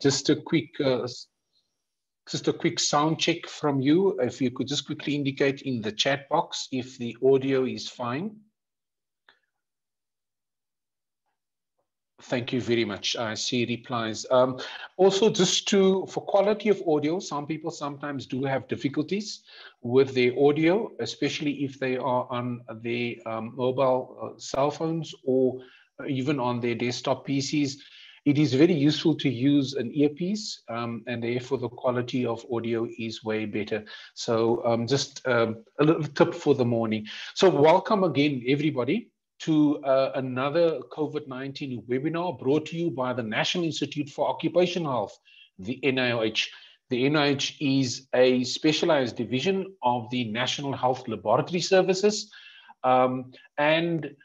Just a quick, uh, just a quick sound check from you. If you could just quickly indicate in the chat box if the audio is fine. Thank you very much. I see replies. Um, also, just to, for quality of audio, some people sometimes do have difficulties with their audio, especially if they are on their um, mobile uh, cell phones or even on their desktop PCs. It is very useful to use an earpiece um, and therefore the quality of audio is way better. So um, just um, a little tip for the morning. So welcome again, everybody to uh, another COVID-19 webinar brought to you by the National Institute for Occupational Health, the NIOH. The NIOH is a specialized division of the National Health Laboratory Services um, and,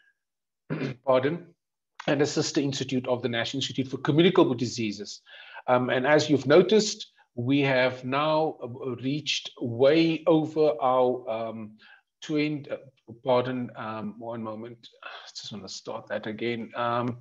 pardon, and a sister institute of the National Institute for Communicable Diseases. Um, and as you've noticed, we have now uh, reached way over our um, 20, uh, pardon, um, one moment, I just want to start that again. Um,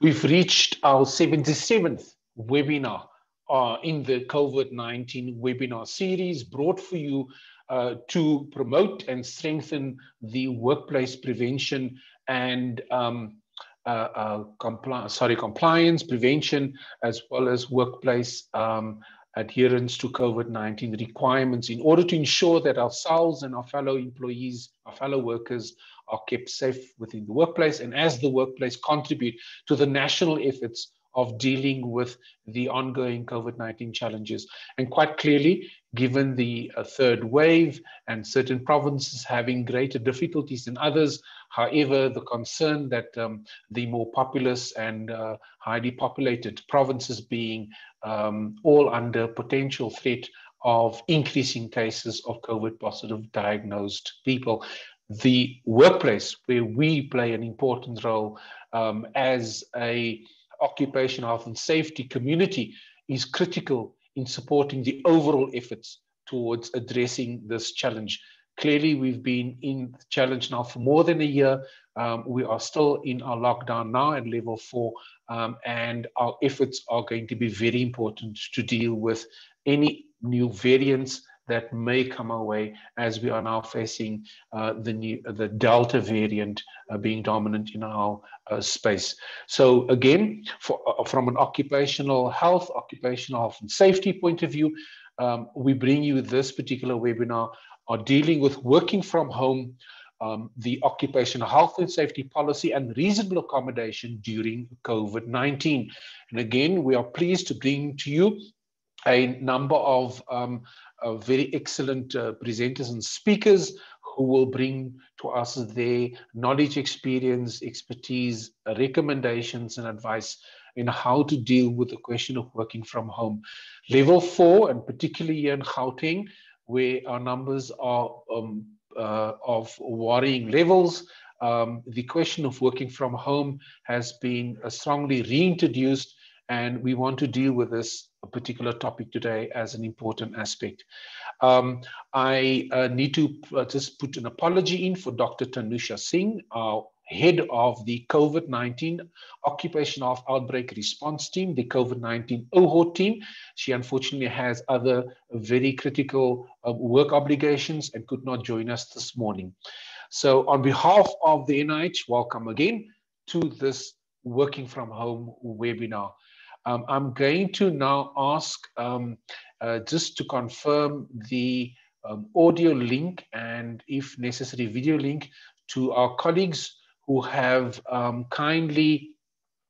we've reached our 77th webinar uh, in the COVID-19 webinar series brought for you uh, to promote and strengthen the workplace prevention and um, compli sorry, compliance, prevention, as well as workplace um, adherence to COVID-19 requirements in order to ensure that ourselves and our fellow employees, our fellow workers are kept safe within the workplace and as the workplace contribute to the national efforts of dealing with the ongoing COVID-19 challenges. And quite clearly, given the uh, third wave and certain provinces having greater difficulties than others, however, the concern that um, the more populous and uh, highly populated provinces being um, all under potential threat of increasing cases of COVID positive diagnosed people. The workplace where we play an important role um, as a occupational health and safety community is critical in supporting the overall efforts towards addressing this challenge. Clearly, we've been in challenge now for more than a year. Um, we are still in our lockdown now at level four, um, and our efforts are going to be very important to deal with any new variants that may come our way as we are now facing uh, the new the Delta variant uh, being dominant in our uh, space. So again, for, uh, from an occupational health, occupational health and safety point of view, um, we bring you this particular webinar are dealing with working from home, um, the occupational health and safety policy and reasonable accommodation during COVID-19. And again, we are pleased to bring to you a number of um, uh, very excellent uh, presenters and speakers who will bring to us their knowledge, experience, expertise, recommendations, and advice in how to deal with the question of working from home. Level four, and particularly in Gauteng, where our numbers are um, uh, of worrying levels, um, the question of working from home has been uh, strongly reintroduced, and we want to deal with this particular topic today as an important aspect. Um, I uh, need to uh, just put an apology in for Dr. Tanusha Singh, our head of the COVID-19 Occupational Outbreak Response Team, the COVID-19 OHO team. She unfortunately has other very critical uh, work obligations and could not join us this morning. So on behalf of the NIOH, welcome again to this working from home webinar. Um, I'm going to now ask um, uh, just to confirm the um, audio link and if necessary video link to our colleagues who have um, kindly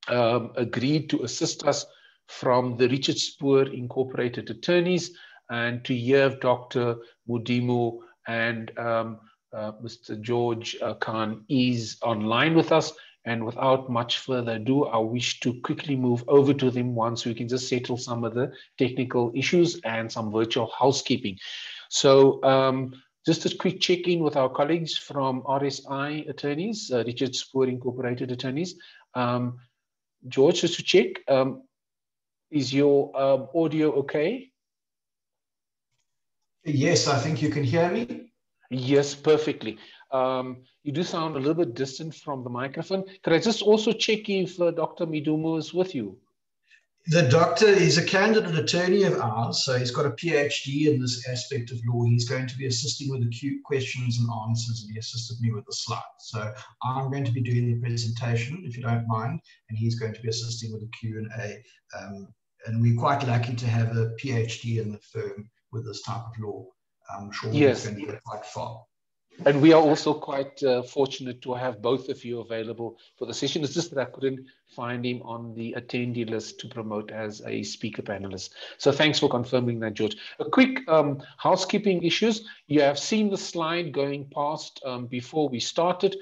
um, agreed to assist us from the Richard Spoor Incorporated Attorneys and to hear Dr. Mudimu and um, uh, Mr. George uh, Khan is online with us and without much further ado, I wish to quickly move over to them once we can just settle some of the technical issues and some virtual housekeeping. So um, just a quick check-in with our colleagues from RSI attorneys, uh, Richard Spoor Incorporated attorneys. Um, George, just to check, um, is your um, audio okay? Yes, I think you can hear me. Yes, perfectly. Um, you do sound a little bit distant from the microphone. Could I just also check if uh, Dr. Mudimu is with you? The doctor is a candidate attorney of ours, so he's got a PhD in this aspect of law. He's going to be assisting with the questions and answers, and he assisted me with the slides. So I'm going to be doing the presentation, if you don't mind, and he's going to be assisting with the Q and A. Um, and we're quite lucky to have a PhD in the firm with this type of law. I'm sure yes. we're going to get quite far. And we are also quite uh, fortunate to have both of you available for the session. It's just that I couldn't find him on the attendee list to promote as a speaker panelist. So thanks for confirming that, George. A quick um, housekeeping issues. You have seen the slide going past um, before we started.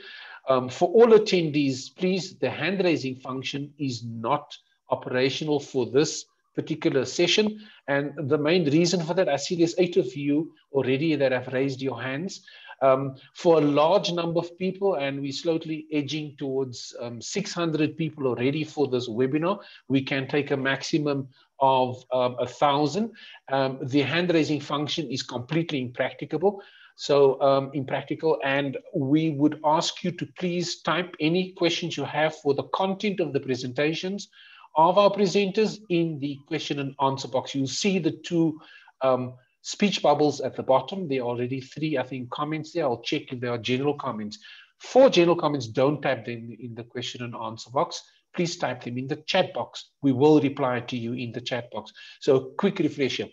Um, for all attendees, please, the hand raising function is not operational for this particular session. And the main reason for that, I see there's eight of you already that have raised your hands. Um, for a large number of people, and we're slowly edging towards um, 600 people already for this webinar, we can take a maximum of um, a thousand. Um, the hand raising function is completely impracticable. So um, impractical, and we would ask you to please type any questions you have for the content of the presentations of our presenters in the question and answer box. You'll see the two um, speech bubbles at the bottom. There are already three, I think, comments there. I'll check if there are general comments. For general comments, don't type them in the question and answer box. Please type them in the chat box. We will reply to you in the chat box. So quick refresher.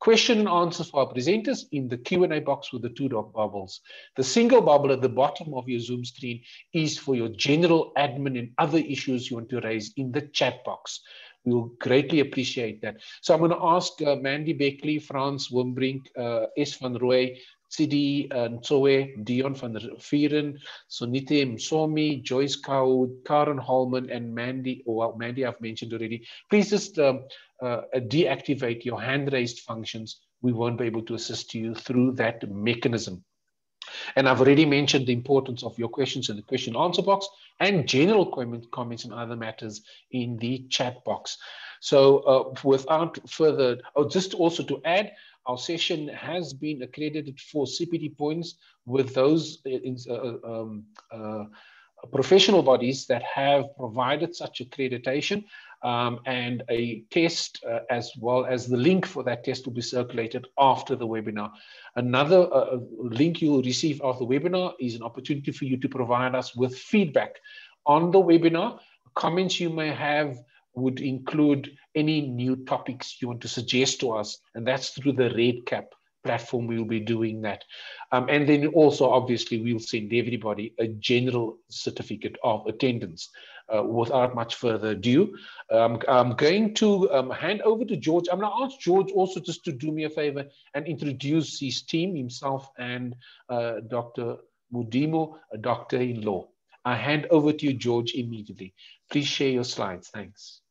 Question and answers for our presenters in the Q&A box with the two dot bubbles. The single bubble at the bottom of your Zoom screen is for your general admin and other issues you want to raise in the chat box. We will greatly appreciate that. So I'm going to ask uh, Mandy Beckley, Frans Wimbrink, uh, S. van Rooy, Sidi uh, Ntsoe, Dion van der Vieren, Sonite Msomi, Joyce Kaud, Karen Holman, and Mandy, or well, Mandy I've mentioned already. Please just um, uh, deactivate your hand raised functions. We won't be able to assist you through that mechanism. And I've already mentioned the importance of your questions in the question answer box and general comment, comments and other matters in the chat box. So uh, without further, oh, just also to add, our session has been accredited for CPD points with those uh, in, uh, um, uh, professional bodies that have provided such accreditation um, and a test uh, as well as the link for that test will be circulated after the webinar. Another uh, uh link you will receive after the webinar is an opportunity for you to provide us with feedback on the webinar. Comments you may have would include any new topics you want to suggest to us, and that's through the REDCap platform we will be doing that. Um, and then also, obviously, we'll send everybody a general certificate of attendance. Uh, without much further ado, um, I'm going to um, hand over to George. I'm going to ask George also just to do me a favor and introduce his team, himself and uh, Dr. Mudimu, a doctor-in-law. I hand over to you, George, immediately. Please share your slides. Thanks.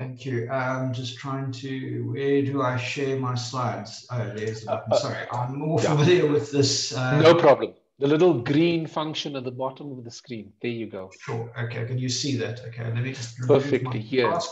Thank you. I'm just trying to, where do I share my slides? Oh, there's. Uh, uh, Sorry, I'm more yeah. familiar with this. Uh, no problem. The little green function at the bottom of the screen. There you go. Sure. Okay. Can you see that? Okay. Let me just perfectly. Yes.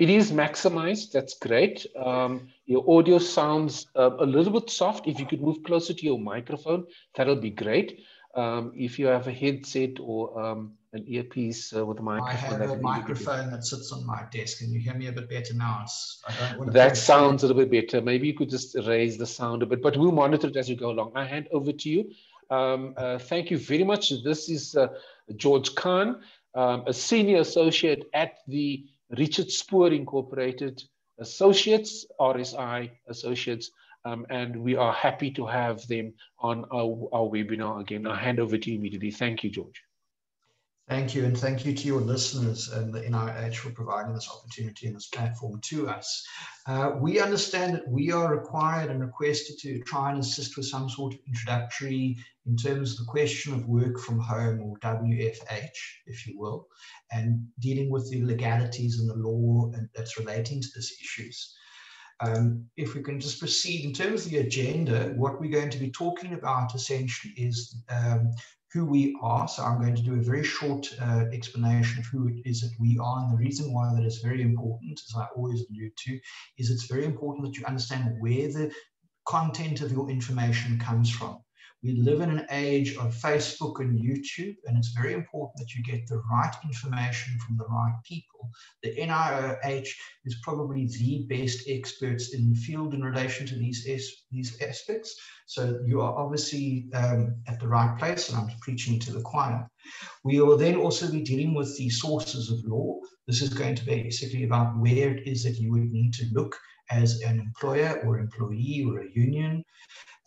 It is maximized. That's great. Um, your audio sounds uh, a little bit soft. If you could move closer to your microphone, that'll be great. Um, if you have a headset or um, an earpiece uh, with a microphone. I have a microphone that sits on my desk. Can you hear me a bit better now? that sounds a little bit better. Maybe you could just raise the sound a bit, but we'll monitor it as you go along. I hand over to you. Um, uh, thank you very much. This is uh, George Khan, um, a senior associate at the Richard Spoor Incorporated Associates, RSI Associates, um, and we are happy to have them on our, our webinar again. I hand over to you immediately. Thank you, George. Thank you, and thank you to your listeners and the NIOH for providing this opportunity and this platform to us. Uh, we understand that we are required and requested to try and assist with some sort of introductory in terms of the question of work from home or WFH, if you will, and dealing with the legalities and the law that's relating to these issues. Um, if we can just proceed in terms of the agenda, what we're going to be talking about essentially is um, who we are. So I'm going to do a very short uh, explanation of who it is that we are. And the reason why that is very important, as I always allude to, is it's very important that you understand where the content of your information comes from. We live in an age of Facebook and YouTube, and it's very important that you get the right information from the right people. The NIOH is probably the best experts in the field in relation to these, these aspects. So you are obviously um, at the right place, and I'm preaching to the choir. We will then also be dealing with the sources of law. This is going to be basically about where it is that you would need to look as an employer or employee or a union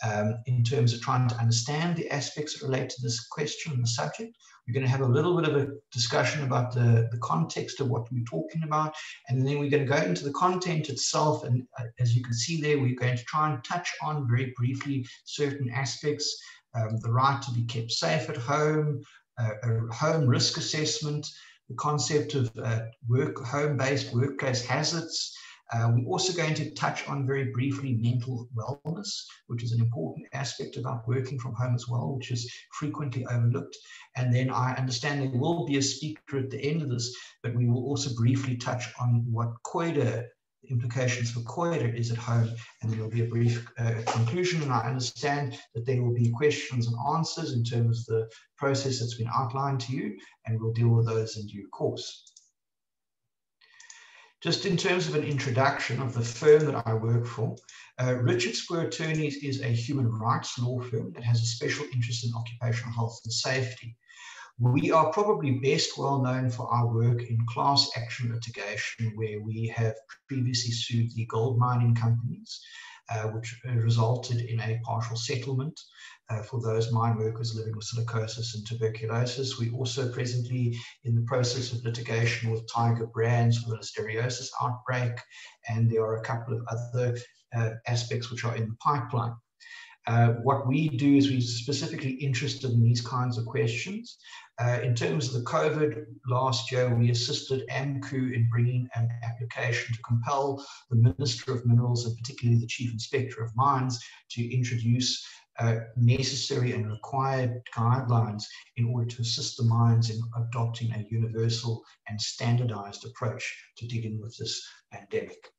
um, in terms of trying to understand the aspects that relate to this question and the subject. We're going to have a little bit of a discussion about the, the context of what we're talking about, and then we're going to go into the content itself. And uh, as you can see there, we're going to try and touch on very briefly certain aspects um, the right to be kept safe at home, uh, a home risk assessment, the concept of uh, work home-based workplace hazards, uh, we're also going to touch on very briefly mental wellness, which is an important aspect about working from home as well, which is frequently overlooked. And then I understand there will be a speaker at the end of this, but we will also briefly touch on what COIDA implications for COIDA is at home, and there'll be a brief uh, conclusion. And I understand that there will be questions and answers in terms of the process that's been outlined to you, and we'll deal with those in due course. Just in terms of an introduction of the firm that I work for, uh, Richard Spoor Attorneys is a human rights law firm that has a special interest in occupational health and safety. We are probably best well known for our work in class action litigation, where we have previously sued the gold mining companies, which resulted in a partial settlement uh, for those mine workers living with silicosis and tuberculosis. We're also presently in the process of litigation with Tiger Brands for the listeriosis outbreak, and there are a couple of other uh, aspects which are in the pipeline. Uh, what we do is we're specifically interested in these kinds of questions. Uh, in terms of the COVID last year, we assisted AMCU in bringing an application to compel the Minister of Minerals and particularly the Chief Inspector of Mines to introduce uh, necessary and required guidelines in order to assist the mines in adopting a universal and standardized approach to dealing with this pandemic.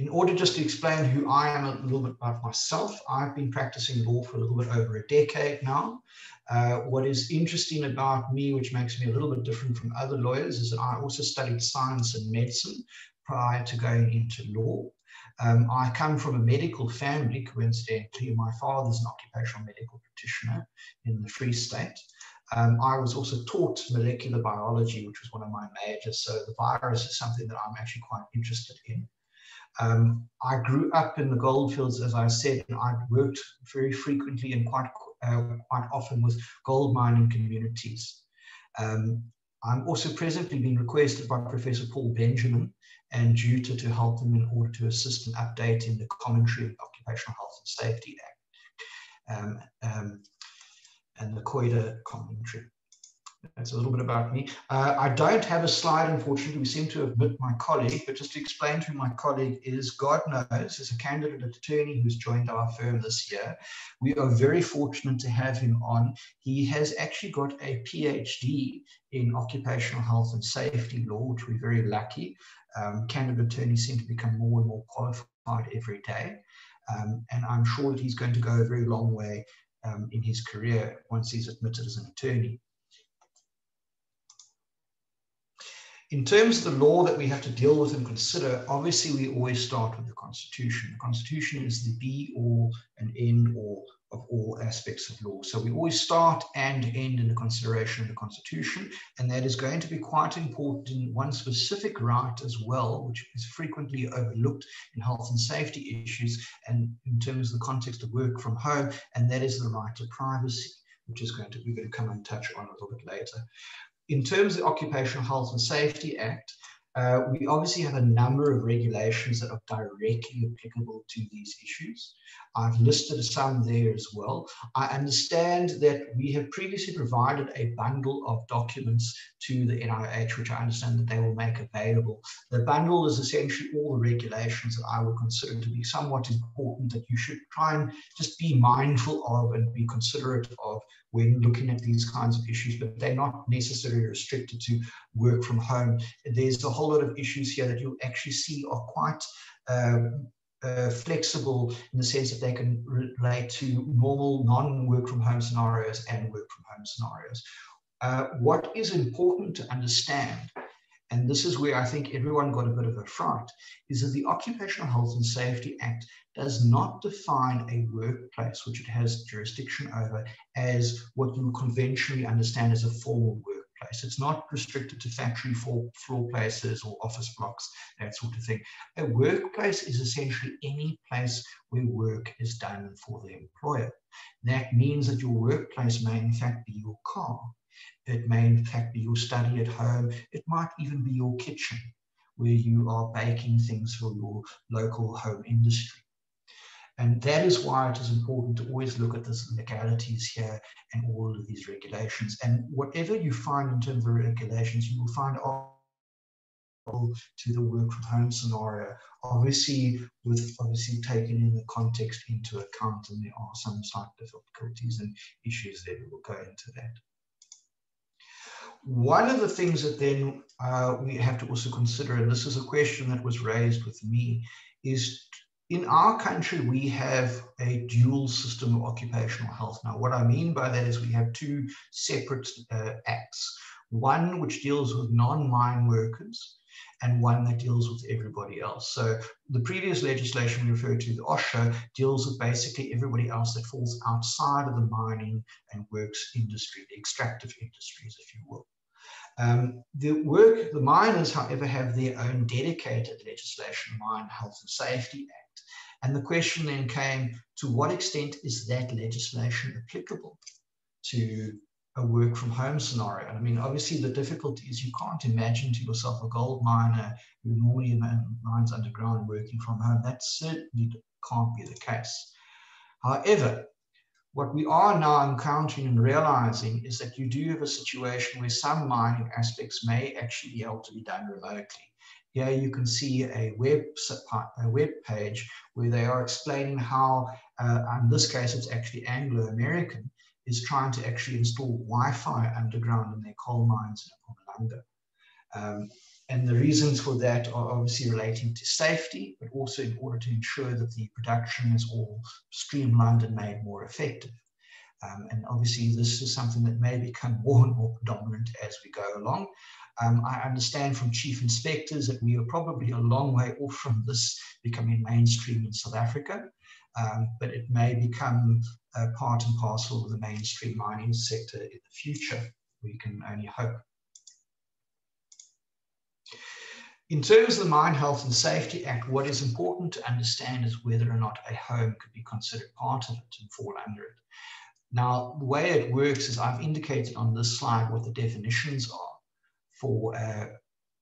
In order just to explain who I am a little bit about myself, I've been practicing law for a little bit over a decade now. Uh, what is interesting about me, which makes me a little bit different from other lawyers, is that I also studied science and medicine prior to going into law. Um, I come from a medical family, coincidentally. My father's an occupational medical practitioner in the Free State. Um, I was also taught molecular biology, which was one of my majors. So the virus is something that I'm actually quite interested in. Um, I grew up in the goldfields, as I said, and I worked very frequently and quite uh, quite often with gold mining communities. Um, I'm also presently being requested by Professor Paul Benjamin and Juta to help them in order to assist in updating the commentary of the Occupational Health and Safety Act um, um, and the COIDA commentary. That's a little bit about me. Uh, I don't have a slide, unfortunately. We seem to have met my colleague, but just to explain who my colleague is, Godknows, is a candidate attorney who's joined our firm this year. We are very fortunate to have him on. He has actually got a PhD in occupational health and safety law, which we're very lucky. Um, candidate attorneys seem to become more and more qualified every day. Um, and I'm sure that he's going to go a very long way um, in his career once he's admitted as an attorney. In terms of the law that we have to deal with and consider, obviously we always start with the Constitution. The Constitution is the be all and end all of all aspects of law. So we always start and end in the consideration of the Constitution, and that is going to be quite important in one specific right as well, which is frequently overlooked in health and safety issues and in terms of the context of work from home, and that is the right to privacy which is going to we're going to come and touch on a little bit later in terms of the Occupational Health and Safety Act, uh, we obviously have a number of regulations that are directly applicable to these issues. I've listed some there as well. I understand that we have previously provided a bundle of documents to the NIOH, which I understand that they will make available. The bundle is essentially all the regulations that I would consider to be somewhat important that you should try and just be mindful of and be considerate of when looking at these kinds of issues, but they're not necessarily restricted to work from home. There's a whole lot of issues here that you'll actually see are quite um, uh, flexible in the sense that they can relate to normal non-work from home scenarios and work from home scenarios. Uh, what is important to understand, and this is where I think everyone got a bit of a fright, is that the Occupational Health and Safety Act does not define a workplace which it has jurisdiction over as what you conventionally understand as a formal work It's not restricted to factory floor places or office blocks, that sort of thing. A workplace is essentially any place where work is done for the employer. That means that your workplace may in fact be your car. It may in fact be your study at home. It might even be your kitchen where you are baking things for your local home industry. And that is why it is important to always look at the legalities here and all of these regulations. And whatever you find in terms of regulations, you will find to the work from home scenario, obviously with obviously taking in the context into account, and there are some slight difficulties and issues there. We will go into that. One of the things that then uh, we have to also consider, and this is a question that was raised with me, is in our country, we have a dual system of occupational health. Now, what I mean by that is we have two separate uh, acts one which deals with non mine workers, and one that deals with everybody else. So, the previous legislation we referred to, the OSHA, deals with basically everybody else that falls outside of the mining and works industry, the extractive industries, if you will. Um, the work, the miners, however, have their own dedicated legislation, Mine Health and Safety Act and the question then came to what extent is that legislation applicable to a work from home scenario? And I mean, obviously, the difficulty is you can't imagine to yourself a gold miner who normally mines underground working from home. That certainly can't be the case. However, what we are now encountering and realizing is that you do have a situation where some mining aspects may actually be able to be done remotely. Here you can see a web, a web page where they are explaining how, uh, in this case, it's actually Anglo American, is trying to actually install Wi Fi underground in their coal mines in Mpumalanga. Um, and the reasons for that are obviously relating to safety, but also in order to ensure that the production is all streamlined and made more effective. Um, and obviously, this is something that may become more and more predominant as we go along. Um, I understand from chief inspectors that we are probably a long way off from this becoming mainstream in South Africa, um, but it may become a part and parcel of the mainstream mining sector in the future. We can only hope. In terms of the Mine Health and Safety Act, what is important to understand is whether or not a home could be considered part of it and fall under it. Now, the way it works is I've indicated on this slide what the definitions are for uh,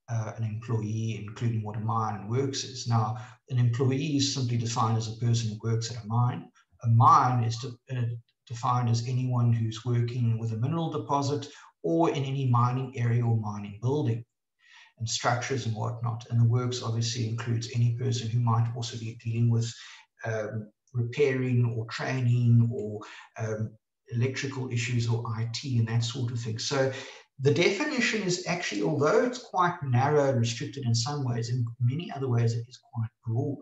uh, an employee, including what a mine and works is. Now, an employee is simply defined as a person who works at a mine. A mine is to, uh, defined as anyone who's working with a mineral deposit or in any mining area or mining building and structures and whatnot. And the works obviously includes any person who might also be dealing with um, repairing or training or um, electrical issues or IT and that sort of thing. So the definition is actually, although it's quite narrow and restricted in some ways, in many other ways it is quite broad.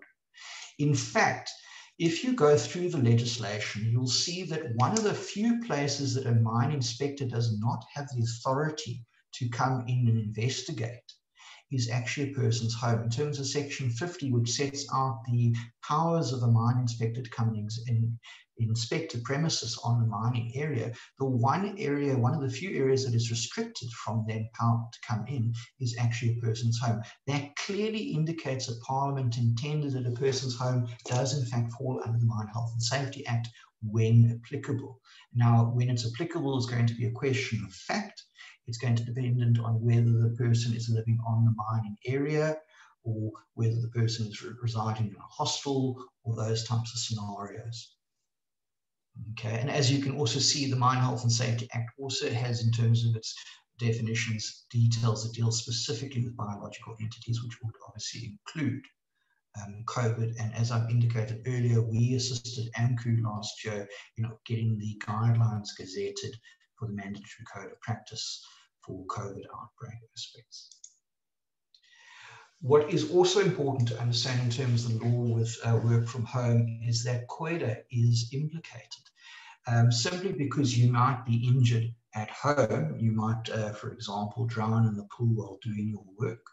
In fact, if you go through the legislation, you'll see that one of the few places that a mine inspector does not have the authority to come in and investigate is actually a person's home. In terms of Section 50, which sets out the powers of a mine inspector to come in, inspect the premises on the mining area, the one area, one of the few areas that is restricted from them to come in is actually a person's home. That clearly indicates that Parliament intended that a person's home does in fact fall under the Mine Health and Safety Act when applicable. Now, when it's applicable is going to be a question of fact. It's going to be dependent on whether the person is living on the mining area or whether the person is residing in a hostel or those types of scenarios. Okay, and as you can also see, the Mine Health and Safety Act also has, in terms of its definitions, details that deal specifically with biological entities, which would obviously include um, COVID. And as I've indicated earlier, we assisted AMCU last year in getting the guidelines gazetted for the mandatory code of practice for COVID outbreak aspects. What is also important to understand in terms of the law with uh, work from home is that COIDA is implicated. Um, simply because you might be injured at home, you might, uh, for example, drown in the pool while doing your work.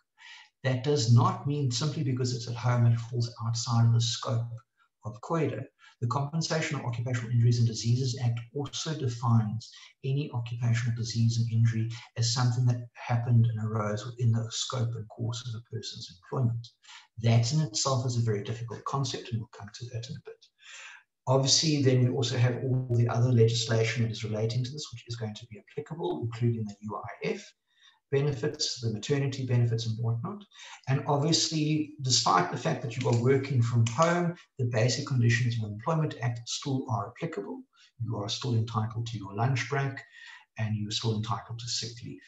That does not mean simply because it's at home it falls outside of the scope of COIDA. The Compensation of Occupational Injuries and Diseases Act also defines any occupational disease and injury as something that happened and arose within the scope and course of a person's employment. That in itself is a very difficult concept, and we'll come to that in a bit. Obviously, then we also have all the other legislation that is relating to this, which is going to be applicable, including the UIF benefits, the maternity benefits and whatnot. And obviously, despite the fact that you are working from home, the basic conditions of Employment Act still are applicable. You are still entitled to your lunch break and you're still entitled to sick leave.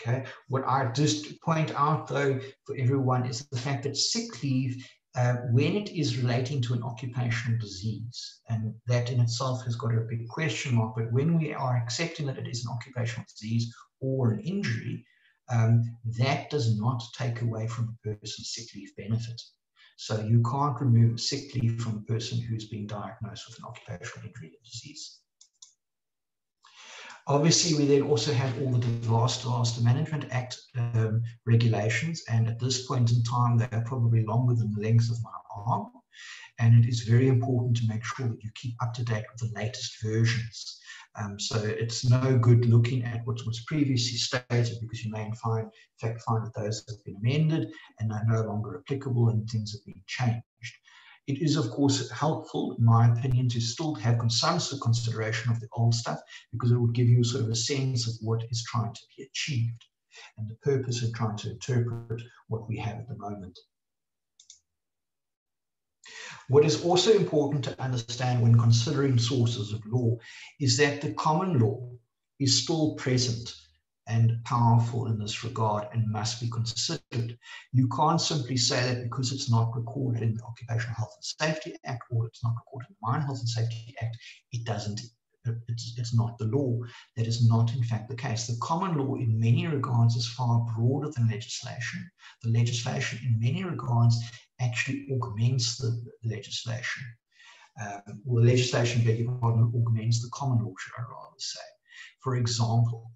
Okay. What I just point out though for everyone is the fact that sick leave uh, when it is relating to an occupational disease, and that in itself has got a big question mark, but when we are accepting that it is an occupational disease or an injury, um, that does not take away from a person's sick leave benefit. So you can't remove sick leave from a person who's been diagnosed with an occupational injury or disease. Obviously, we then also have all the Disaster, Disaster Management Act um, regulations, and at this point in time, they are probably longer than the length of my arm. And it is very important to make sure that you keep up to date with the latest versions. Um, so it's no good looking at what was previously stated because you may find, in fact, find that those have been amended and are no longer applicable and things have been changed. It is, of course, helpful, in my opinion, to still have some consideration of the old stuff because it would give you sort of a sense of what is trying to be achieved and the purpose of trying to interpret what we have at the moment. What is also important to understand when considering sources of law is that the common law is still present and powerful in this regard and must be considered. You can't simply say that because it's not recorded in the Occupational Health and Safety Act or it's not recorded in the Mine Health and Safety Act, it doesn't, it's, it's not the law. That is not in fact the case. The common law in many regards is far broader than legislation. The legislation in many regards actually augments the legislation. Um, well, the legislation, beg your pardon, augments the common law, should I rather say. For example,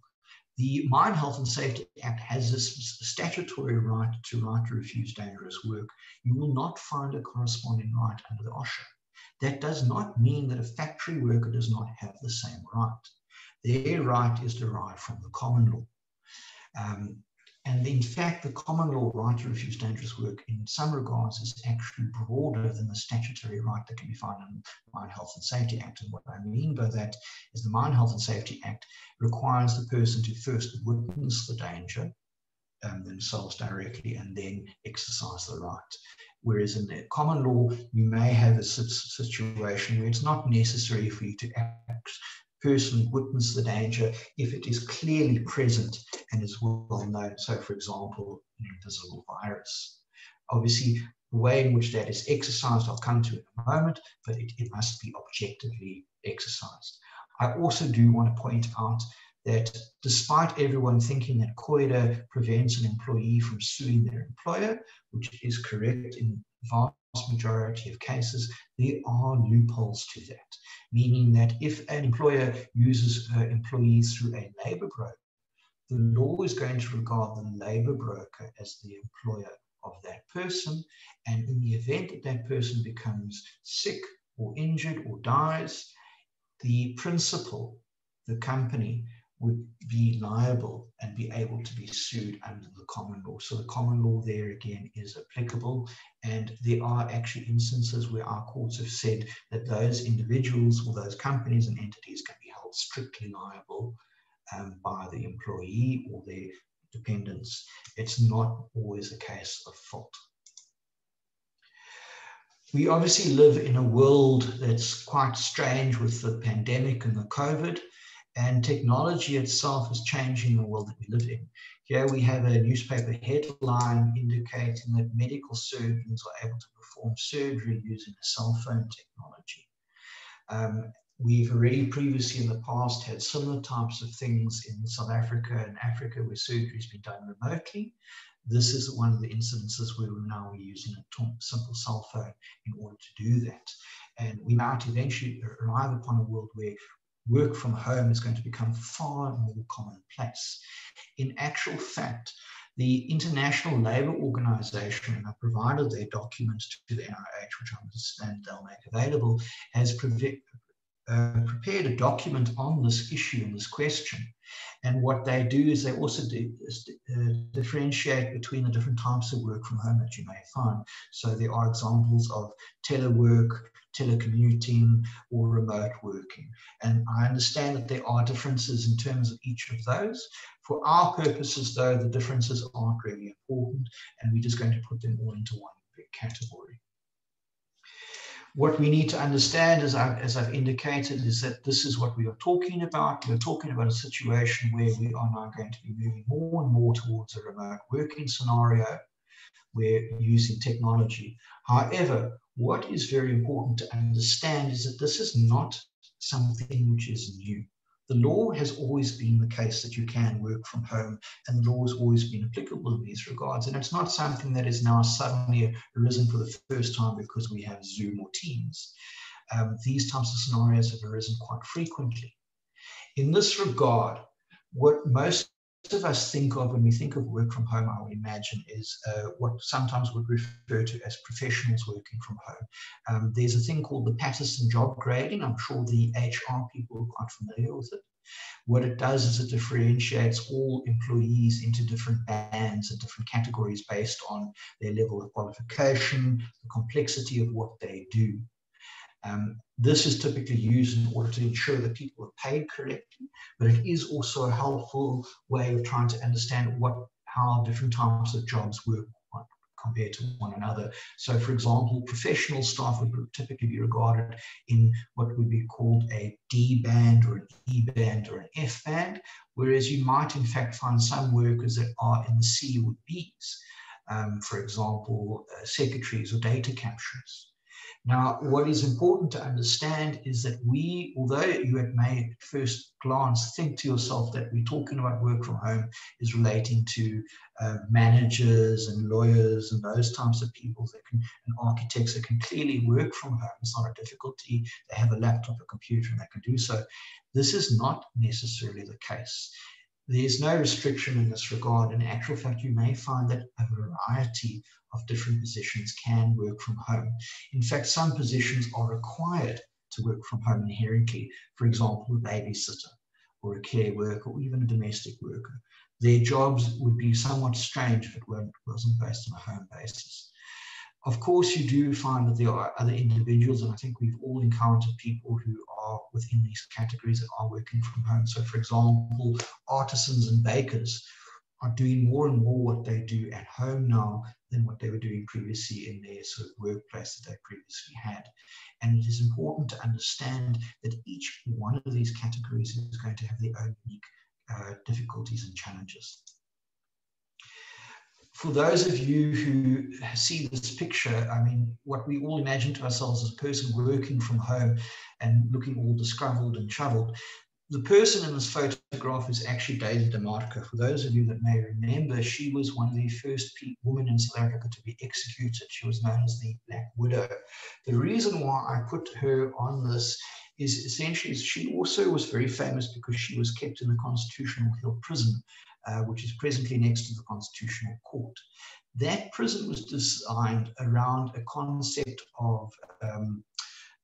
the Mine Health and Safety Act has this statutory right to right to refuse dangerous work. You will not find a corresponding right under the OSHA. That does not mean that a factory worker does not have the same right. Their right is derived from the common law. Um, and in fact, the common law right to refuse dangerous work in some regards is actually broader than the statutory right that can be found in the Mine Health and Safety Act. And what I mean by that is the Mine Health and Safety Act requires the person to first witness the danger um, themselves directly and then exercise the right. Whereas in the common law, you may have a situation where it's not necessary for you to act person witness the danger if it is clearly present and is well known. So, for example, an invisible virus. Obviously, the way in which that is exercised, I'll come to in a moment, but it, it must be objectively exercised. I also do want to point out that despite everyone thinking that COIDA prevents an employee from suing their employer, which is correct in vast majority of cases, there are loopholes to that, meaning that if an employer uses uh, employees through a labor broker, the law is going to regard the labor broker as the employer of that person. And in the event that that person becomes sick or injured or dies, the principal, the company, would be liable and be able to be sued under the common law. So the common law there again is applicable. And there are actually instances where our courts have said that those individuals or those companies and entities can be held strictly liable um, by the employee or their dependents. It's not always a case of fault. We obviously live in a world that's quite strange with the pandemic and the COVID. And technology itself is changing the world that we live in. Here we have a newspaper headline indicating that medical surgeons are able to perform surgery using a cell phone technology. Um, we've already previously in the past had similar types of things in South Africa and Africa where surgery has been done remotely. this is one of the instances where we're now using a simple cell phone in order to do that. And we might eventually arrive upon a world where work from home is going to become far more commonplace. In actual fact, the International Labour Organization, and I provided their documents to the NIOH, which I understand they'll make available, has uh, prepared a document on this issue and this question. And what they do is they also do, uh, differentiate between the different types of work from home that you may find. So there are examples of telework, telecommuting, or remote working. And I understand that there are differences in terms of each of those. For our purposes, though, the differences aren't really important, and we're just going to put them all into one big category. What we need to understand, as I've, as I've indicated, is that this is what we are talking about. We're talking about a situation where we are now going to be moving more and more towards a remote working scenario. We're using technology. However, what is very important to understand is that this is not something which is new. The law has always been the case that you can work from home, and the law has always been applicable in these regards. And it's not something that is now suddenly arisen for the first time because we have Zoom or Teams. Um, these types of scenarios have arisen quite frequently. In this regard, what most of us think of when we think of work from home, I would imagine, is uh, what sometimes would refer to as professionals working from home. Um, there's a thing called the Paterson job grading. I'm sure the HR people are quite familiar with it. What it does is it differentiates all employees into different bands and different categories based on their level of qualification, the complexity of what they do. Um, this is typically used in order to ensure that people are paid correctly, but it is also a helpful way of trying to understand what how different types of jobs work compared to one another. So, for example, professional staff would typically be regarded in what would be called a D band or an E band or an F band, whereas you might in fact find some workers that are in the C or Bs, um, for example, uh, secretaries or data capturers. Now, what is important to understand is that we, although you may at first glance think to yourself that we're talking about work from home is relating to uh, managers and lawyers and those types of people that can, and architects that can clearly work from home. It's not a difficulty. They have a laptop, a computer, and they can do so. This is not necessarily the case. There's no restriction in this regard. In actual fact, you may find that a variety of different positions can work from home. In fact, some positions are required to work from home inherently. For example, a babysitter or a care worker or even a domestic worker. Their jobs would be somewhat strange if it wasn't based on a home basis. Of course, you do find that there are other individuals, and I think we've all encountered people who are within these categories that are working from home. So, for example, artisans and bakers are doing more and more what they do at home now than what they were doing previously in their sort of workplace that they previously had. And it is important to understand that each one of these categories is going to have their own unique uh, difficulties and challenges. For those of you who see this picture, I mean, what we all imagine to ourselves as a person working from home and looking all disgruntled and troubled, the person in this photograph is actually Daisy de Melker. For those of you that may remember, she was one of the first women in South Africa to be executed. She was known as the Black Widow. The reason why I put her on this is essentially she also was very famous because she was kept in the Constitutional Hill prison, uh, which is presently next to the Constitutional Court. That prison was designed around a concept of um,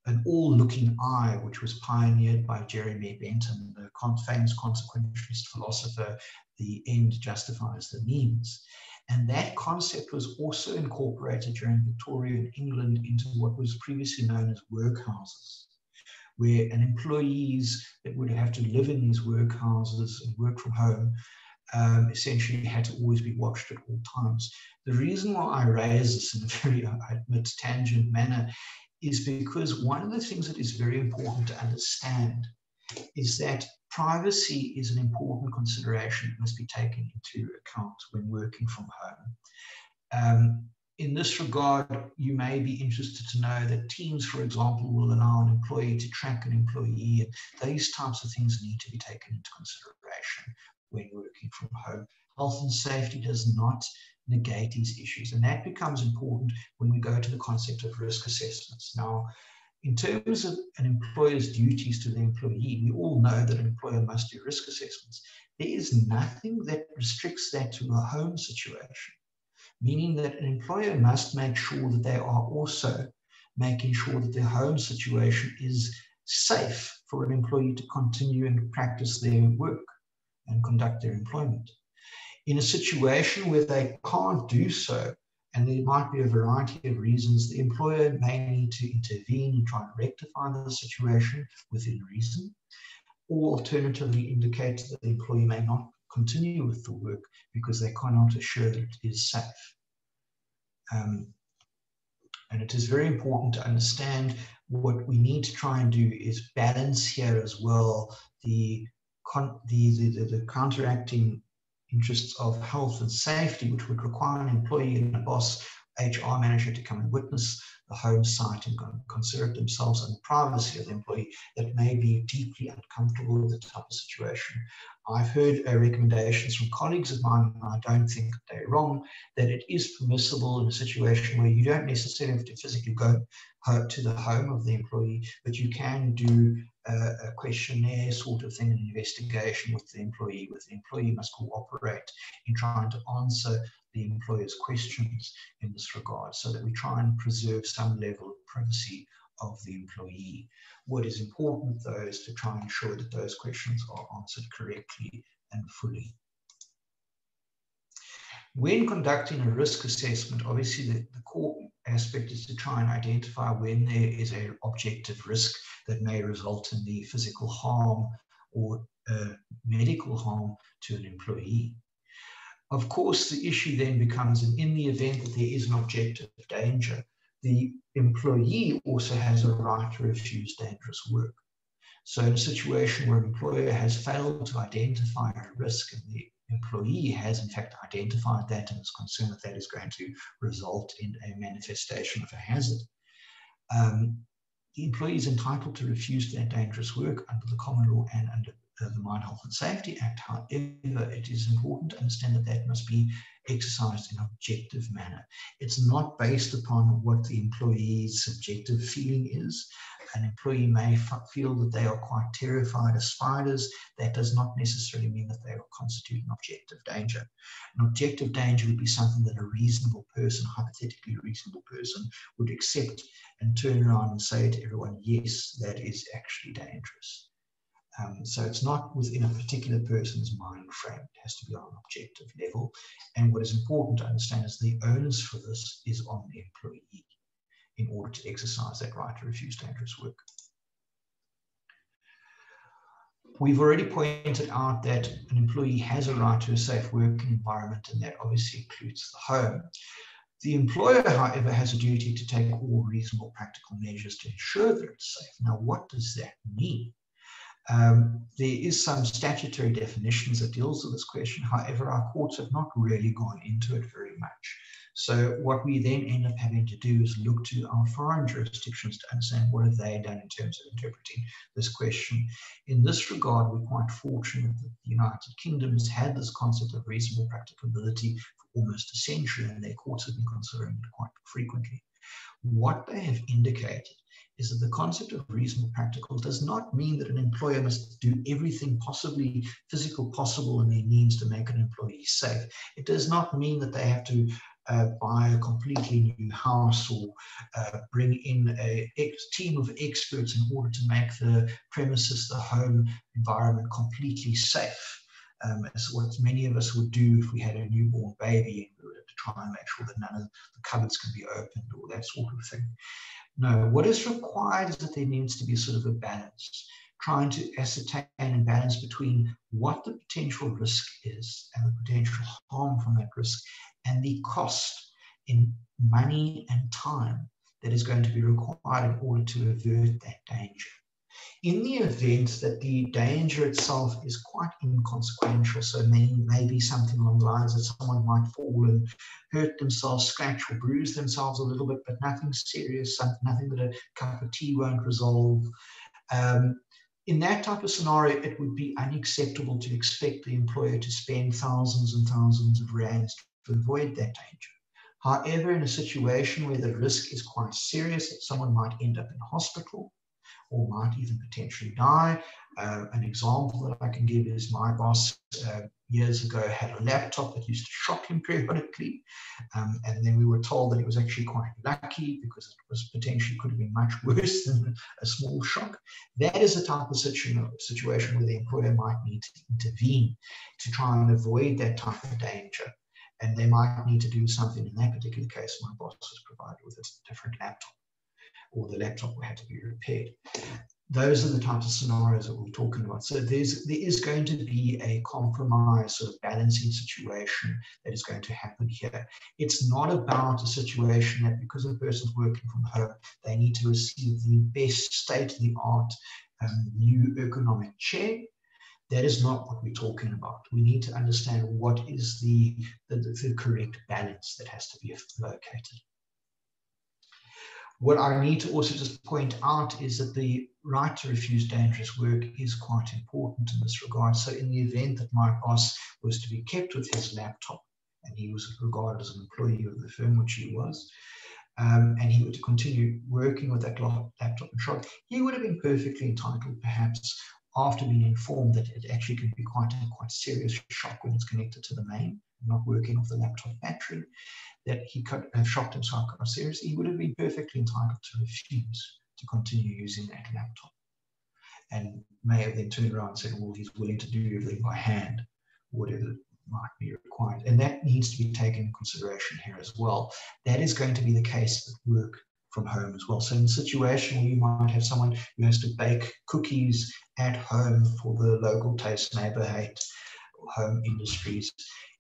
an all-looking eye, which was pioneered by Jeremy Bentham, the famous consequentialist philosopher, the end justifies the means. And that concept was also incorporated during Victorian England into what was previously known as workhouses, where an employees that would have to live in these workhouses and work from home um, essentially had to always be watched at all times. The reason why I raise this in a very, I admit, tangent manner is because one of the things that is very important to understand is that privacy is an important consideration that must be taken into account when working from home. Um, in this regard, you may be interested to know that Teams, for example, will allow an employee to track an employee, these types of things need to be taken into consideration when working from home. Health and safety does not negate these issues. And that becomes important when we go to the concept of risk assessments. Now, in terms of an employer's duties to the employee, we all know that an employer must do risk assessments. There is nothing that restricts that to a home situation, meaning that an employer must make sure that they are also making sure that their home situation is safe for an employee to continue and practice their work and conduct their employment. In a situation where they can't do so, and there might be a variety of reasons. The employer may need to intervene and try and rectify the situation within reason, or alternatively indicate that the employee may not continue with the work because they cannot assure that it is safe. Um, and it is very important to understand what we need to try and do is balance here as well the, the, the, the counteracting interests of health and safety, which would require an employee and a boss HR manager to come and witness the home site and concert themselves on the privacy of the employee that may be deeply uncomfortable with the type of situation. I've heard uh, recommendations from colleagues of mine, and I don't think they're wrong, that it is permissible in a situation where you don't necessarily have to physically go to the home of the employee, but you can do a questionnaire sort of thing, an investigation with the employee, with the employee must cooperate in trying to answer the employer's questions in this regard so that we try and preserve some level of privacy of the employee. What is important though is to try and ensure that those questions are answered correctly and fully. When conducting a risk assessment, obviously the, the core aspect is to try and identify when there is an objective risk that may result in the physical harm or uh, medical harm to an employee. Of course, the issue then becomes in the event that there is an objective danger, the employee also has a right to refuse dangerous work. So, in a situation where an employer has failed to identify a risk and the employee has in fact identified that and is concerned that that is going to result in a manifestation of a hazard. Um, the employee is entitled to refuse that dangerous work under the common law and under the Mine Health and Safety Act. However, it is important to understand that that must be exercised in an objective manner. It's not based upon what the employee's subjective feeling is. An employee may feel that they are quite terrified of spiders. That does not necessarily mean that they constitute an objective danger. An objective danger would be something that a reasonable person, hypothetically reasonable person, would accept and turn around and say to everyone, yes, that is actually dangerous. Um, so it's not within a particular person's mind frame. It has to be on an objective level. And what is important to understand is the onus for this is on the employee in order to exercise that right to refuse dangerous work. We've already pointed out that an employee has a right to a safe working environment, and that obviously includes the home. The employer, however, has a duty to take all reasonable practical measures to ensure that it's safe. Now, what does that mean? Um, there is some statutory definitions that deals with this question. However, our courts have not really gone into it very much. So what we then end up having to do is look to our foreign jurisdictions to understand what have they done in terms of interpreting this question. In this regard, we're quite fortunate that the United Kingdom has had this concept of reasonable practicability for almost a century, and their courts have been considering it quite frequently. What they have indicated is that the concept of reasonable practical does not mean that an employer must do everything possibly physical possible in their means to make an employee safe. It does not mean that they have to uh, buy a completely new house or uh, bring in a team of experts in order to make the premises, the home environment completely safe. Um, as what many of us would do if we had a newborn baby and we have to try and make sure that none of the cupboards can be opened or that sort of thing. No, what is required is that there needs to be sort of a balance, trying to ascertain and balance between what the potential risk is and the potential harm from that risk and the cost in money and time that is going to be required in order to avert that danger. In the event that the danger itself is quite inconsequential, so may, maybe something along the lines that someone might fall and hurt themselves, scratch or bruise themselves a little bit, but nothing serious, nothing that a cup of tea won't resolve. Um, in that type of scenario, it would be unacceptable to expect the employer to spend thousands and thousands of rands to avoid that danger. However, in a situation where the risk is quite serious, that someone might end up in hospital or might even potentially die. Uh, an example that I can give is my boss uh, years ago had a laptop that used to shock him periodically. Um, and then we were told that it was actually quite lucky because it was potentially could have been much worse than a small shock. That is a type of situation where the employer might need to intervene to try and avoid that type of danger. And they might need to do something. In that particular case, my boss was provided with a different laptop or the laptop will have to be repaired those are the types of scenarios that we're talking about. So there's there is going to be a compromise sort of balancing situation that is going to happen here. It's not about a situation that because a person's working from home, they need to receive the best state-of-the-art um, new ergonomic chair. That is not what we're talking about. We need to understand what is the, the, the correct balance that has to be located. What I need to also just point out is that the right to refuse dangerous work is quite important in this regard. So in the event that my boss was to be kept with his laptop, and he was regarded as an employee of the firm, which he was, um, and he were to continue working with that laptop and shop, he would have been perfectly entitled, perhaps, after being informed that it actually can be quite a quite serious shock when it's connected to the main, not working off the laptop battery that he could have shocked himself quite seriously, he would have been perfectly entitled to refuse to continue using that laptop. And may have then turned around and said, well, he's willing to do everything by hand, whatever might be required. And that needs to be taken into consideration here as well. That is going to be the case at work from home as well. So in a situation where you might have someone who has to bake cookies at home for the local taste neighborhood home industries,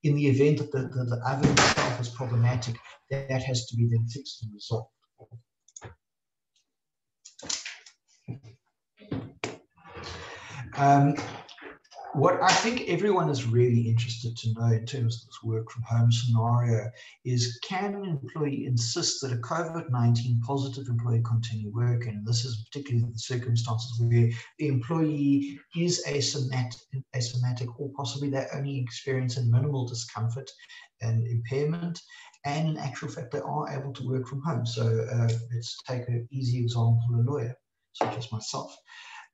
in the event that the, the, the oven itself is problematic, that has to be then fixed and resolved. Um, what I think everyone is really interested to know in terms of this work from home scenario is can an employee insist that a COVID 19 positive employee continue working? And this is particularly the circumstances where the employee is asymptomatic, asymptomatic or possibly they only experience a minimal discomfort and impairment. And in actual fact, they are able to work from home. So uh, let's take an easy example a lawyer, such as myself.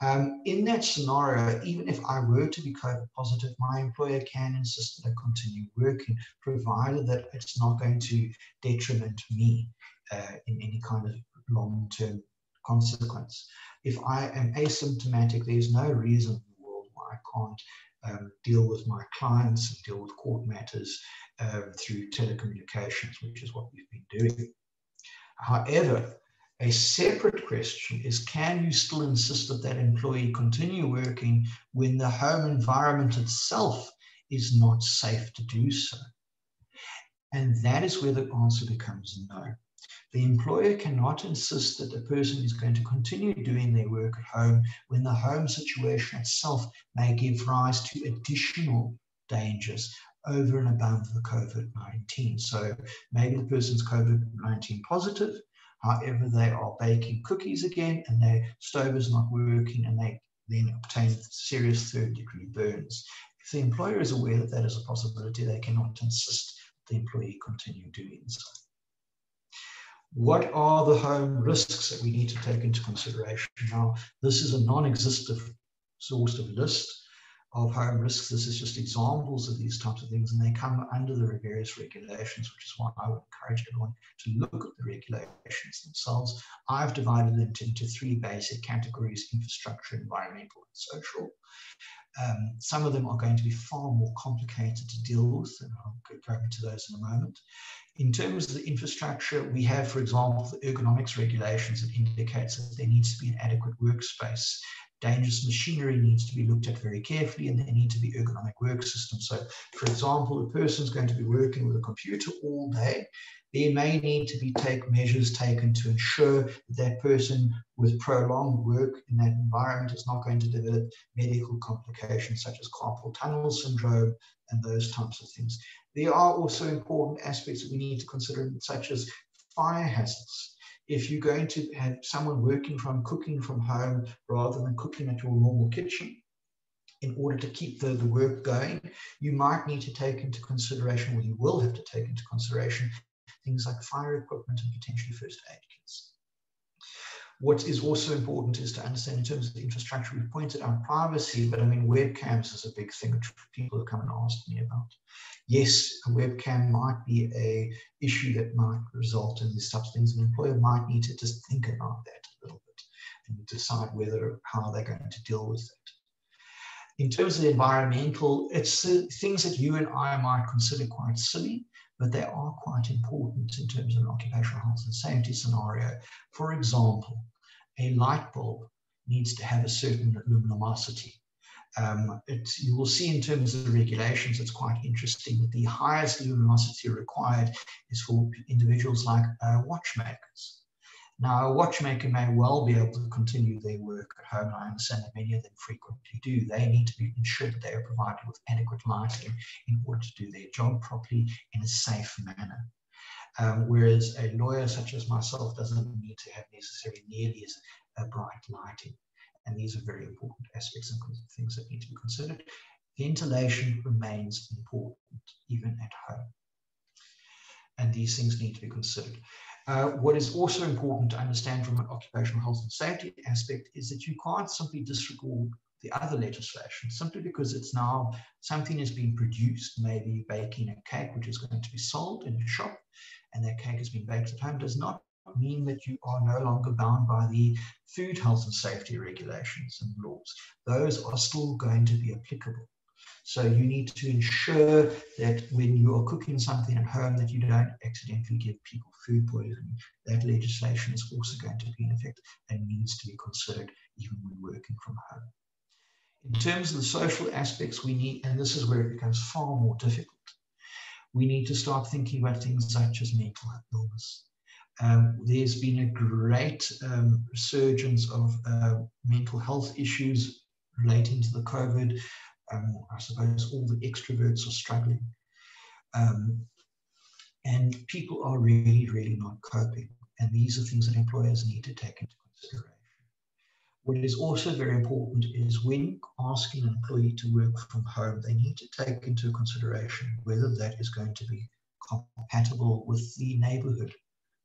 Um, in that scenario, even if I were to be COVID positive, my employer can insist that I continue working, provided that it's not going to detriment me uh, in any kind of long term consequence. If I am asymptomatic, there's no reason in the world why I can't um, deal with my clients and deal with court matters uh, through telecommunications, which is what we've been doing. However, a separate question is can you still insist that that employee continue working when the home environment itself is not safe to do so? And that is where the answer becomes no. The employer cannot insist that the person is going to continue doing their work at home when the home situation itself may give rise to additional dangers over and above the COVID 19. So maybe the person's COVID 19 positive, However, they are baking cookies again and their stove is not working and they then obtain serious third degree burns. If the employer is aware that that is a possibility, they cannot insist the employee continue doing so. What are the home risks that we need to take into consideration? Now, this is a of list of home risks. This is just examples of these types of things, and they come under the various regulations, which is why I would encourage everyone to look at the regulations themselves. I've divided them into three basic categories infrastructure, environmental, and social. Um, some of them are going to be far more complicated to deal with, and I'll go into those in a moment. In terms of the infrastructure, we have, for example, the ergonomics regulations that indicates that there needs to be an adequate workspace dangerous machinery needs to be looked at very carefully and there need to be ergonomic work systems. So, for example, a person is going to be working with a computer all day. There may need to be take measures taken to ensure that that person with prolonged work in that environment is not going to develop medical complications such as carpal tunnel syndrome and those types of things. There are also important aspects that we need to consider, such as fire hazards if you're going to have someone working from cooking from home rather than cooking at your normal kitchen, in order to keep the, the work going, you might need to take into consideration, or you will have to take into consideration, things like fire equipment and potentially first aid kits. What is also important is to understand in terms of the infrastructure, we've pointed out privacy, but I mean, webcams is a big thing which people have come and asked me about. Yes, a webcam might be a issue that might result in these substance. An employer might need to just think about that a little bit and decide whether, how they're going to deal with it. In terms of the environmental, it's uh, things that you and I might consider quite silly, but they are quite important in terms of an occupational health and safety scenario. For example, a light bulb needs to have a certain luminosity. Um, you will see in terms of the regulations, it's quite interesting that the highest luminosity required is for individuals like uh, watchmakers. Now, a watchmaker may well be able to continue their work at home. I understand that many of them frequently do. They need to be ensured that they are provided with adequate lighting in order to do their job properly in a safe manner. Um, whereas a lawyer such as myself doesn't need to have necessarily nearly as uh, bright lighting. And these are very important aspects and things that need to be considered. Ventilation remains important even at home. And these things need to be considered. Uh, what is also important to understand from an occupational health and safety aspect is that you can't simply disregard the other legislation simply because it's now something is being produced, maybe baking a cake which is going to be sold in a shop, and that cake has been baked at home, does not mean that you are no longer bound by the food health and safety regulations and laws. Those are still going to be applicable. So you need to ensure that when you are cooking something at home that you don't accidentally give people food poisoning. That legislation is also going to be in effect and needs to be considered even when working from home. In terms of the social aspects, we need, and this is where it becomes far more difficult, we need to start thinking about things such as mental illness. Um, there's been a great um, resurgence of uh, mental health issues relating to the COVID um, I suppose all the extroverts are struggling. Um, and people are really, really not coping. And these are things that employers need to take into consideration. What is also very important is when asking an employee to work from home, they need to take into consideration whether that is going to be compatible with the neighborhood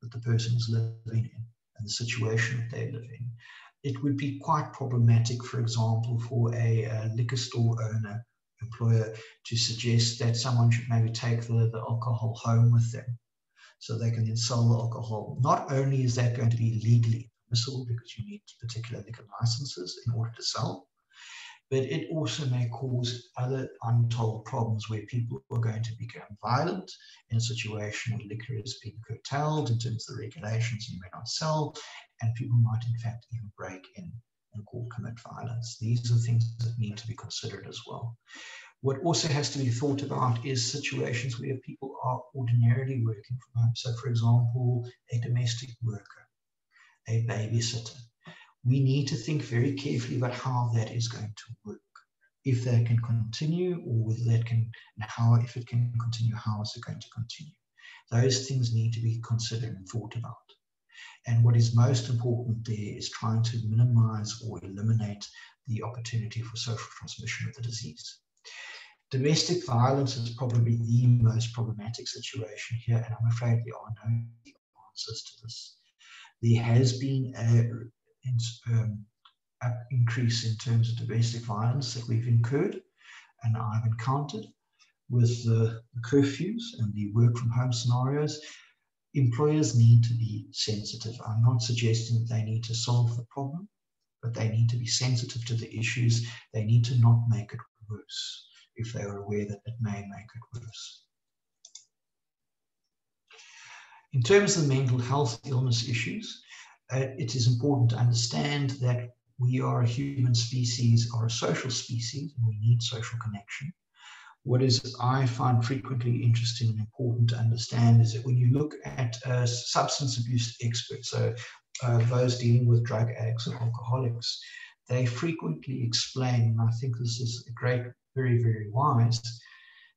that the person is living in and the situation that they live in it would be quite problematic, for example, for a, a, liquor store owner, employer, to suggest that someone should maybe take the, the alcohol home with them so they can then sell the alcohol. Not only is that going to be legally permissible because you need particular liquor licenses in order to sell, but it also may cause other untold problems where people are going to become violent in a situation where liquor is being curtailed in terms of the regulations you may not sell, and people might in fact even break in and commit violence. These are things that need to be considered as well. What also has to be thought about is situations where people are ordinarily working from home. So, for example, a domestic worker, a babysitter, we need to think very carefully about how that is going to work. If that can continue, or whether that can, and how, if it can continue, how is it going to continue? Those things need to be considered and thought about. And what is most important there is trying to minimize or eliminate the opportunity for social transmission of the disease. Domestic violence is probably the most problematic situation here, and I'm afraid there are no answers to this. There has been a um, increase in terms of domestic violence that we've incurred and I've encountered with the, curfews and the work from home scenarios. Employers need to be sensitive. I'm not suggesting that they need to solve the problem, but they need to be sensitive to the issues. They need to not make it worse if they are aware that it may make it worse. In terms of mental health illness issues, it is important to understand that we are a human species or a social species and we need social connection. What is I find frequently interesting and important to understand is that when you look at uh, substance abuse experts, so uh, those dealing with drug addicts and alcoholics, they frequently explain, and I think this is a great, very, very wise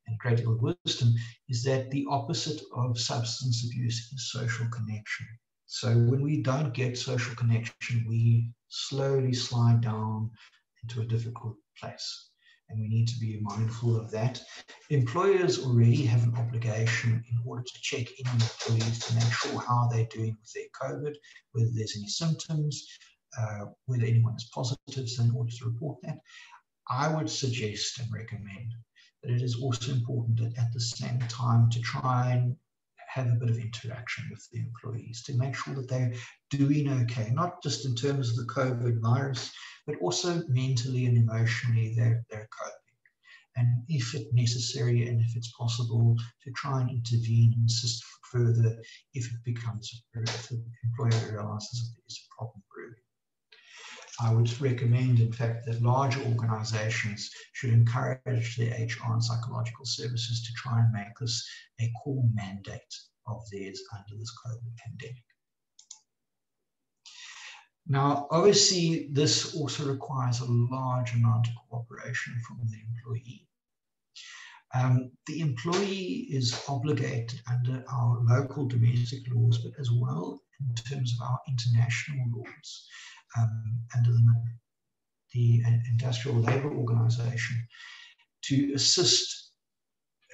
and great deal of wisdom, is that the opposite of substance abuse is social connection. So when we don't get social connection, we slowly slide down into a difficult place. and we need to be mindful of that. Employers already have an obligation in order to check in on employees to make sure how they're doing with their COVID, whether there's any symptoms, uh, whether anyone is positive, so in order to report that. I would suggest and recommend that it is also important that at the same time to try and have a bit of interaction with the employees to make sure that they're doing okay, not just in terms of the COVID virus, but also mentally and emotionally they're, they're coping. And if it's necessary and if it's possible, to try and intervene and assist further if it becomes, if the employer realizes that there is a problem brewing. I would recommend, in fact, that larger organizations should encourage their HR and psychological services to try and make this a core mandate of theirs under this COVID pandemic. Now, obviously, this also requires a large amount of cooperation from the employee. Um, the employee is obligated under our local domestic laws, but as well in terms of our international laws, um, the, the Industrial Labour Organization, to assist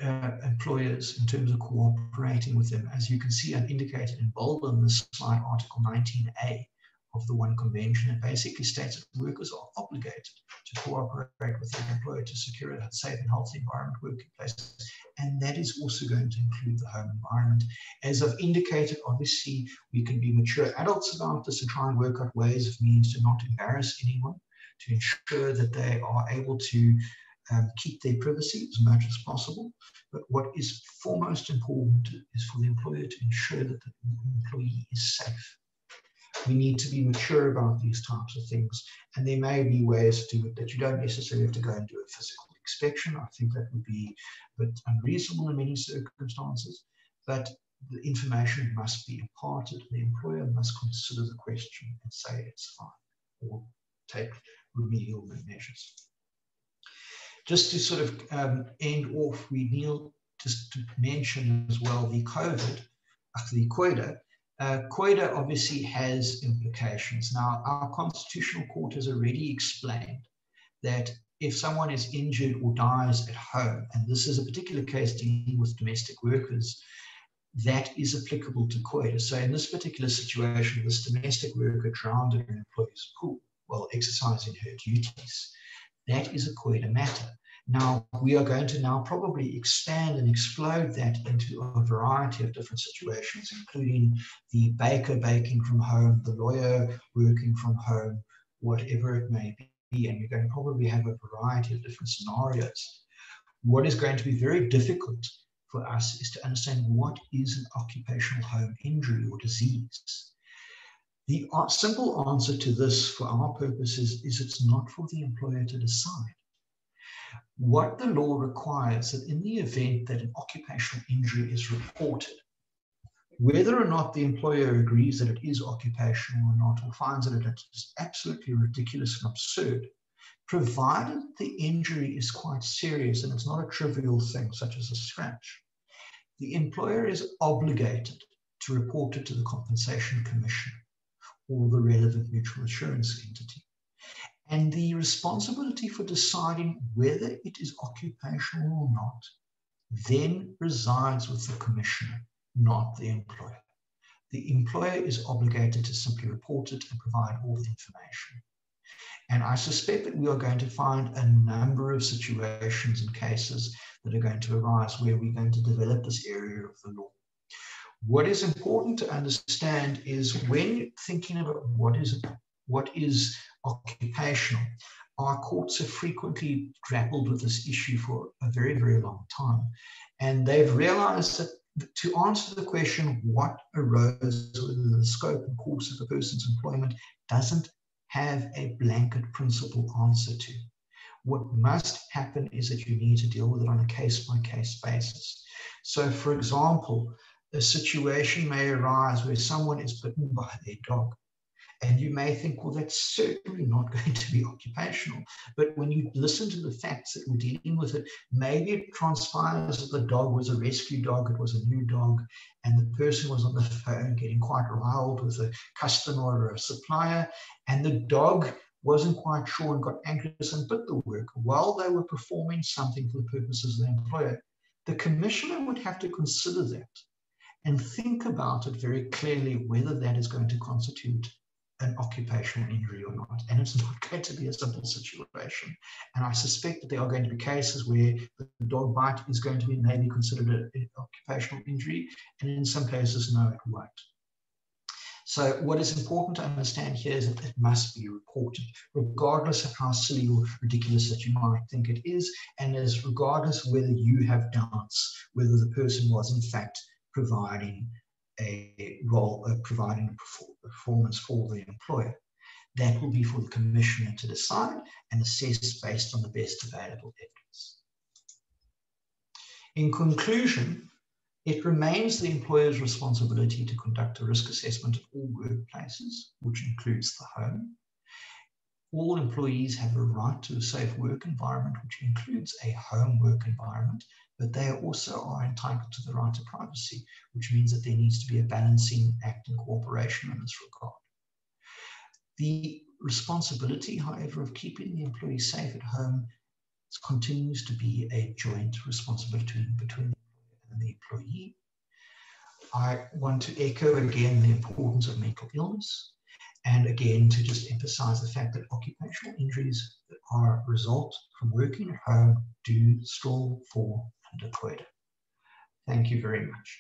uh, employers in terms of cooperating with them. As you can see, I've indicated in bold on this slide, Article 19A of the One Convention. It basically states that workers are obligated to cooperate with their employer to secure a safe and healthy environment working places. And that is also going to include the home environment. As I've indicated, obviously, we can be mature adults about this and try and work out ways of means to not embarrass anyone, to ensure that they are able to um, keep their privacy as much as possible. But what is foremost important is for the employer to ensure that the employee is safe we need to be mature about these types of things. And there may be ways to do it that you don't necessarily have to go and do a physical inspection. I think that would be a bit unreasonable in many circumstances. But the information must be imparted. The employer must consider the question and say it's fine or take remedial measures. Just to sort of um, end off, we need just to mention as well the COVID, the COIDA, uh, COIDA obviously has implications. Now, our Constitutional Court has already explained that if someone is injured or dies at home, and this is a particular case dealing with domestic workers, that is applicable to COIDA. So in this particular situation, this domestic worker drowned in an employer's pool while exercising her duties. That is a COIDA matter. Now, we are going to now probably expand and explode that into a variety of different situations, including the baker baking from home, the lawyer working from home, whatever it may be. And you're going to probably have a variety of different scenarios. What is going to be very difficult for us is to understand what is an occupational home injury or disease. The uh, simple answer to this for our purposes is it's not for the employer to decide what the law requires that in the event that an occupational injury is reported, whether or not the employer agrees that it is occupational or not, or finds that it is absolutely ridiculous and absurd, provided the injury is quite serious and it's not a trivial thing such as a scratch, the employer is obligated to report it to the Compensation Commission or the relevant mutual insurance entity. And the responsibility for deciding whether it is occupational or not then resides with the commissioner, not the employer. The employer is obligated to simply report it and provide all the information. And I suspect that we are going to find a number of situations and cases that are going to arise where we're going to develop this area of the law. What is important to understand is when thinking about what is what is occupational. Our courts have frequently grappled with this issue for a very, very long time. And they've realized that to answer the question, what arose within the scope and course of a person's employment doesn't have a blanket principle answer to. What must happen is that you need to deal with it on a case by case basis. So, for example, a situation may arise where someone is bitten by their dog. And you may think, well, that's certainly not going to be occupational. But when you listen to the facts that we're dealing with it, maybe it transpires that the dog was a rescue dog, it was a new dog, and the person was on the phone getting quite riled with a customer or a supplier, and the dog wasn't quite sure and got anxious and bit the work while they were performing something for the purposes of the employer, the commissioner would have to consider that and think about it very clearly whether that is going to constitute an occupational injury or not. And it's not going to be a simple situation. And I suspect that there are going to be cases where the dog bite is going to be maybe considered an occupational injury, and in some cases, no, it won't. So what is important to understand here is that it must be reported, regardless of how silly or ridiculous that you might think it is, and as regardless whether you have doubts whether the person was in fact providing a role, of providing performance for the employer. That will be for the commissioner to decide and assess based on the best available evidence. In conclusion, it remains the employer's responsibility to conduct a risk assessment at all workplaces, which includes the home. All employees have a right to a safe work environment, which includes a home work environment but they also are entitled to the right to privacy, which means that there needs to be a balancing act and cooperation in this regard. The responsibility, however, of keeping the employee safe at home continues to be a joint responsibility between the employee. I want to echo again the importance of mental illness and again to just emphasize the fact that occupational injuries that are a result from working at home do still fall deployed. Thank you very much.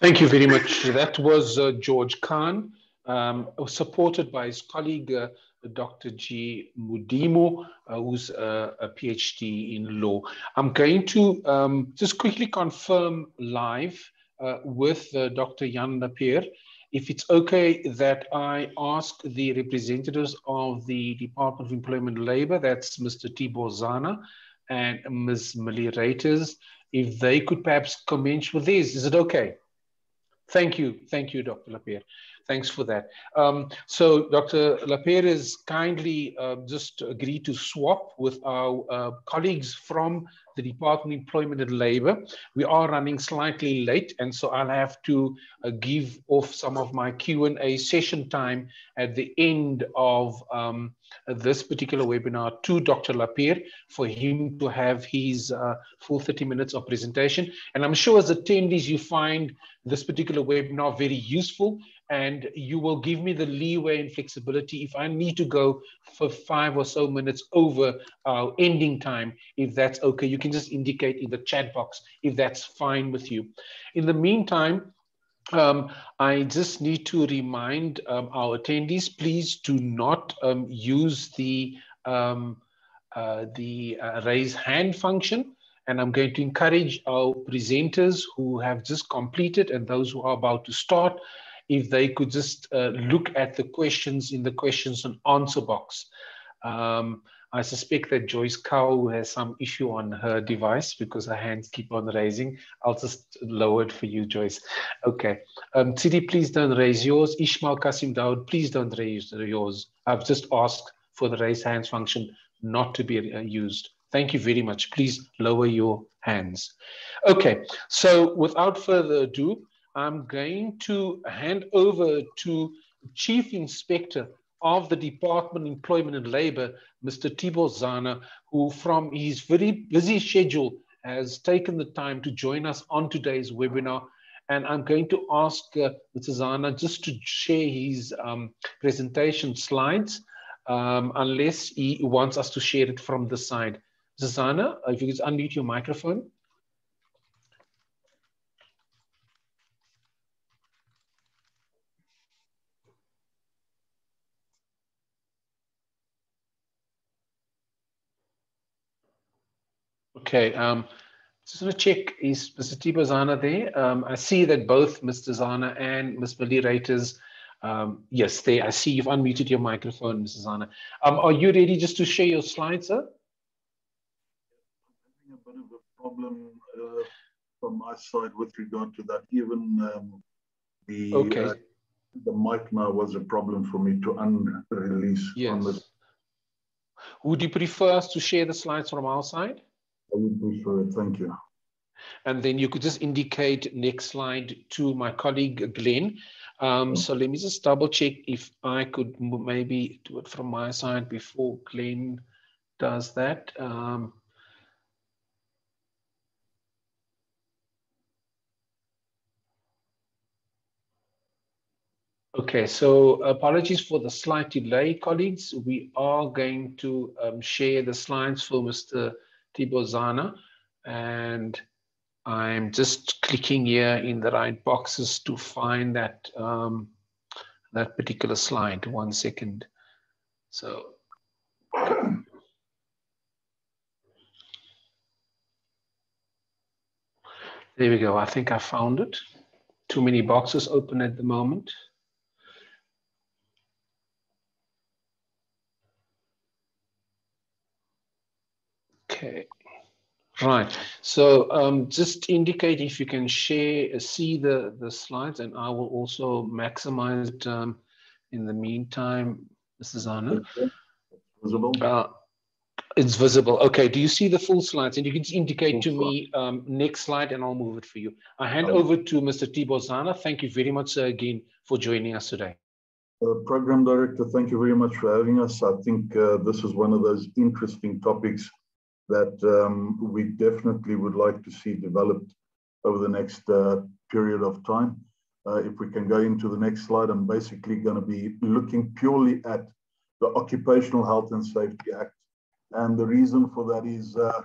Thank you very much. That was uh, George Khan, um, supported by his colleague, uh, Dr. G. Mudimu, uh, who's a, a, PhD in law. I'm going to um, just quickly confirm live uh, with uh, Dr. Jan Lapere if it's okay that I ask the representatives of the Department of Employment and Labor, that's Mr. Tibor Szana and Ms. Millie Reiters, if they could perhaps comment with this. Is it okay? Thank you. Thank you, Dr. Lapere. Thanks for that. Um, so Dr. Lapere has kindly uh, just agreed to swap with our uh, colleagues from the Department of Employment and Labor. We are running slightly late, and so I'll have to uh, give off some of my Q&A session time at the end of um, this particular webinar to Dr. Lapere for him to have his uh, full 30 minutes of presentation. And I'm sure as attendees, you find this particular webinar very useful and you will give me the leeway and flexibility if I need to go for five or so minutes over our ending time, if that's okay. You can just indicate in the chat box if that's fine with you. In the meantime, um, I just need to remind um, our attendees, please do not um, use the, um, uh, the uh, raise hand function. And I'm going to encourage our presenters who have just completed and those who are about to start if they could just uh, look at the questions in the questions and answer box. Um, I suspect that Joyce Cow has some issue on her device because her hands keep on raising. I'll just lower it for you, Joyce. Okay. Um, Tidi, please don't raise yours. Ishmael Kasim Dawood, please don't raise yours. I've just asked for the raise hands function not to be uh, used. Thank you very much. Please lower your hands. Okay, so without further ado, I'm going to hand over to Chief Inspector of the Department of Employment and Labor, Mr. Tibor Szana, who from his very busy schedule has taken the time to join us on today's webinar. And I'm going to ask uh, Mr. Szana just to share his um, presentation slides, um, unless he wants us to share it from the side. Mr. Szana, if you could unmute your microphone. Okay. Um, just want to check, is Mr. Tibo Szana there? Um, I see that both Mr. Szana and Ms. Billy Reiters, um, yes, they, I see you've unmuted your microphone, Mrs. Szana. Um, are you ready just to share your slides, sir? Having a bit of a problem uh, from my side with regard to that. Even um, the okay. uh, the mic now was a problem for me to unrelease. Yes. Would you prefer us to share the slides from our side? I would prefer it. Thank you. And then you could just indicate next slide to my colleague Glenn. Um, so let me just double check if I could maybe do it from my side before Glenn does that. Um, Okay, so apologies for the slight delay, colleagues. We are going to um, share the slides for Mr. Tibor Szana, and I'm just clicking here in the right boxes to find that um, that particular slide. One second. So. There we go. I think I found it. Too many boxes open at the moment. Okay. Right. So um, just indicate if you can share, see the, the slides, and I will also maximize it um, in the meantime, Mrs. Anna. Visible? Uh, it's visible. Okay. Do you see the full slides? And you can indicate to me um, next slide, and I'll move it for you. I hand over to Mr. Tibor Szana. Thank you very much uh, again for joining us today. Uh, Program Director, thank you very much for having us. I think uh, this is one of those interesting topics that um, we definitely would like to see developed over the next uh, period of time. Uh, if we can go into the next slide, I'm basically going to be looking purely at the Occupational Health and Safety Act. And the reason for that is uh,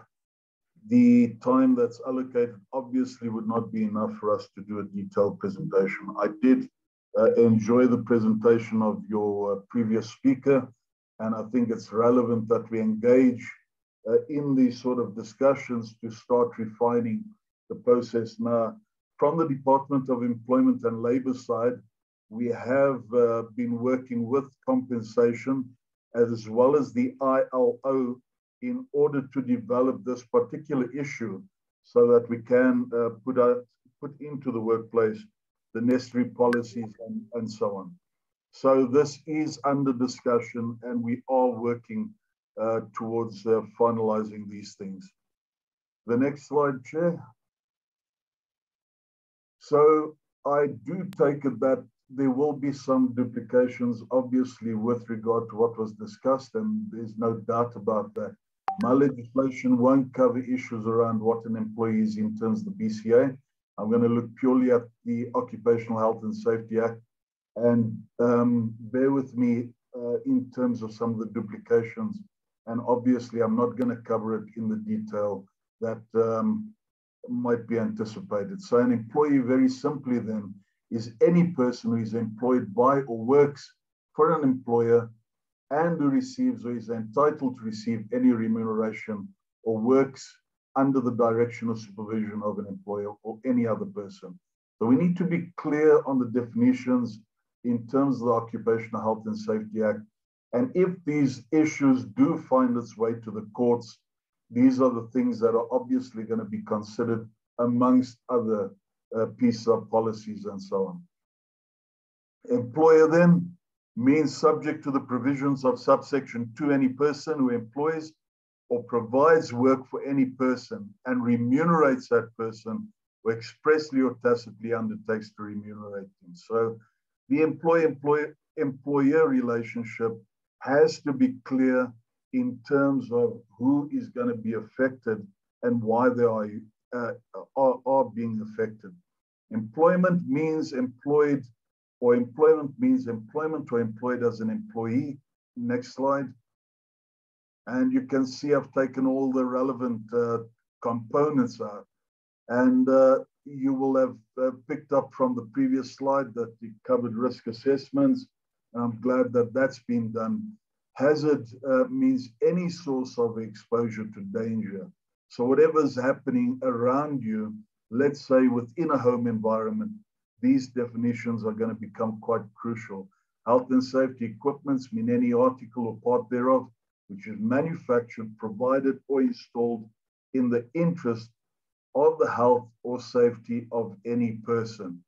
the time that's allocated obviously would not be enough for us to do a detailed presentation. I did uh, enjoy the presentation of your uh, previous speaker, and I think it's relevant that we engage uh, in these sort of discussions to start refining the process. Now, from the Department of Employment and Labor side, we have uh, been working with compensation as well as the ILO in order to develop this particular issue so that we can uh, put out put into the workplace the necessary policies and, and so on. So this is under discussion and we are working uh, towards uh, finalizing these things. The next slide, Chair. So I do take it that there will be some duplications, obviously, with regard to what was discussed, and there's no doubt about that. My legislation won't cover issues around what an employee is in terms of the BCA. I'm going to look purely at the Occupational Health and Safety Act. And um, bear with me uh, in terms of some of the duplications and obviously, I'm not going to cover it in the detail that um, might be anticipated. So an employee, very simply then, is any person who is employed by or works for an employer and who receives or is entitled to receive any remuneration or works under the direction or supervision of an employer or any other person. So we need to be clear on the definitions in terms of the Occupational Health and Safety Act and if these issues do find its way to the courts, these are the things that are obviously going to be considered amongst other uh, pieces of policies and so on. Employer then means subject to the provisions of subsection 2 any person who employs or provides work for any person and remunerates that person or expressly or tacitly undertakes to remunerate them. So the employee-employer relationship has to be clear in terms of who is going to be affected and why they are, uh, are, are being affected. Employment means employed, or employment means employment or employed as an employee. Next slide. And you can see I've taken all the relevant uh, components out. And uh, you will have uh, picked up from the previous slide that it covered risk assessments, I'm glad that that's been done. Hazard uh, means any source of exposure to danger. So whatever's happening around you, let's say within a home environment, these definitions are going to become quite crucial. Health and safety equipments mean any article or part thereof which is manufactured, provided, or installed in the interest of the health or safety of any person.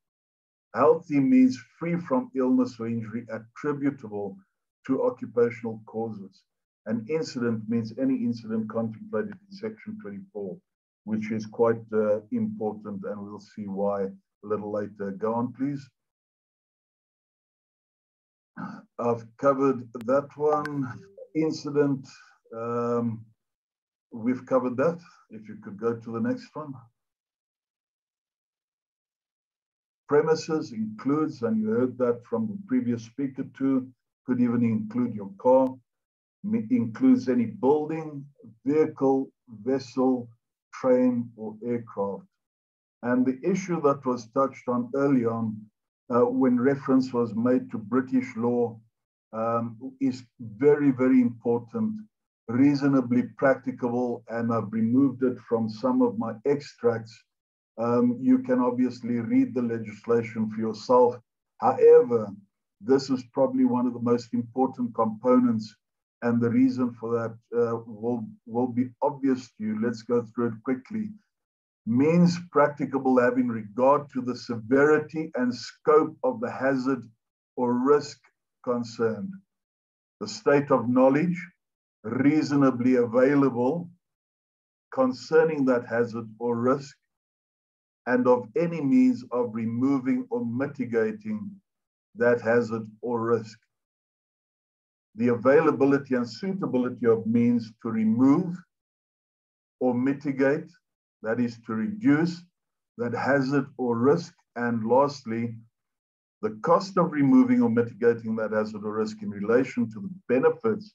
Healthy means free from illness or injury attributable to occupational causes. An incident means any incident contemplated in section 24. which is quite uh, important, and we'll see why a little later. Go on, please. I've covered that one. Incident, um, we've covered that. If you could go to the next one. Premises includes, and you heard that from the previous speaker too, could even include your car, includes any building, vehicle, vessel, train, or aircraft. And the issue that was touched on early on uh, when reference was made to British law um, is very, very important, reasonably practicable, and I've removed it from some of my extracts. Um, you can obviously read the legislation for yourself. However, this is probably one of the most important components and the reason for that uh, will, will be obvious to you. Let's go through it quickly. Means practicable having regard to the severity and scope of the hazard or risk concerned. The state of knowledge reasonably available concerning that hazard or risk and of any means of removing or mitigating that hazard or risk the availability and suitability of means to remove or mitigate, that is to reduce that hazard or risk. And lastly, the cost of removing or mitigating that hazard or risk in relation to the benefits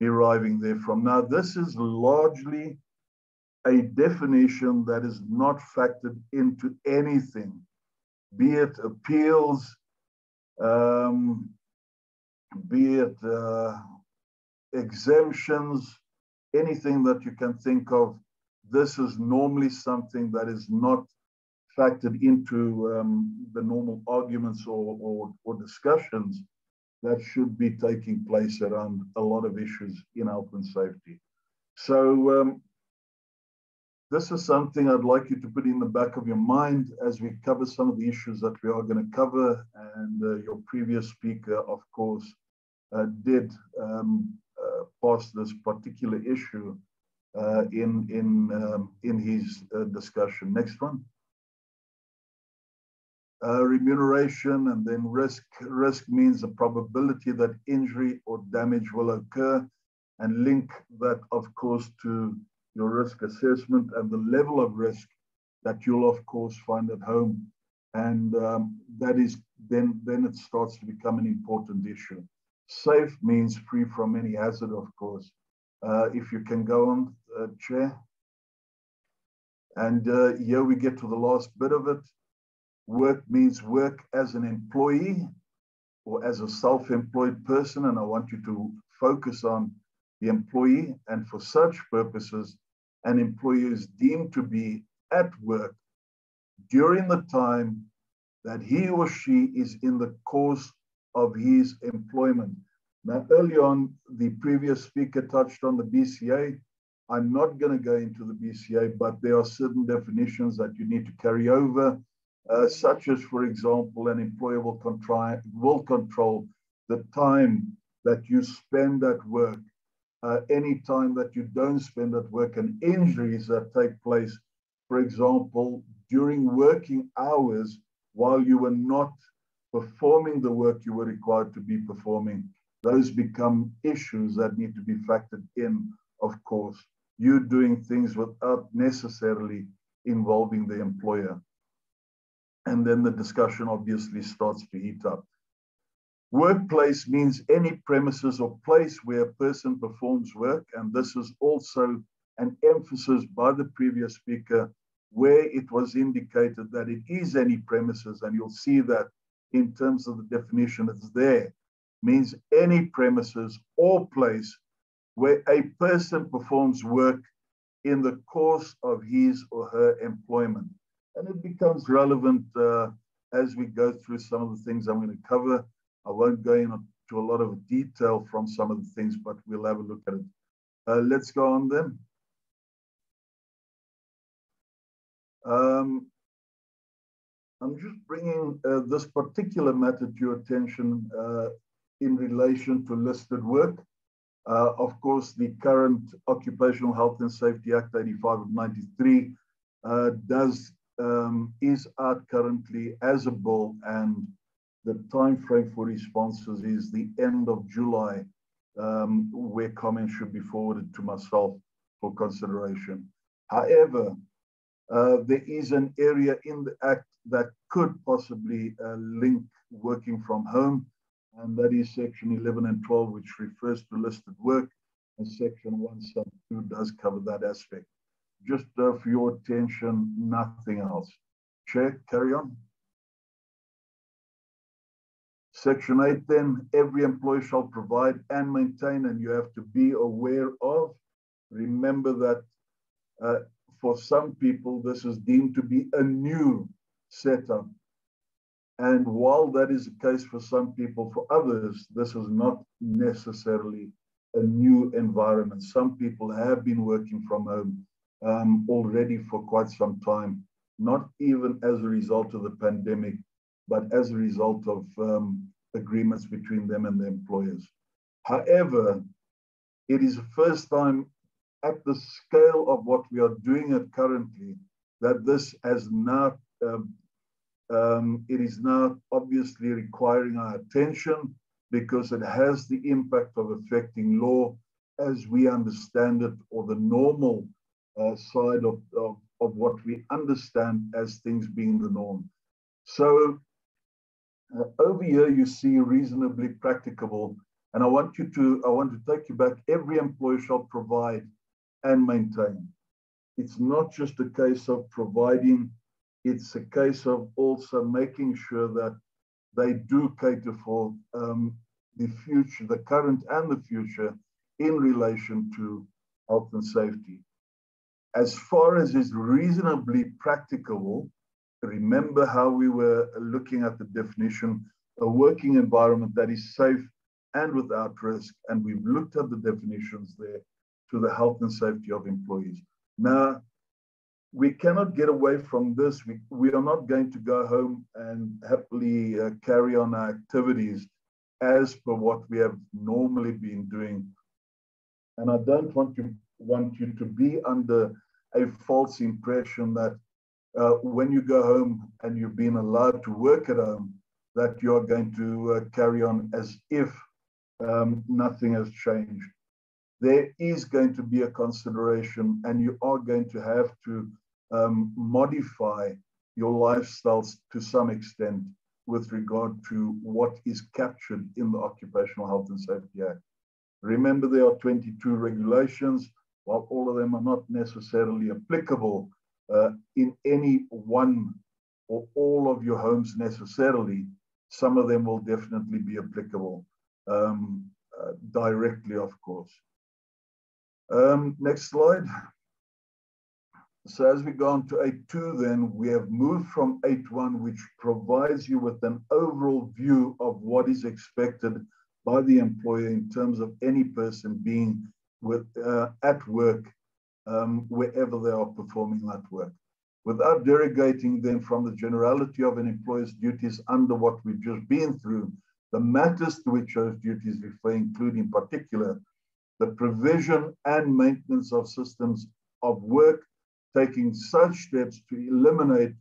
deriving therefrom. Now, this is largely a definition that is not factored into anything, be it appeals, um, be it uh, exemptions, anything that you can think of. This is normally something that is not factored into um, the normal arguments or, or, or, discussions that should be taking place around a lot of issues in health and safety. So um, this is something I'd like you to put in the back of your mind as we cover some of the issues that we are going to cover. And uh, your previous speaker, of course, uh, did um, uh, pass this particular issue uh, in, in, um, in his discussion. Next one. Uh, remuneration and then risk. Risk means the probability that injury or damage will occur and link that, of course, to your risk assessment and the level of risk that you'll, of course, find at home. And um, that is then, then it starts to become an important issue. Safe means free from any hazard, of course. Uh, if you can go on, uh, Chair. And uh, here we get to the last bit of it. Work means work as an employee or as a self-employed person. And I want you to focus on the employee. And for such purposes, an employee is deemed to be at work during the time that he or she is in the course of his employment. Now, early on, the previous speaker touched on the BCA. I'm not going to go into the BCA, but there are certain definitions that you need to carry over, uh, such as, for example, an employer will, will control the time that you spend at work, uh, any time that you don't spend at work, and injuries that take place, for example, during working hours while you were not performing the work you were required to be performing, those become issues that need to be factored in, of course. You doing things without necessarily involving the employer. And then the discussion obviously starts to heat up. Workplace means any premises or place where a person performs work. And this is also an emphasis by the previous speaker where it was indicated that it is any premises. And you'll see that in terms of the definition it's there, means any premises or place where a person performs work in the course of his or her employment. And it becomes relevant uh, as we go through some of the things I'm going to cover. I won't go into a lot of detail from some of the things, but we'll have a look at it. Uh, let's go on then. Um, I'm just bringing uh, this particular matter to your attention uh, in relation to listed work. Uh, of course, the current Occupational Health and Safety Act 85 of 93 uh, does um, is out currently as a bill, and the time frame for responses is the end of July, um, where comments should be forwarded to myself for consideration. However, uh, there is an area in the Act that could possibly uh, link working from home, and that is Section 11 and 12, which refers to listed work, and Section 1 sub 2 does cover that aspect. Just uh, for your attention, nothing else. Chair, carry on. Section 8 then, every employee shall provide and maintain, and you have to be aware of. Remember that uh, for some people, this is deemed to be a new setup. And while that is the case for some people, for others, this is not necessarily a new environment. Some people have been working from home um, already for quite some time, not even as a result of the pandemic, but as a result of um, agreements between them and the employers. However, it is the first time at the scale of what we are doing it currently that this has not, um, um, it is now obviously requiring our attention because it has the impact of affecting law as we understand it or the normal uh, side of, of, of what we understand as things being the norm. So uh, over here, you see reasonably practicable. And I want you to, I want to take you back. Every employer shall provide and maintain. It's not just a case of providing, it's a case of also making sure that they do cater for um, the future, the current and the future in relation to health and safety as far as is reasonably practicable, remember how we were looking at the definition, a working environment that is safe and without risk. And we've looked at the definitions there to the health and safety of employees. Now, we cannot get away from this. We, we are not going to go home and happily uh, carry on our activities as per what we have normally been doing. And I don't want to want you to be under a false impression that uh, when you go home and you've been allowed to work at home, that you're going to uh, carry on as if um, nothing has changed. There is going to be a consideration, and you are going to have to um, modify your lifestyles to some extent with regard to what is captured in the Occupational Health and Safety Act. Remember, there are 22 regulations while all of them are not necessarily applicable uh, in any one or all of your homes necessarily, some of them will definitely be applicable um, uh, directly, of course. Um, next slide. So as we go on to 8.2 then, we have moved from 8.1, which provides you with an overall view of what is expected by the employer in terms of any person being with, uh, at work um, wherever they are performing that work. Without derogating then from the generality of an employer's duties under what we've just been through, the matters to which those duties refer include in particular the provision and maintenance of systems of work, taking such steps to eliminate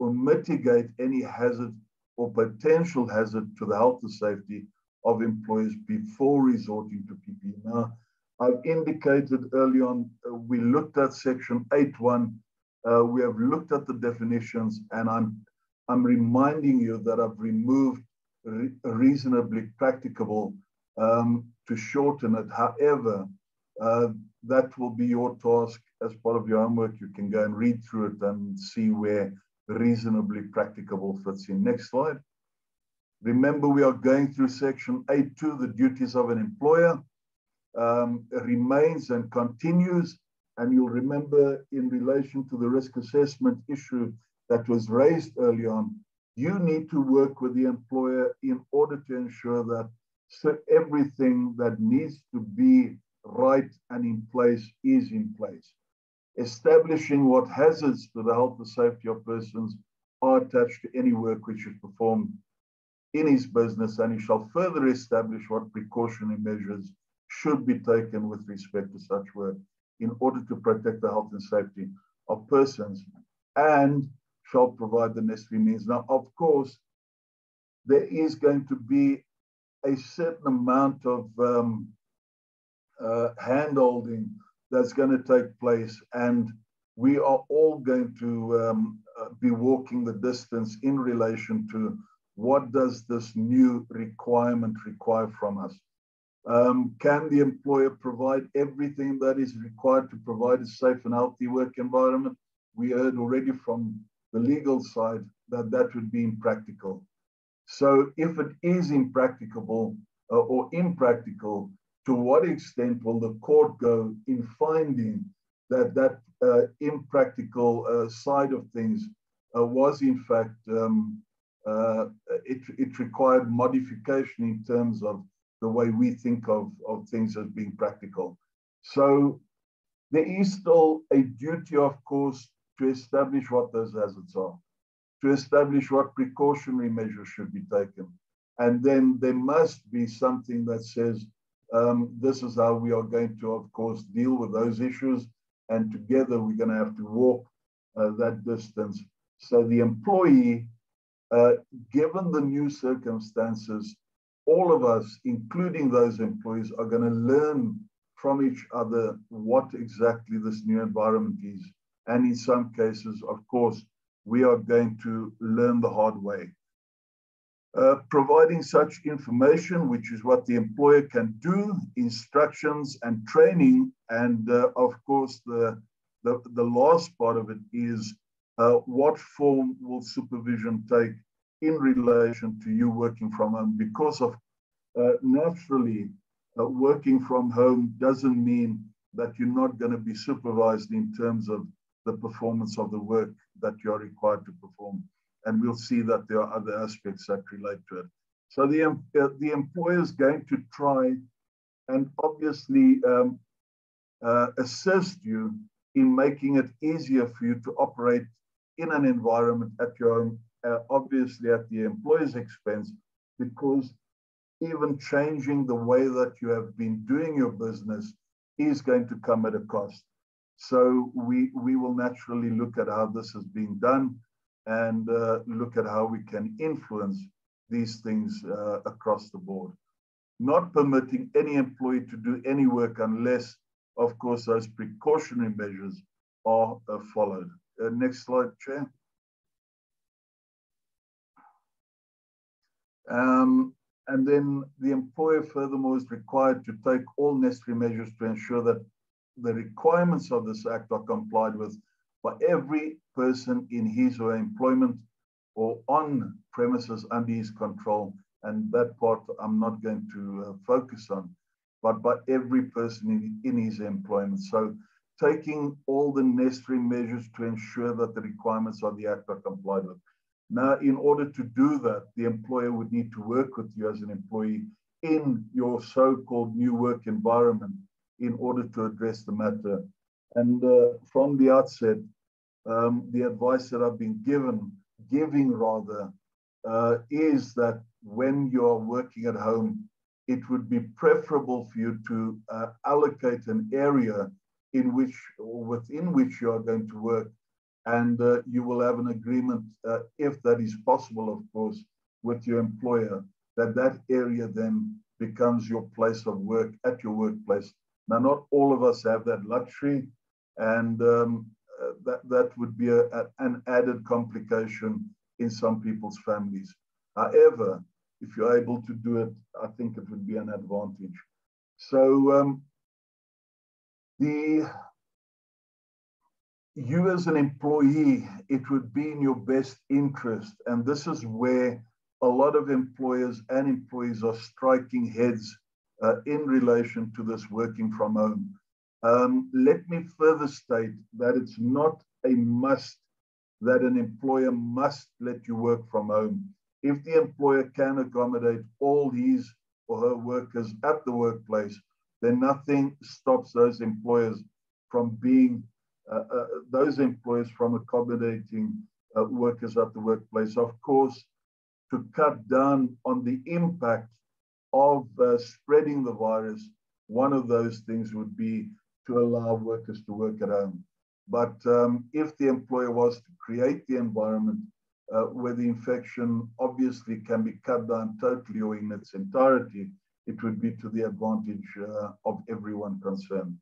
or mitigate any hazard or potential hazard to the health and safety of employees before resorting to PPE. Now, I've indicated early on, uh, we looked at section 8.1. Uh, we have looked at the definitions and I'm, I'm reminding you that I've removed re reasonably practicable um, to shorten it. However, uh, that will be your task as part of your homework. You can go and read through it and see where reasonably practicable fits in. Next slide. Remember, we are going through section 8.2, the duties of an employer um, remains and continues. And you'll remember in relation to the risk assessment issue that was raised early on, you need to work with the employer in order to ensure that so everything that needs to be right and in place is in place. Establishing what hazards to the health and safety of persons are attached to any work which is performed in his business, and he shall further establish what precautionary measures should be taken with respect to such work in order to protect the health and safety of persons and shall provide the necessary means. Now, of course, there is going to be a certain amount of um, uh, handholding that's going to take place, and we are all going to um, uh, be walking the distance in relation to what does this new requirement require from us. Um, can the employer provide everything that is required to provide a safe and healthy work environment? We heard already from the legal side that that would be impractical. So if it is impracticable uh, or impractical, to what extent will the court go in finding that that uh, impractical uh, side of things uh, was in fact, um, uh, it, it required modification in terms of the way we think of, of things as being practical. So there is still a duty, of course, to establish what those hazards are, to establish what precautionary measures should be taken. And then there must be something that says, um, this is how we are going to, of course, deal with those issues. And together we're going to have to walk uh, that distance. So the employee, uh, given the new circumstances, all of us, including those employees, are going to learn from each other what exactly this new environment is. And in some cases, of course, we are going to learn the hard way. Uh, providing such information, which is what the employer can do, instructions and training. And uh, of course, the, the, the, last part of it is uh, what form will supervision take in relation to you working from home? Because of uh, naturally, uh, working from home doesn't mean that you're not going to be supervised in terms of the performance of the work that you're required to perform and we'll see that there are other aspects that relate to it. So the, uh, the employer is going to try and obviously um, uh, assist you in making it easier for you to operate in an environment at your own, uh, obviously at the employer's expense, because even changing the way that you have been doing your business is going to come at a cost. So we, we will naturally look at how this is being done and uh, look at how we can influence these things uh, across the board. Not permitting any employee to do any work unless, of course, those precautionary measures are uh, followed. Uh, next slide, Chair. Um, and then the employer furthermore is required to take all necessary measures to ensure that the requirements of this act are complied with by every person in his or her employment or on premises under his control. And that part I'm not going to uh, focus on, but by every person in, in his employment. So taking all the necessary measures to ensure that the requirements of the Act are complied with. Now, in order to do that, the employer would need to work with you as an employee in your so-called new work environment in order to address the matter. And uh, from the outset, um, the advice that I've been given, giving rather, uh, is that when you're working at home, it would be preferable for you to uh, allocate an area in which or within which you are going to work. And uh, you will have an agreement, uh, if that is possible, of course, with your employer, that that area then becomes your place of work at your workplace. Now, not all of us have that luxury. And um, uh, that, that would be a, a, an added complication in some people's families. However, if you're able to do it, I think it would be an advantage. So um, the you as an employee, it would be in your best interest. And this is where a lot of employers and employees are striking heads uh, in relation to this working from home. Um, let me further state that it's not a must that an employer must let you work from home. If the employer can accommodate all his or her workers at the workplace, then nothing stops those employers from being, those employers from accommodating uh, workers at the workplace. Of course, to cut down on the impact of uh, spreading the virus one of those things would be to allow workers to work at home. But um, if the employer was to create the environment uh, where the infection obviously can be cut down totally or in its entirety, it would be to the advantage uh, of everyone concerned.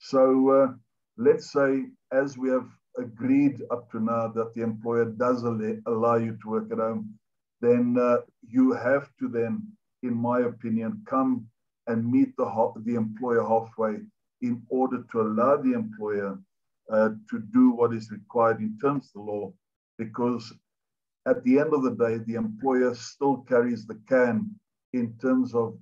So uh, let's say, as we have agreed up to now that the employer does allow you to work at home, then uh, you have to then, in my opinion, come and meet the, the employer halfway in order to allow the employer uh, to do what is required in terms of the law, because at the end of the day, the employer still carries the can in terms of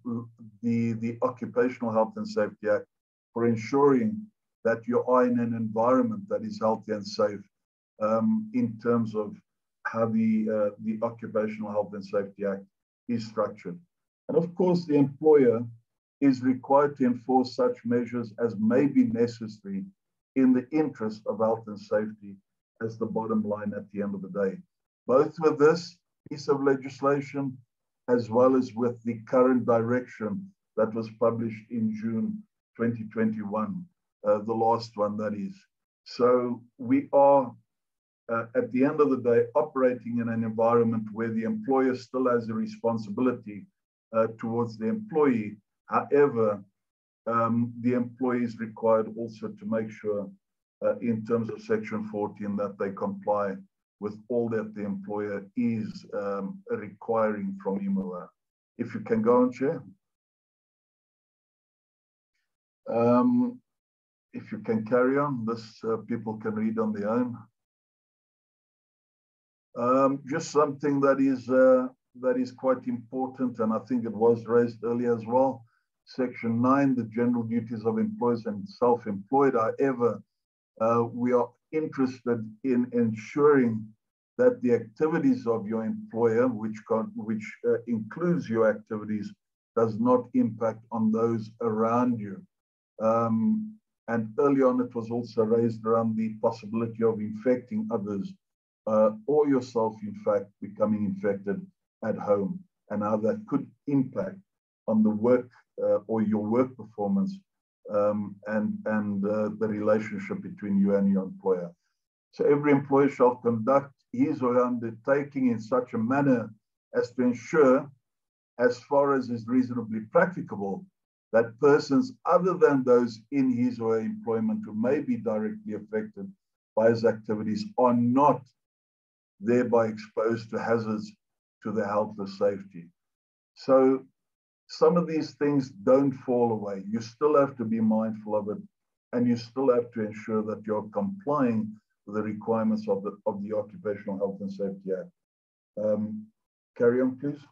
the, the Occupational Health and Safety Act for ensuring that you are in an environment that is healthy and safe um, in terms of how the, uh, the Occupational Health and Safety Act is structured. And of course, the employer is required to enforce such measures as may be necessary in the interest of health and safety as the bottom line at the end of the day. Both with this piece of legislation as well as with the current direction that was published in June 2021, uh, the last one that is. So we are, uh, at the end of the day, operating in an environment where the employer still has a responsibility uh, towards the employee However, um, the employee is required also to make sure uh, in terms of section 14 that they comply with all that the employer is um, requiring from IMOA. If you can go on, Chair. Um, if you can carry on, this uh, people can read on their own. Um, just something that is uh, that is quite important, and I think it was raised earlier as well. Section 9, the general duties of employers and self-employed. However, uh, we are interested in ensuring that the activities of your employer, which, which uh, includes your activities, does not impact on those around you. Um, and early on, it was also raised around the possibility of infecting others uh, or yourself, in fact, becoming infected at home and how that could impact on the work uh, or your work performance um, and, and uh, the relationship between you and your employer. So every employer shall conduct his or her undertaking in such a manner as to ensure, as far as is reasonably practicable, that persons other than those in his or her employment who may be directly affected by his activities are not thereby exposed to hazards to their health or safety. So some of these things don't fall away. You still have to be mindful of it, and you still have to ensure that you're complying with the requirements of the, of the Occupational Health and Safety Act. Um, carry on, please.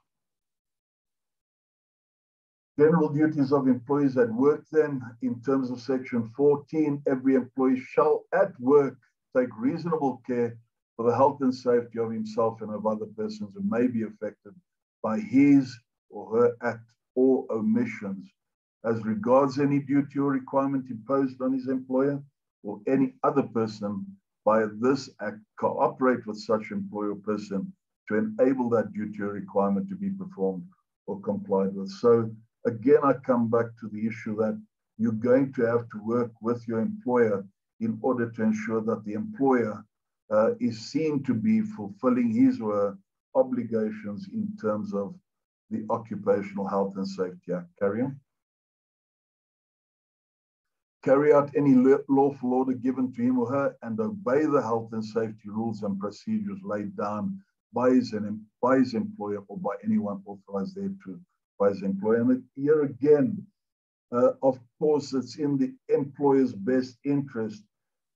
General duties of employees at work then, in terms of section 14, every employee shall at work take reasonable care for the health and safety of himself and of other persons who may be affected by his or her act or omissions as regards any duty or requirement imposed on his employer or any other person by this act cooperate with such employer or person to enable that duty or requirement to be performed or complied with. So again, I come back to the issue that you're going to have to work with your employer in order to ensure that the employer uh, is seen to be fulfilling his or her obligations in terms of the Occupational Health and Safety Act. Carry on. Carry out any lawful order given to him or her and obey the health and safety rules and procedures laid down by his, by his employer or by anyone authorized thereto employer. And here again, uh, of course, it's in the employer's best interest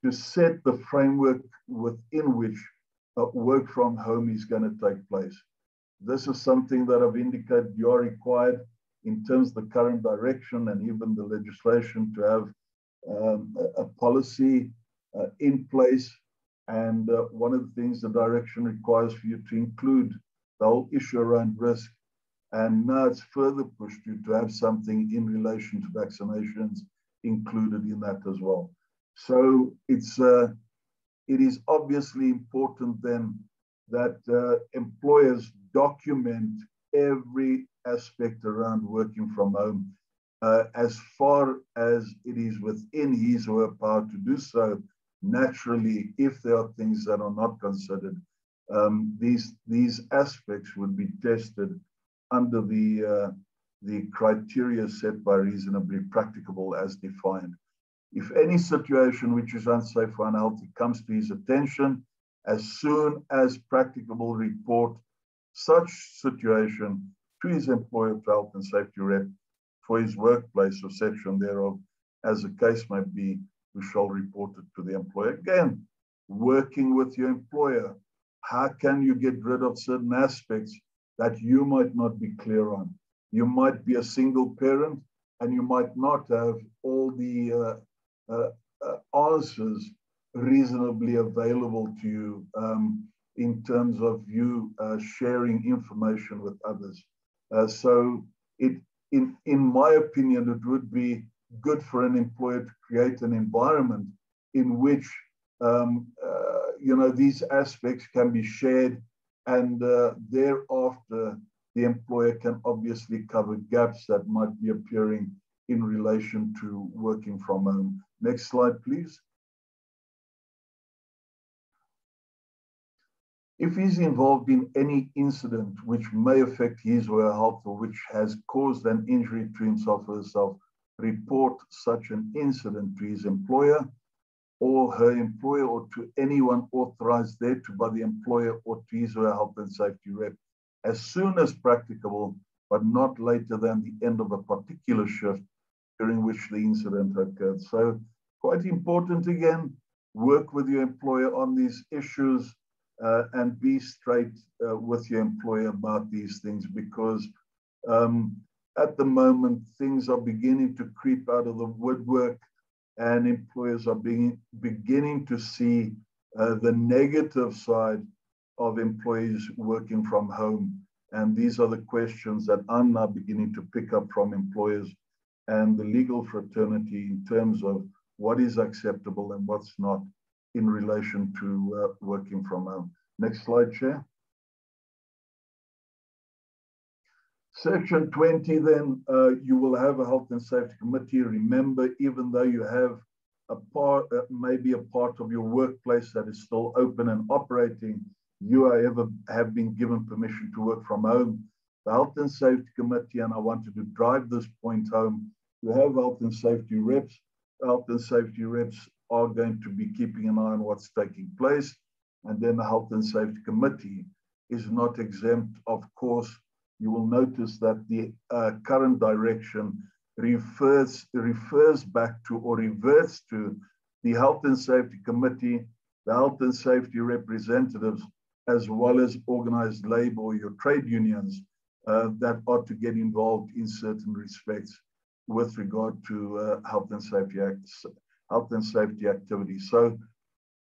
to set the framework within which uh, work from home is going to take place. This is something that I've indicated you are required in terms of the current direction and even the legislation to have um, a, a, policy uh, in place. And uh, one of the things the direction requires for you to include the whole issue around risk. And now it's further pushed you to have something in relation to vaccinations included in that as well. So it's uh, it is obviously important then that uh, employers document every aspect around working from home uh, as far as it is within his or her power to do so, naturally, if there are things that are not considered, um, these, these aspects would be tested under the, uh, the criteria set by reasonably practicable as defined. If any situation which is unsafe or unhealthy comes to his attention, as soon as practicable report such situation to his employer health and safety rep for his workplace or section thereof, as the case may be, we shall report it to the employer. Again, working with your employer, how can you get rid of certain aspects that you might not be clear on? You might be a single parent and you might not have all the uh, uh, uh, answers reasonably available to you um, in terms of you uh, sharing information with others. Uh, so it, in, in my opinion, it would be good for an employer to create an environment in which um, you know these aspects can be shared and uh, thereafter the employer can obviously cover gaps that might be appearing in relation to working from home. Next slide, please. If he's involved in any incident which may affect his or her health or which has caused an injury to himself or herself, report such an incident to his employer or her employer or to anyone authorized thereto by the employer or to his or her health and safety rep as soon as practicable, but not later than the end of a particular shift during which the incident occurred. So quite important again, work with your employer on these issues uh, and be straight uh, with your employer about these things because um, at the moment things are beginning to creep out of the woodwork and employers are being, beginning to see uh, the negative side of employees working from home. And these are the questions that I'm now beginning to pick up from employers and the legal fraternity in terms of what is acceptable and what's not in relation to uh, working from home. Next slide, Chair. Section 20, then uh, you will have a health and safety committee. Remember, even though you have a part, uh, maybe a part of your workplace that is still open and operating, you ever have been given permission to work from home. The health and safety committee, and I wanted to drive this point home, you have health and safety reps. Health and safety reps are going to be keeping an eye on what's taking place. And then the Health and Safety Committee is not exempt. Of course, you will notice that the uh, current direction refers, refers back to or reverts to the Health and Safety Committee, the Health and Safety representatives, as well as organized labor or your trade unions uh, that ought to get involved in certain respects with regard to uh, health and safety acts, health and safety activities. So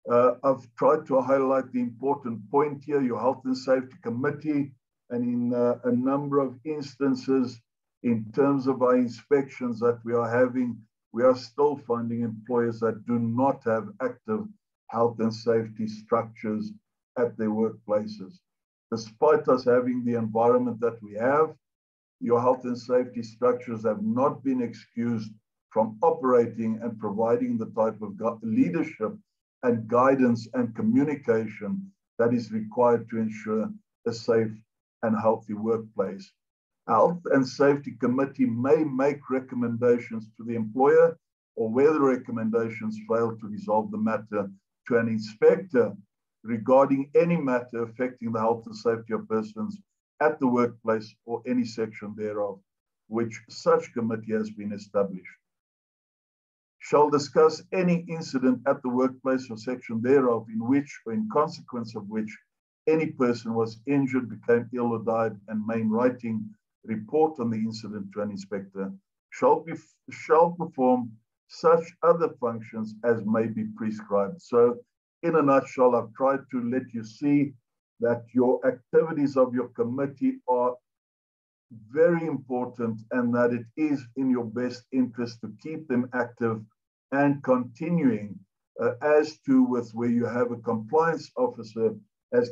uh, I've tried to highlight the important point here, your health and safety committee, and in uh, a number of instances, in terms of our inspections that we are having, we are still finding employers that do not have active health and safety structures at their workplaces. Despite us having the environment that we have, your health and safety structures have not been excused from operating and providing the type of leadership and guidance and communication that is required to ensure a safe and healthy workplace. Health and Safety Committee may make recommendations to the employer or where the recommendations fail to resolve the matter to an inspector regarding any matter affecting the health and safety of persons at the workplace or any section thereof, which such committee has been established shall discuss any incident at the workplace or section thereof in which or in consequence of which any person was injured, became ill or died, and main writing report on the incident to an inspector, shall, be, shall perform such other functions as may be prescribed. So in a nutshell, I've tried to let you see that your activities of your committee are very important and that it is in your best interest to keep them active and continuing uh, as to with where you have a compliance officer as,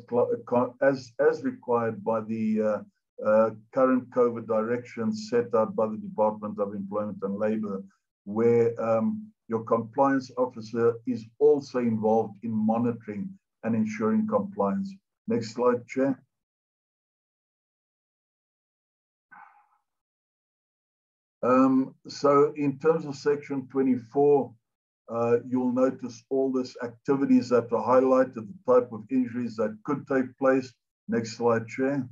as, as required by the uh, uh, current COVID directions set out by the Department of Employment and Labor, where um, your compliance officer is also involved in monitoring and ensuring compliance. Next slide, Chair. Um, so in terms of section 24, uh, you'll notice all these activities that are highlighted, the type of injuries that could take place. Next slide, Chair.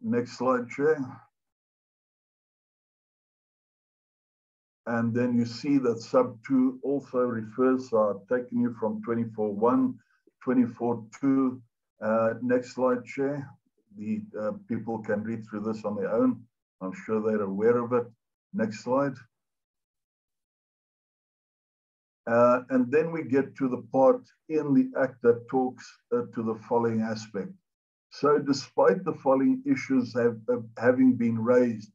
Next slide, Chair. And then you see that sub two also refers, uh, taking you from 24.1, 24.2. Uh, next slide, Chair. The uh, people can read through this on their own. I'm sure they're aware of it. Next slide. Uh, and then we get to the part in the act that talks uh, to the following aspect. So despite the following issues have, uh, having been raised,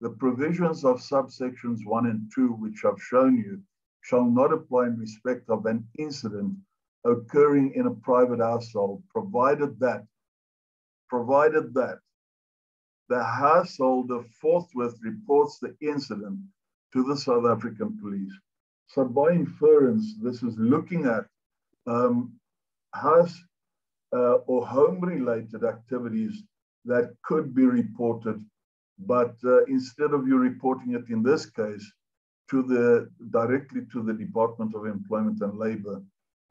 the provisions of subsections one and two, which I've shown you, shall not apply in respect of an incident occurring in a private household, provided that, provided that the householder forthwith reports the incident to the South African police. So by inference, this is looking at um, house uh, or home-related activities that could be reported but uh, instead of you reporting it in this case to the directly to the Department of Employment and Labor,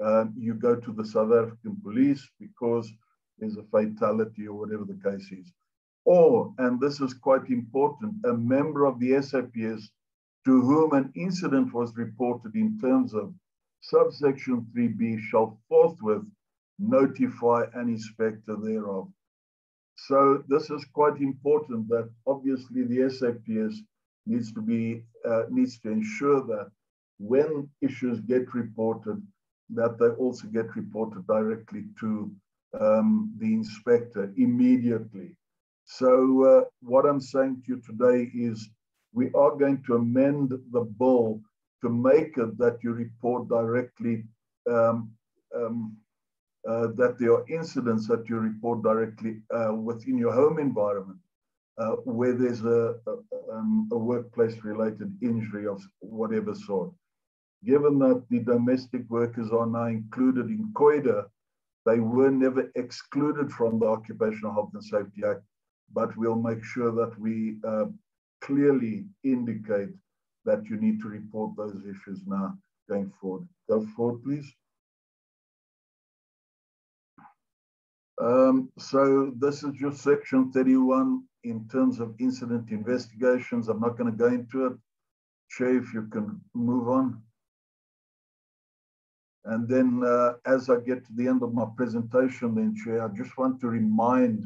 uh, you go to the South African police because there's a fatality or whatever the case is. Or, and this is quite important, a member of the SAPS to whom an incident was reported in terms of subsection 3b shall forthwith notify an inspector thereof. So this is quite important that obviously the SAPS needs to be uh, needs to ensure that when issues get reported, that they also get reported directly to um, the inspector immediately. So uh, what I'm saying to you today is we are going to amend the bill to make it that you report directly um, um, uh, that there are incidents that you report directly uh, within your home environment uh, where there's a, a, um, a workplace related injury of whatever sort. Given that the domestic workers are now included in COIDA, they were never excluded from the Occupational Health and Safety Act, but we'll make sure that we uh, clearly indicate that you need to report those issues now going forward. Go forward, please. Um, so this is just section 31 in terms of incident investigations. I'm not going to go into it. Chair, if you can move on. And then uh, as I get to the end of my presentation then, Chair, I just want to remind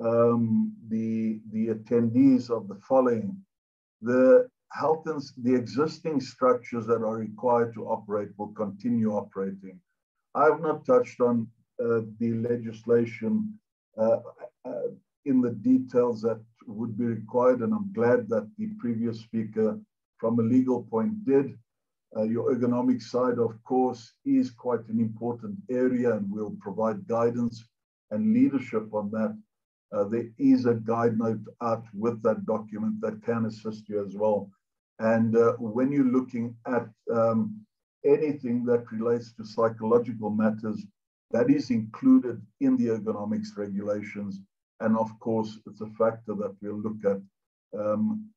um, the, the attendees of the following. The health and the existing structures that are required to operate will continue operating. I have not touched on uh, the legislation uh, uh, in the details that would be required. And I'm glad that the previous speaker, from a legal point, did. your ergonomic side, of course, is quite an important area, and we'll provide guidance and leadership on that. Uh, there is a guide note out with that document that can assist you as well. And uh, when you're looking at um, anything that relates to psychological matters, that is included in the ergonomics regulations. And of course, it's a factor that we'll look at um,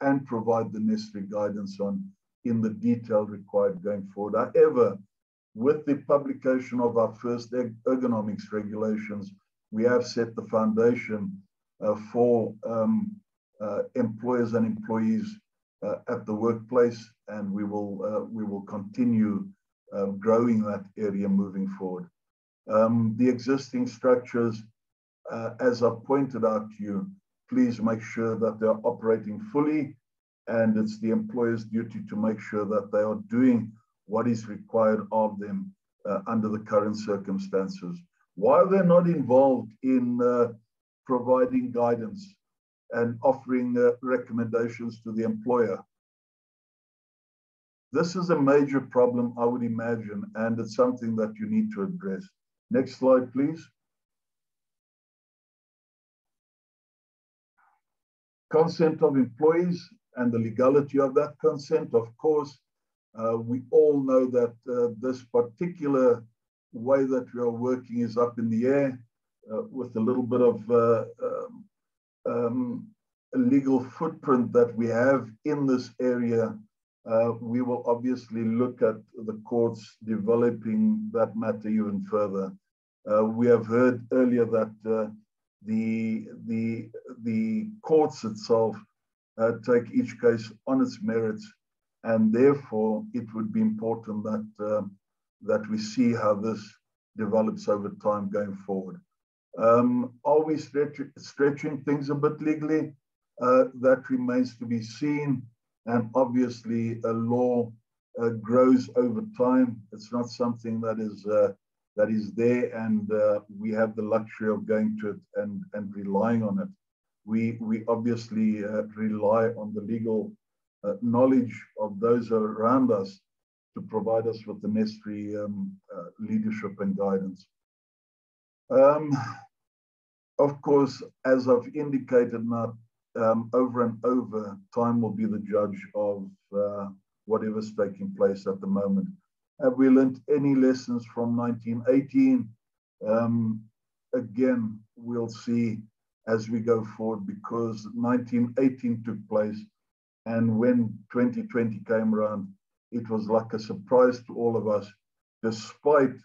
and provide the necessary guidance on in the detail required going forward. However, with the publication of our first ergonomics regulations, we have set the foundation uh, for um, uh, employers and employees uh, at the workplace, and we will uh, we will continue uh, growing that area moving forward. Um, the existing structures, uh, as I pointed out to you, please make sure that they're operating fully and it's the employer's duty to make sure that they are doing what is required of them uh, under the current circumstances. While they're not involved in uh, providing guidance and offering uh, recommendations to the employer, this is a major problem, I would imagine, and it's something that you need to address. Next slide, please. Consent of employees and the legality of that consent. Of course, uh, we all know that uh, this particular way that we are working is up in the air uh, with a little bit of uh, um, um, legal footprint that we have in this area. Uh, we will obviously look at the courts developing that matter even further. Uh, we have heard earlier that the the the courts itself uh, take each case on its merits, and therefore it would be important that uh, that we see how this develops over time going forward. Um, are we stretch, stretching things a bit legally? Uh, that remains to be seen, and obviously a law uh, grows over time. It's not something that is uh, that is there and uh, we have the luxury of going to it and, and relying on it. We, we obviously uh, rely on the legal uh, knowledge of those around us to provide us with the necessary um, uh, leadership and guidance. Um, of course, as I've indicated now, um, over and over, time will be the judge of uh, whatever's taking place at the moment. Have we learned any lessons from 1918? Um, again, we'll see as we go forward because 1918 took place. And when 2020 came around, it was like a surprise to all of us, despite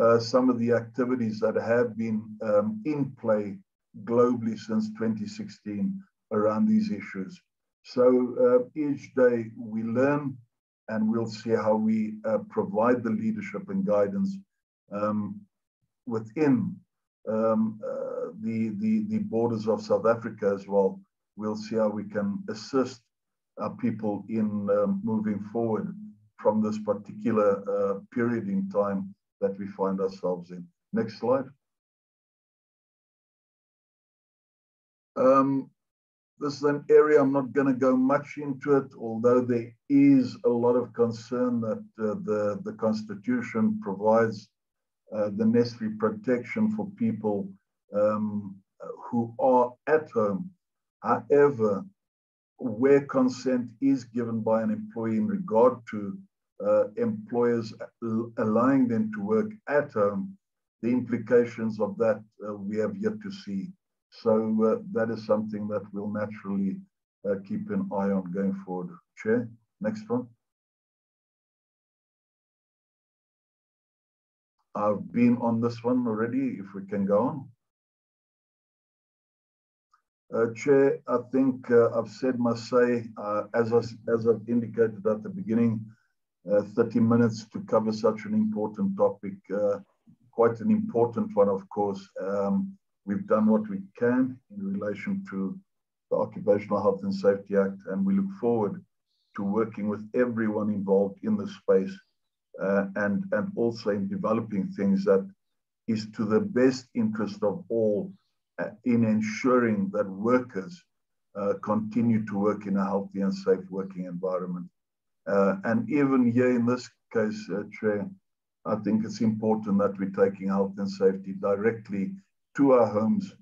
uh, some of the activities that have been um, in play globally since 2016 around these issues. So uh, each day we learn and we'll see how we uh, provide the leadership and guidance um, within um, uh, the, the, the borders of South Africa as well. We'll see how we can assist people in um, moving forward from this particular uh, period in time that we find ourselves in. Next slide. Um, this is an area I'm not going to go much into it, although there is a lot of concern that uh, the, the Constitution provides uh, the necessary protection for people um, who are at home. However, where consent is given by an employee in regard to uh, employers allowing them to work at home, the implications of that uh, we have yet to see. So uh, that is something that we'll naturally uh, keep an eye on going forward. Chair, next one. I've been on this one already, if we can go on. Uh, Chair, I think uh, I've said my say, uh, as, I, as I've indicated at the beginning, uh, 30 minutes to cover such an important topic, uh, quite an important one, of course. Um, We've done what we can in relation to the Occupational Health and Safety Act, and we look forward to working with everyone involved in the space uh, and, and also in developing things that is to the best interest of all in ensuring that workers uh, continue to work in a healthy and safe working environment. Uh, and even here in this case, uh, Chair, I think it's important that we're taking health and safety directly to our homes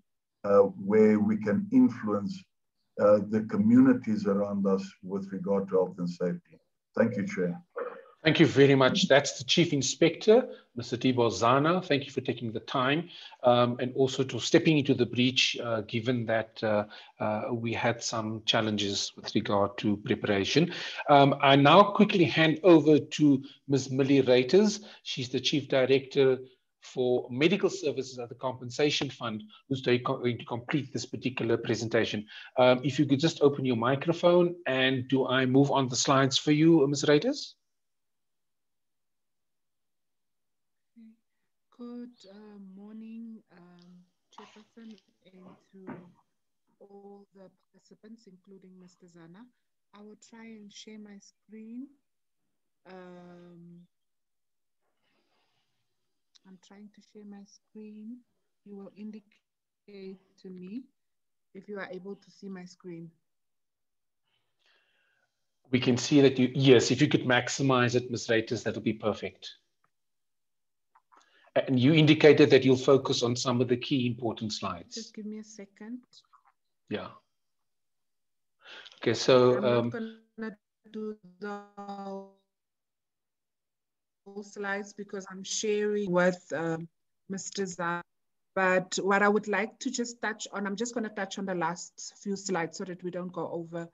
uh, where we can influence uh, the communities around us with regard to health and safety. Thank you, Chair. Thank you very much. That's the Chief Inspector, Mr. Tibor Szana. Thank you for taking the time um, and also to stepping into the breach, uh, given that uh, uh, we had some challenges with regard to preparation. Um, I now quickly hand over to Ms. Millie Reiters. She's the Chief Director for medical services at the compensation fund who's going to complete this particular presentation. Um, if you could just open your microphone and do I move on the slides for you, Ms. Reiters? Good uh, morning, um, Chairperson, and to all the participants, including Mr. Szana. I will try and share my screen. Um, I'm trying to share my screen. You will indicate to me if you are able to see my screen. We can see that you, yes, if you could maximize it, Ms. Reiters, that would be perfect. And you indicated that you'll focus on some of the key important slides. Just give me a second. Yeah. Okay, so I'm um, not gonna do the whole slides because I'm sharing with um, Mr. Zan. But what I would like to just touch on, I'm just going to touch on the last few slides so that we don't go over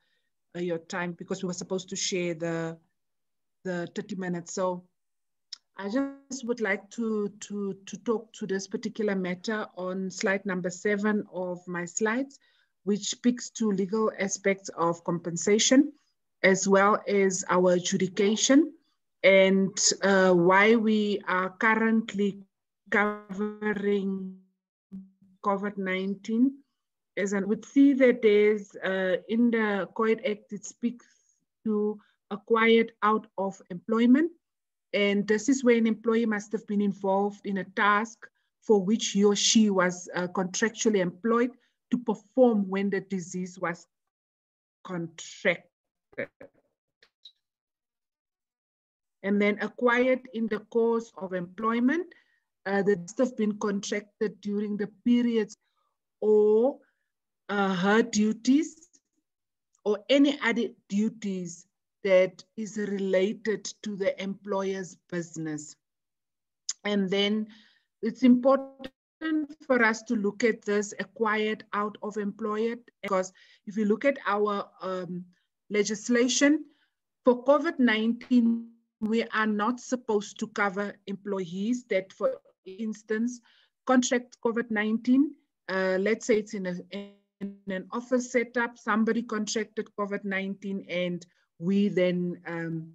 uh, your time because we were supposed to share the the 30 minutes. So I just would like to, to, to talk to this particular matter on slide number seven of my slides, which speaks to legal aspects of compensation, as well as our adjudication and uh, why we are currently covering COVID-19. As I would see that there's uh, in the COID Act, it speaks to acquired out of employment. And this is where an employee must have been involved in a task for which he or she was uh, contractually employed to perform when the disease was contracted. And then acquired in the course of employment uh, that have been contracted during the periods or uh, her duties or any other duties that is related to the employer's business. And then it's important for us to look at this acquired out of employed because if you look at our um, legislation for COVID-19, we are not supposed to cover employees that, for instance, contract COVID-19. Uh, let's say it's in, a, in an office setup, somebody contracted COVID-19 and we then, um,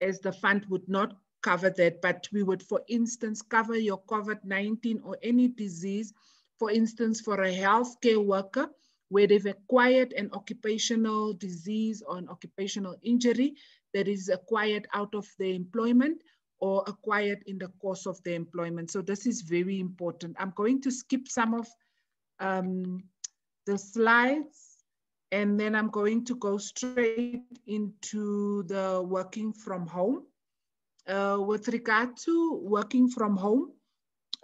as the fund would not cover that, but we would, for instance, cover your COVID-19 or any disease, for instance, for a healthcare worker, where they've acquired an occupational disease or an occupational injury that is acquired out of their employment or acquired in the course of their employment. So this is very important. I'm going to skip some of um, the slides and then I'm going to go straight into the working from home. Uh, with regard to working from home,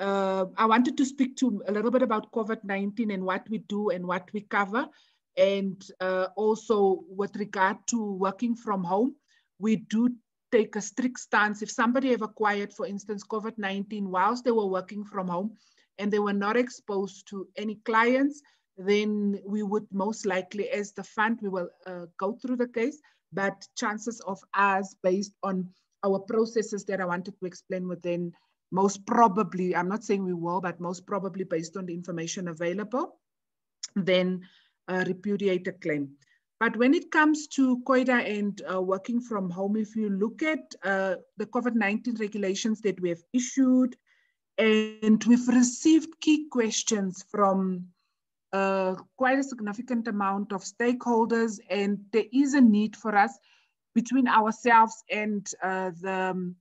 uh, I wanted to speak to a little bit about COVID-19 and what we do and what we cover. And uh, also with regard to working from home, we do take a strict stance. If somebody have acquired, for instance, COVID-19 whilst they were working from home and they were not exposed to any clients, then we would most likely, as the fund, we will uh, go through the case, but chances of us based on our processes that I wanted to explain within most probably, I'm not saying we will, but most probably based on the information available, then uh, repudiate a claim. But when it comes to COIDA and uh, working from home, if you look at uh, the COVID-19 regulations that we have issued, and we've received key questions from quite a significant amount of stakeholders, and there is a need for us between ourselves and uh, the um,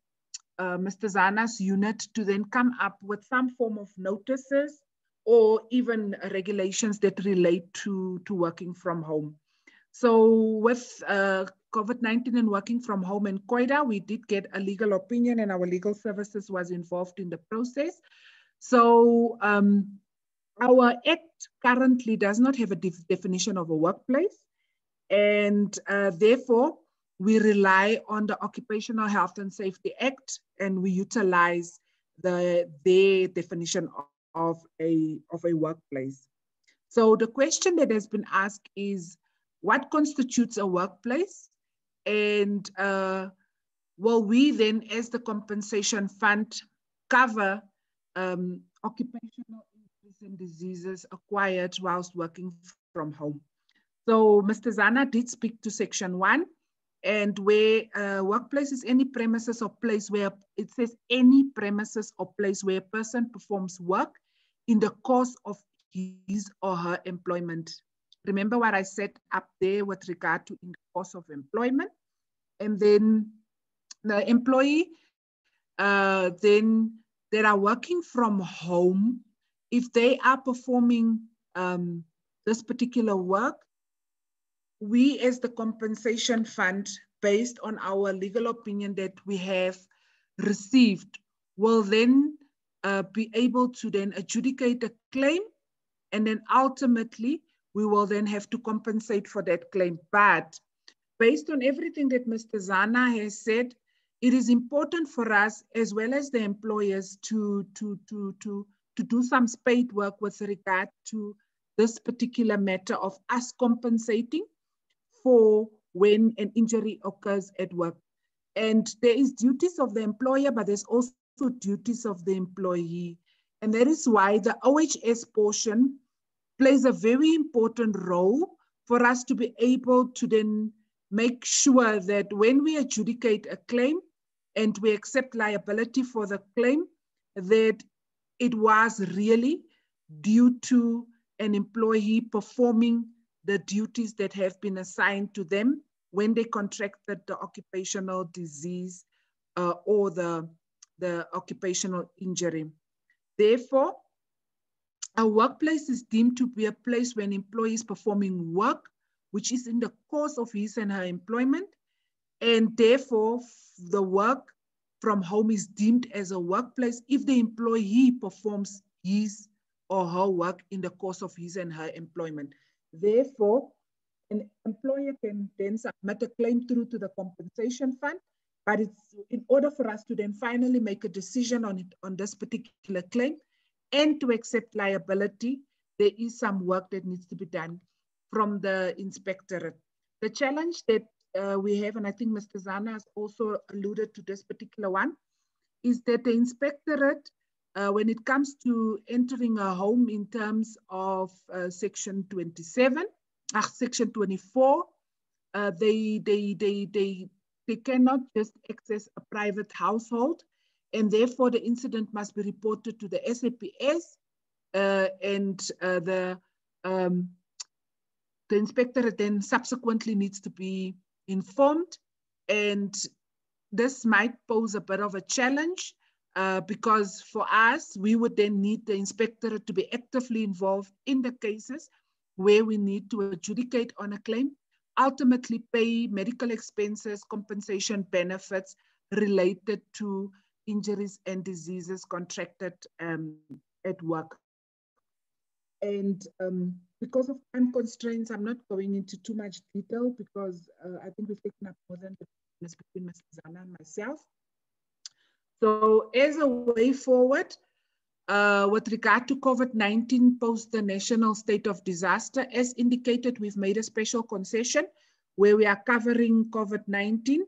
uh, Mr. Szana's unit to then come up with some form of notices or even regulations that relate to, to working from home. So with uh, COVID-19 and working from home in COIDA, we did get a legal opinion and our legal services was involved in the process. So um, our act currently does not have a def definition of a workplace. And uh, therefore, we rely on the Occupational Health and Safety Act and we utilize the, their definition of, of, a, of a workplace. So the question that has been asked is, what constitutes a workplace? And uh, will we then, as the compensation fund, cover um, occupational and diseases acquired whilst working from home? So Mr. Szana did speak to section one, and where uh, workplace is any premises or place where it says any premises or place where a person performs work in the course of his or her employment Remember what I said up there with regard to in the course of employment. And then the employee, uh, then they are working from home. If they are performing um, this particular work, we as the compensation fund, based on our legal opinion that we have received, will then uh, be able to then adjudicate a claim and then ultimately we will then have to compensate for that claim. But based on everything that Mr. Szana has said, it is important for us as well as the employers to, to, to, to, to do some spade work with regard to this particular matter of us compensating for when an injury occurs at work. And there is duties of the employer, but there's also duties of the employee. And that is why the OHS portion plays a very important role for us to be able to then make sure that when we adjudicate a claim and we accept liability for the claim, that it was really due to an employee performing the duties that have been assigned to them when they contracted the occupational disease uh, or the, the occupational injury. Therefore, a workplace is deemed to be a place when employees performing work which is in the course of his and her employment, and therefore the work from home is deemed as a workplace if the employee performs his or her work in the course of his and her employment. Therefore, an employer can then submit a claim through to the compensation fund, but it's in order for us to then finally make a decision on it on this particular claim and to accept liability, there is some work that needs to be done from the inspectorate. The challenge that uh, we have, and I think Mr. Szana has also alluded to this particular one, is that the inspectorate, uh, when it comes to entering a home in terms of uh, section 27, uh, section 24, uh, they, they, they, they, they cannot just access a private household and therefore the incident must be reported to the SAPS uh, and uh, the, um, the inspector then subsequently needs to be informed and this might pose a bit of a challenge uh, because for us, we would then need the inspector to be actively involved in the cases where we need to adjudicate on a claim, ultimately pay medical expenses, compensation benefits related to injuries and diseases contracted um, at work. And um, because of time constraints, I'm not going into too much detail because uh, I think we've taken up more than the minutes between Ms. Szana and myself. So as a way forward, uh, with regard to COVID-19 post the national state of disaster, as indicated, we've made a special concession where we are covering COVID-19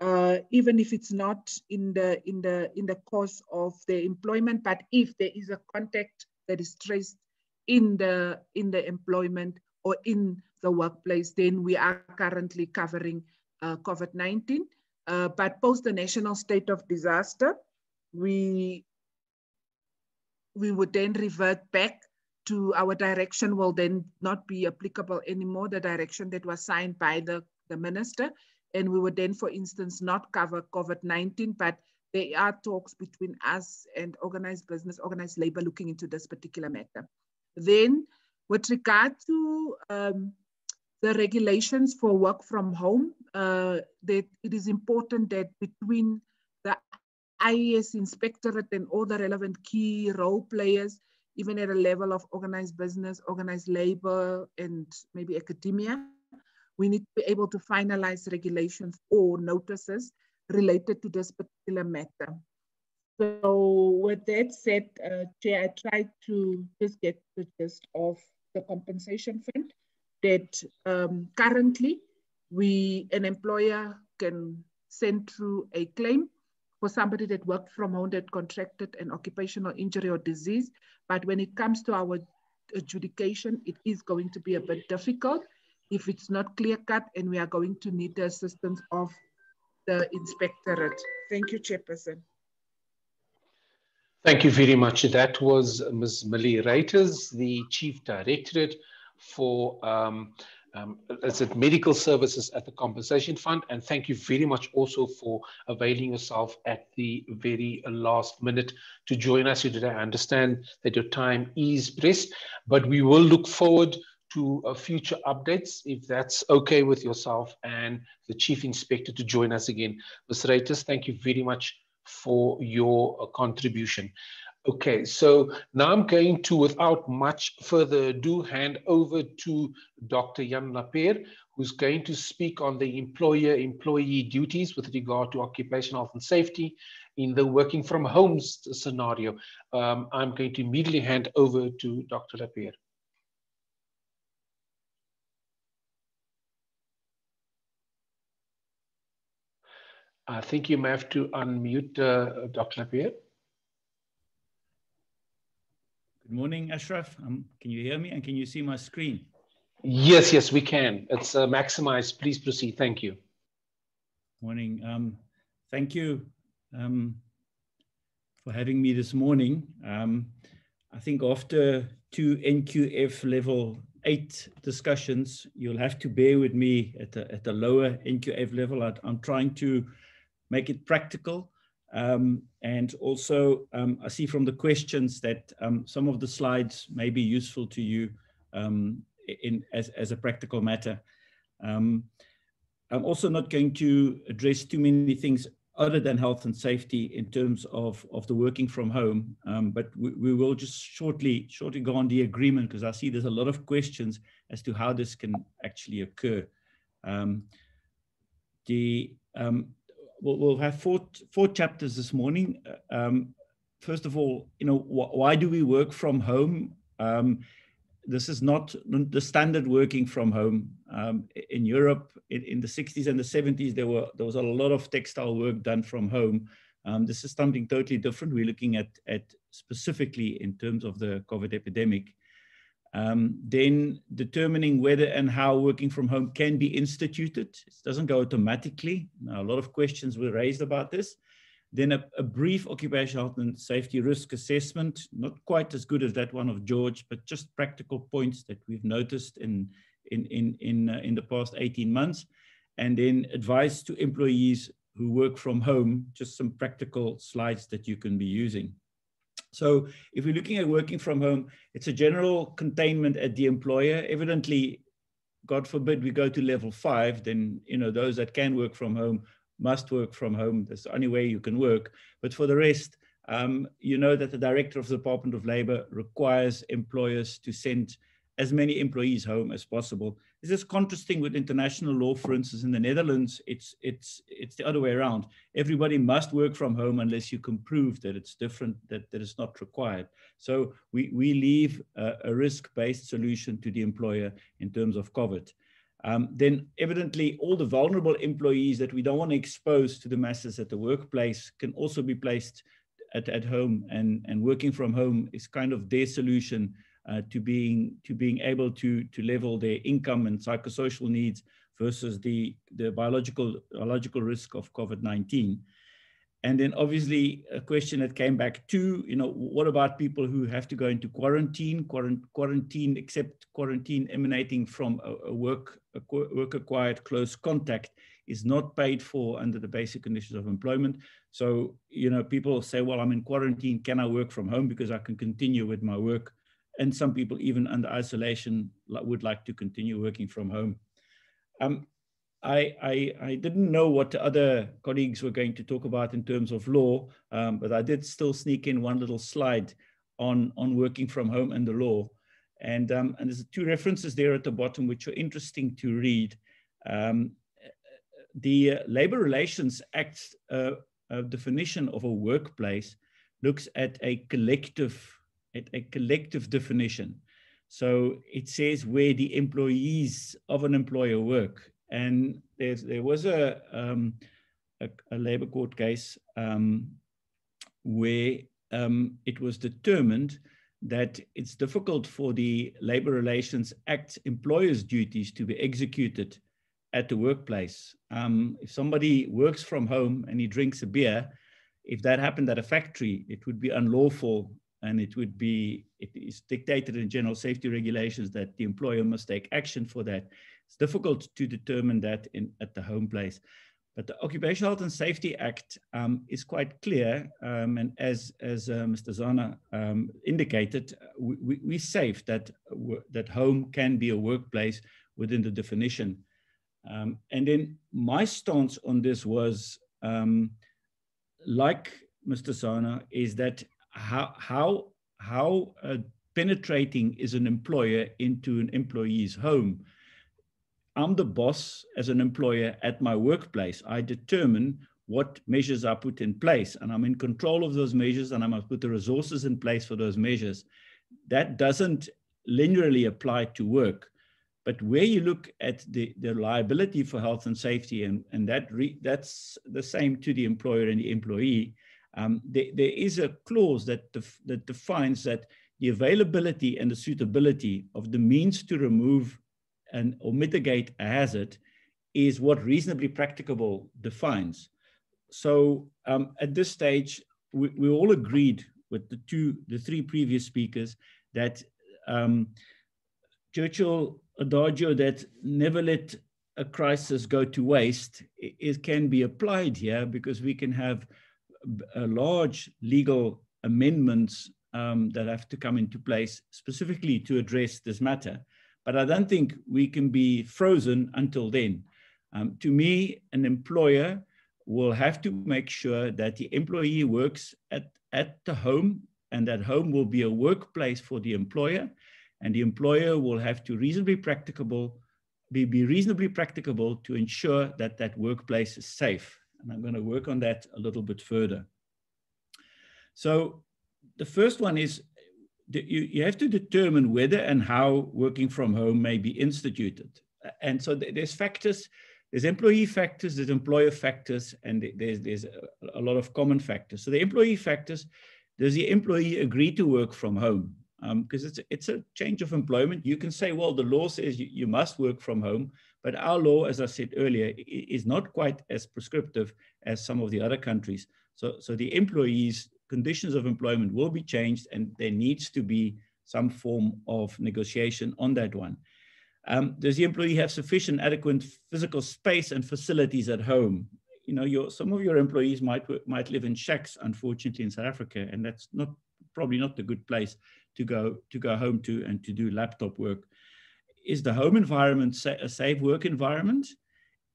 uh, even if it's not in the in the in the course of their employment, but if there is a contact that is traced in the in the employment or in the workplace, then we are currently covering uh, COVID-19. Uh, but post the national state of disaster, we we would then revert back to our direction will then not be applicable anymore, the direction that was signed by the, the minister. And we would then, for instance, not cover COVID-19, but there are talks between us and organized business, organized labor looking into this particular matter. Then with regard to um, the regulations for work from home, uh, that it is important that between the IES inspectorate and all the relevant key role players, even at a level of organized business, organized labor, and maybe academia, we need to be able to finalize regulations or notices related to this particular matter. So with that said, uh, Chair, I tried to just get the gist of the compensation fund that um, currently we, an employer can send through a claim for somebody that worked from home that contracted an occupational injury or disease. But when it comes to our adjudication, it is going to be a bit difficult if it's not clear cut and we are going to need the assistance of the inspectorate. Thank you, Chairperson. Thank you very much. That was Ms. Millie Reiters, the Chief Directorate for um, um, medical services at the compensation fund and thank you very much also for availing yourself at the very last minute to join us today i understand that your time is pressed but we will look forward to uh, future updates, if that's okay with yourself and the Chief Inspector to join us again. Ms. Reiters, thank you very much for your uh, contribution. Okay, so now I'm going to, without much further ado, hand over to Dr. Jan Lapere, who's going to speak on the employer-employee duties with regard to occupational health and safety in the working from home scenario. Um, I'm going to immediately hand over to Dr. Lapere. I think you may have to unmute uh, Dr. Lapere. Good morning, Ashraf. Um, can you hear me and can you see my screen? Yes, yes, we can. It's uh, maximized. Please proceed. Thank you. Morning. Um, thank you um, for having me this morning. Um, I think after two NQF level eight discussions, you'll have to bear with me at the, at the lower NQF level. I, I'm trying to make it practical. Um, and also, um, I see from the questions that um, some of the slides may be useful to you um, in, as, as a practical matter. Um, I'm also not going to address too many things other than health and safety in terms of, of the working from home, um, but we, we, will just shortly, shortly go on the agreement because I see there's a lot of questions as to how this can actually occur. the we'll, we'll have four, four chapters this morning. Um, first of all, you know, wh why do we work from home? Um, this is not the standard working from home. Um, in Europe, in, in, the 60s and the 70s, there were there was a lot of textile work done from home. Um, this is something totally different. We're looking at at specifically in terms of the COVID epidemic. Um, then determining whether and how working from home can be instituted. It doesn't go automatically. Now, a lot of questions were raised about this. Then a, a, brief occupational health and safety risk assessment, not quite as good as that one of George, but just practical points that we've noticed in, in, in, in, uh, in the past 18 months. And then advice to employees who work from home, just some practical slides that you can be using. So if we're looking at working from home, it's a general containment at the employer. Evidently, God forbid we go to level five, then you know those that can work from home must work from home. That's the only way you can work. But for the rest, um, you know that the director of the Department of Labor requires employers to send as many employees home as possible. This is contrasting with international law. For instance, in the Netherlands, it's it's it's the other way around. Everybody must work from home unless you can prove that it's different, that, that it's not required. So we, we leave a, a risk-based solution to the employer in terms of COVID. Um, then evidently all the vulnerable employees that we don't want to expose to the masses at the workplace can also be placed at, at home and, and working from home is kind of their solution uh, to being to being able to to level their income and psychosocial needs versus the the biological biological risk of COVID-19. And then obviously a question that came back to, you know, what about people who have to go into quarantine, quarantine, except quarantine emanating from a, a work, a work acquired close contact is not paid for under the basic conditions of employment. So, you know, people say, well, I'm in quarantine, can I work from home because I can continue with my work and some people even under isolation would like to continue working from home. Um, I, I, I, didn't know what the other colleagues were going to talk about in terms of law, um, but I did still sneak in one little slide on, on working from home and the law. And, um, and there's two references there at the bottom, which are interesting to read. Um, the Labor Relations Act uh, uh, definition of a workplace looks at a collective a, a collective definition. So it says where the employees of an employer work. And there was a, um, a, a, labor court case um, where um, it was determined that it's difficult for the Labor Relations Act employers' duties to be executed at the workplace. Um, if somebody works from home and he drinks a beer, if that happened at a factory, it would be unlawful and it would be, it is dictated in general safety regulations that the employer must take action for that. It's difficult to determine that in, at the home place. But the Occupational Health and Safety Act um, is quite clear, um, and as, as uh, Mr. Szana um, indicated, we, we, we safe that, that home can be a workplace within the definition. Um, and then my stance on this was, um, like Mr. Szana, is that how, how, how uh, penetrating is an employer into an employee's home. I'm the boss as an employer at my workplace. I determine what measures are put in place, and I'm in control of those measures, and I must put the resources in place for those measures. That doesn't linearly apply to work. But where you look at the, the liability for health and safety, and, and that re, that's the same to the employer and the employee, um, there, there is a clause that, def, that defines that the availability and the suitability of the means to remove and or mitigate a hazard is what reasonably practicable defines. So um, at this stage, we, we all agreed with the two, the three previous speakers that um, Churchill adagio that never let a crisis go to waste it can be applied here because we can have large legal amendments um, that have to come into place specifically to address this matter. But I don't think we can be frozen until then. Um, to me, an employer will have to make sure that the employee works at, at the home and that home will be a workplace for the employer and the employer will have to reasonably practicable, be, be reasonably practicable to ensure that that workplace is safe. And I'm going to work on that a little bit further. So the first one is you, you have to determine whether and how working from home may be instituted. And so there's factors, there's employee factors, there's employer factors, and there's, there's a, lot of common factors. So the employee factors, does the employee agree to work from home? because um, it's, it's a change of employment. You can say, well, the law says you, you must work from home, but our law, as I said earlier, is not quite as prescriptive as some of the other countries. So, so the employees' conditions of employment will be changed and there needs to be some form of negotiation on that one. Um, does the employee have sufficient adequate physical space and facilities at home? You know, your, some of your employees might, might live in shacks, unfortunately, in South Africa, and that's not probably not the good place to go to go home to and to do laptop work. Is the home environment a safe work environment?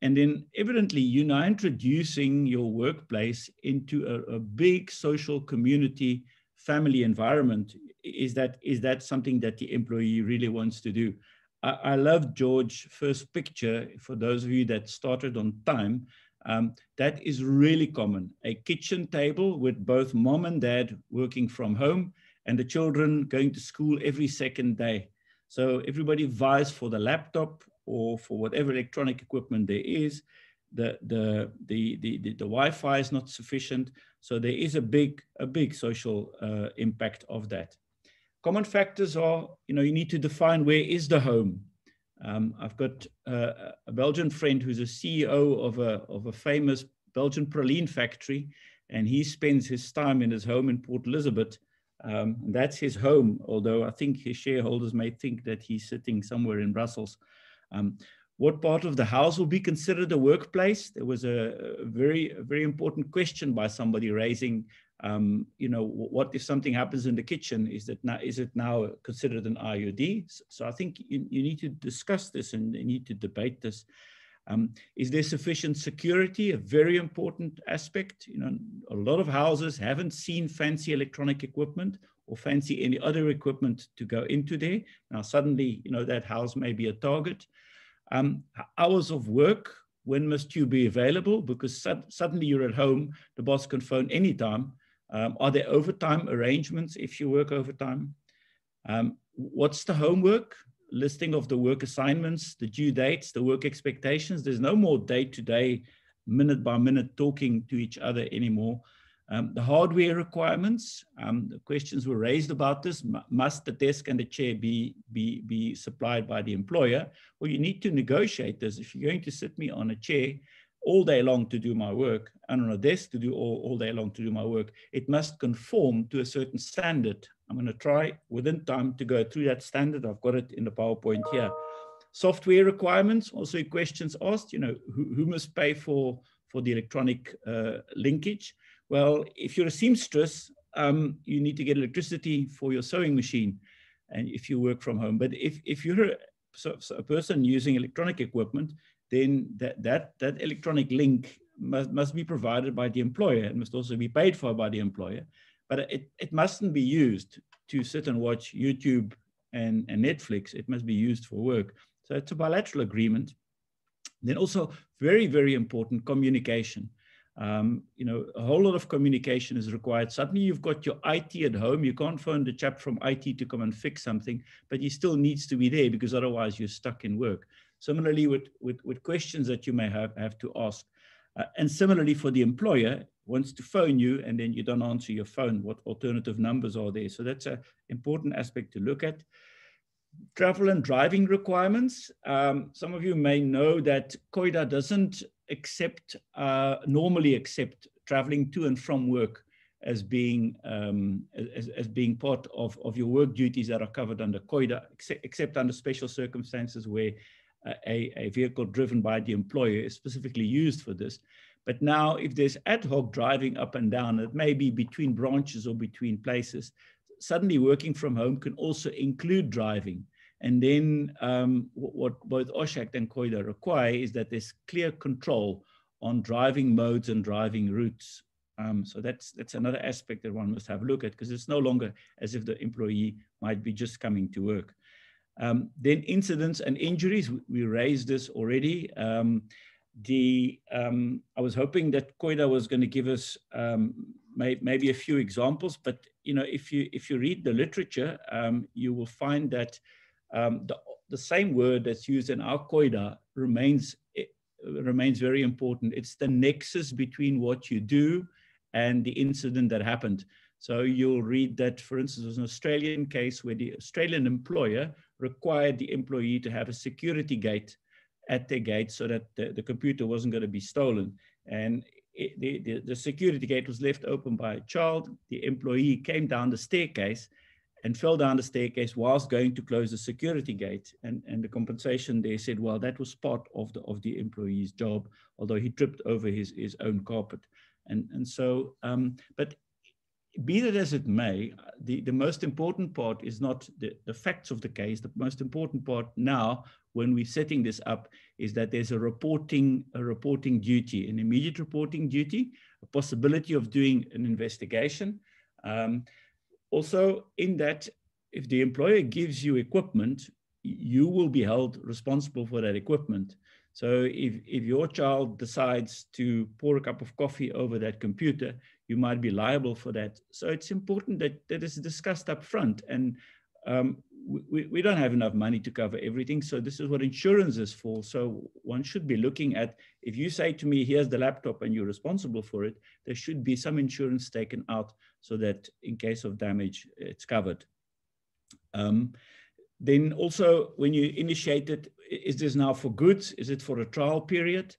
And then evidently you're now introducing your workplace into a, a big social community family environment. Is that is that something that the employee really wants to do? I, I love George's first picture for those of you that started on time. Um, that is really common. A kitchen table with both mom and dad working from home and the children going to school every second day. So everybody vies for the laptop or for whatever electronic equipment there is. The, the, the, the, the, Wi-Fi is not sufficient. So there is a big, a big social uh, impact of that. Common factors are, you know, you need to define where is the home. Um, I've got uh, a Belgian friend who's a CEO of a, of a famous Belgian praline factory, and he spends his time in his home in Port Elizabeth um, that's his home, although I think his shareholders may think that he's sitting somewhere in Brussels. Um, what part of the house will be considered a workplace? There was a, a very, a very important question by somebody raising, um, you know, what if something happens in the kitchen? Is that now, is it now considered an IOD? So I think you, you need to discuss this and you need to debate this. Um, is there sufficient security? A very important aspect. You know, a lot of houses haven't seen fancy electronic equipment or fancy any other equipment to go into there. Now suddenly, you know, that house may be a target. Um, hours of work, when must you be available? Because suddenly you're at home, the boss can phone anytime. Um, are there overtime arrangements if you work overtime? Um, what's the homework? Listing of the work assignments, the due dates, the work expectations. There's no more day-to-day, minute-by-minute talking to each other anymore. Um, the hardware requirements, um, the questions were raised about this. Must the desk and the chair be, be, be supplied by the employer? Well, you need to negotiate this. If you're going to sit me on a chair all day long to do my work and on a desk to do all, all day long to do my work, it must conform to a certain standard I'm going to try within time to go through that standard. I've got it in the PowerPoint here. Software requirements, also questions asked, you know, who, who must pay for, for the electronic uh, linkage? Well, if you're a seamstress, um, you need to get electricity for your sewing machine and if you work from home. But if, if you're a, so, so a person using electronic equipment, then that, that, that electronic link must, must be provided by the employer and must also be paid for by the employer. but it, it mustn't be used to sit and watch YouTube and, and Netflix. It must be used for work. So it's a bilateral agreement. Then also very, very important communication. Um, you know, a whole lot of communication is required. Suddenly you've got your IT at home. You can't phone the chap from IT to come and fix something, but he still needs to be there because otherwise you're stuck in work. Similarly, with, with, with questions that you may have, have to ask. Uh, and similarly for the employer, wants to phone you and then you don't answer your phone, what alternative numbers are there? So that's an important aspect to look at. Travel and driving requirements. Um, some of you may know that COIDA doesn't accept, uh, normally accept traveling to and from work as being um, as, as being part of, of your work duties that are covered under COIDA, except, except under special circumstances where a, a vehicle driven by the employer is specifically used for this. But now if there's ad hoc driving up and down, it may be between branches or between places, suddenly working from home can also include driving. And then um, what both OSHAC and COIDA require is that there's clear control on driving modes and driving routes. Um, so that's that's another aspect that one must have a look at because it's no longer as if the employee might be just coming to work. Um, then incidents and injuries, we raised this already. Um, the um, I was hoping that COIDA was going to give us um, may, maybe a few examples, but you know, if you if you read the literature, um, you will find that the the same word that's used in our COIDA remains remains very important. It's the nexus between what you do and the incident that happened. So you'll read that, for instance, there's an Australian case where the Australian employer required the employee to have a security gate at their gate so that the, the computer wasn't going to be stolen. And it, the, the, the security gate was left open by a child. The employee came down the staircase and fell down the staircase whilst going to close the security gate. And, and the compensation they said, well, that was part of the, of the employee's job, although he tripped over his, his own carpet. And, and so, um, but be that as it may, the, the most important part is not the, the facts of the case. The most important part now, when we're setting this up, is that there's a reporting, a reporting duty, an immediate reporting duty, a possibility of doing an investigation. Um, also, in that, if the employer gives you equipment, you will be held responsible for that equipment. So if, if your child decides to pour a cup of coffee over that computer, you might be liable for that. So it's important that that is discussed up front. And um, we, we don't have enough money to cover everything. So this is what insurance is for. So one should be looking at, if you say to me, here's the laptop and you're responsible for it, there should be some insurance taken out so that in case of damage, it's covered. Um, then also when you initiate it, is this now for good? Is it for a trial period?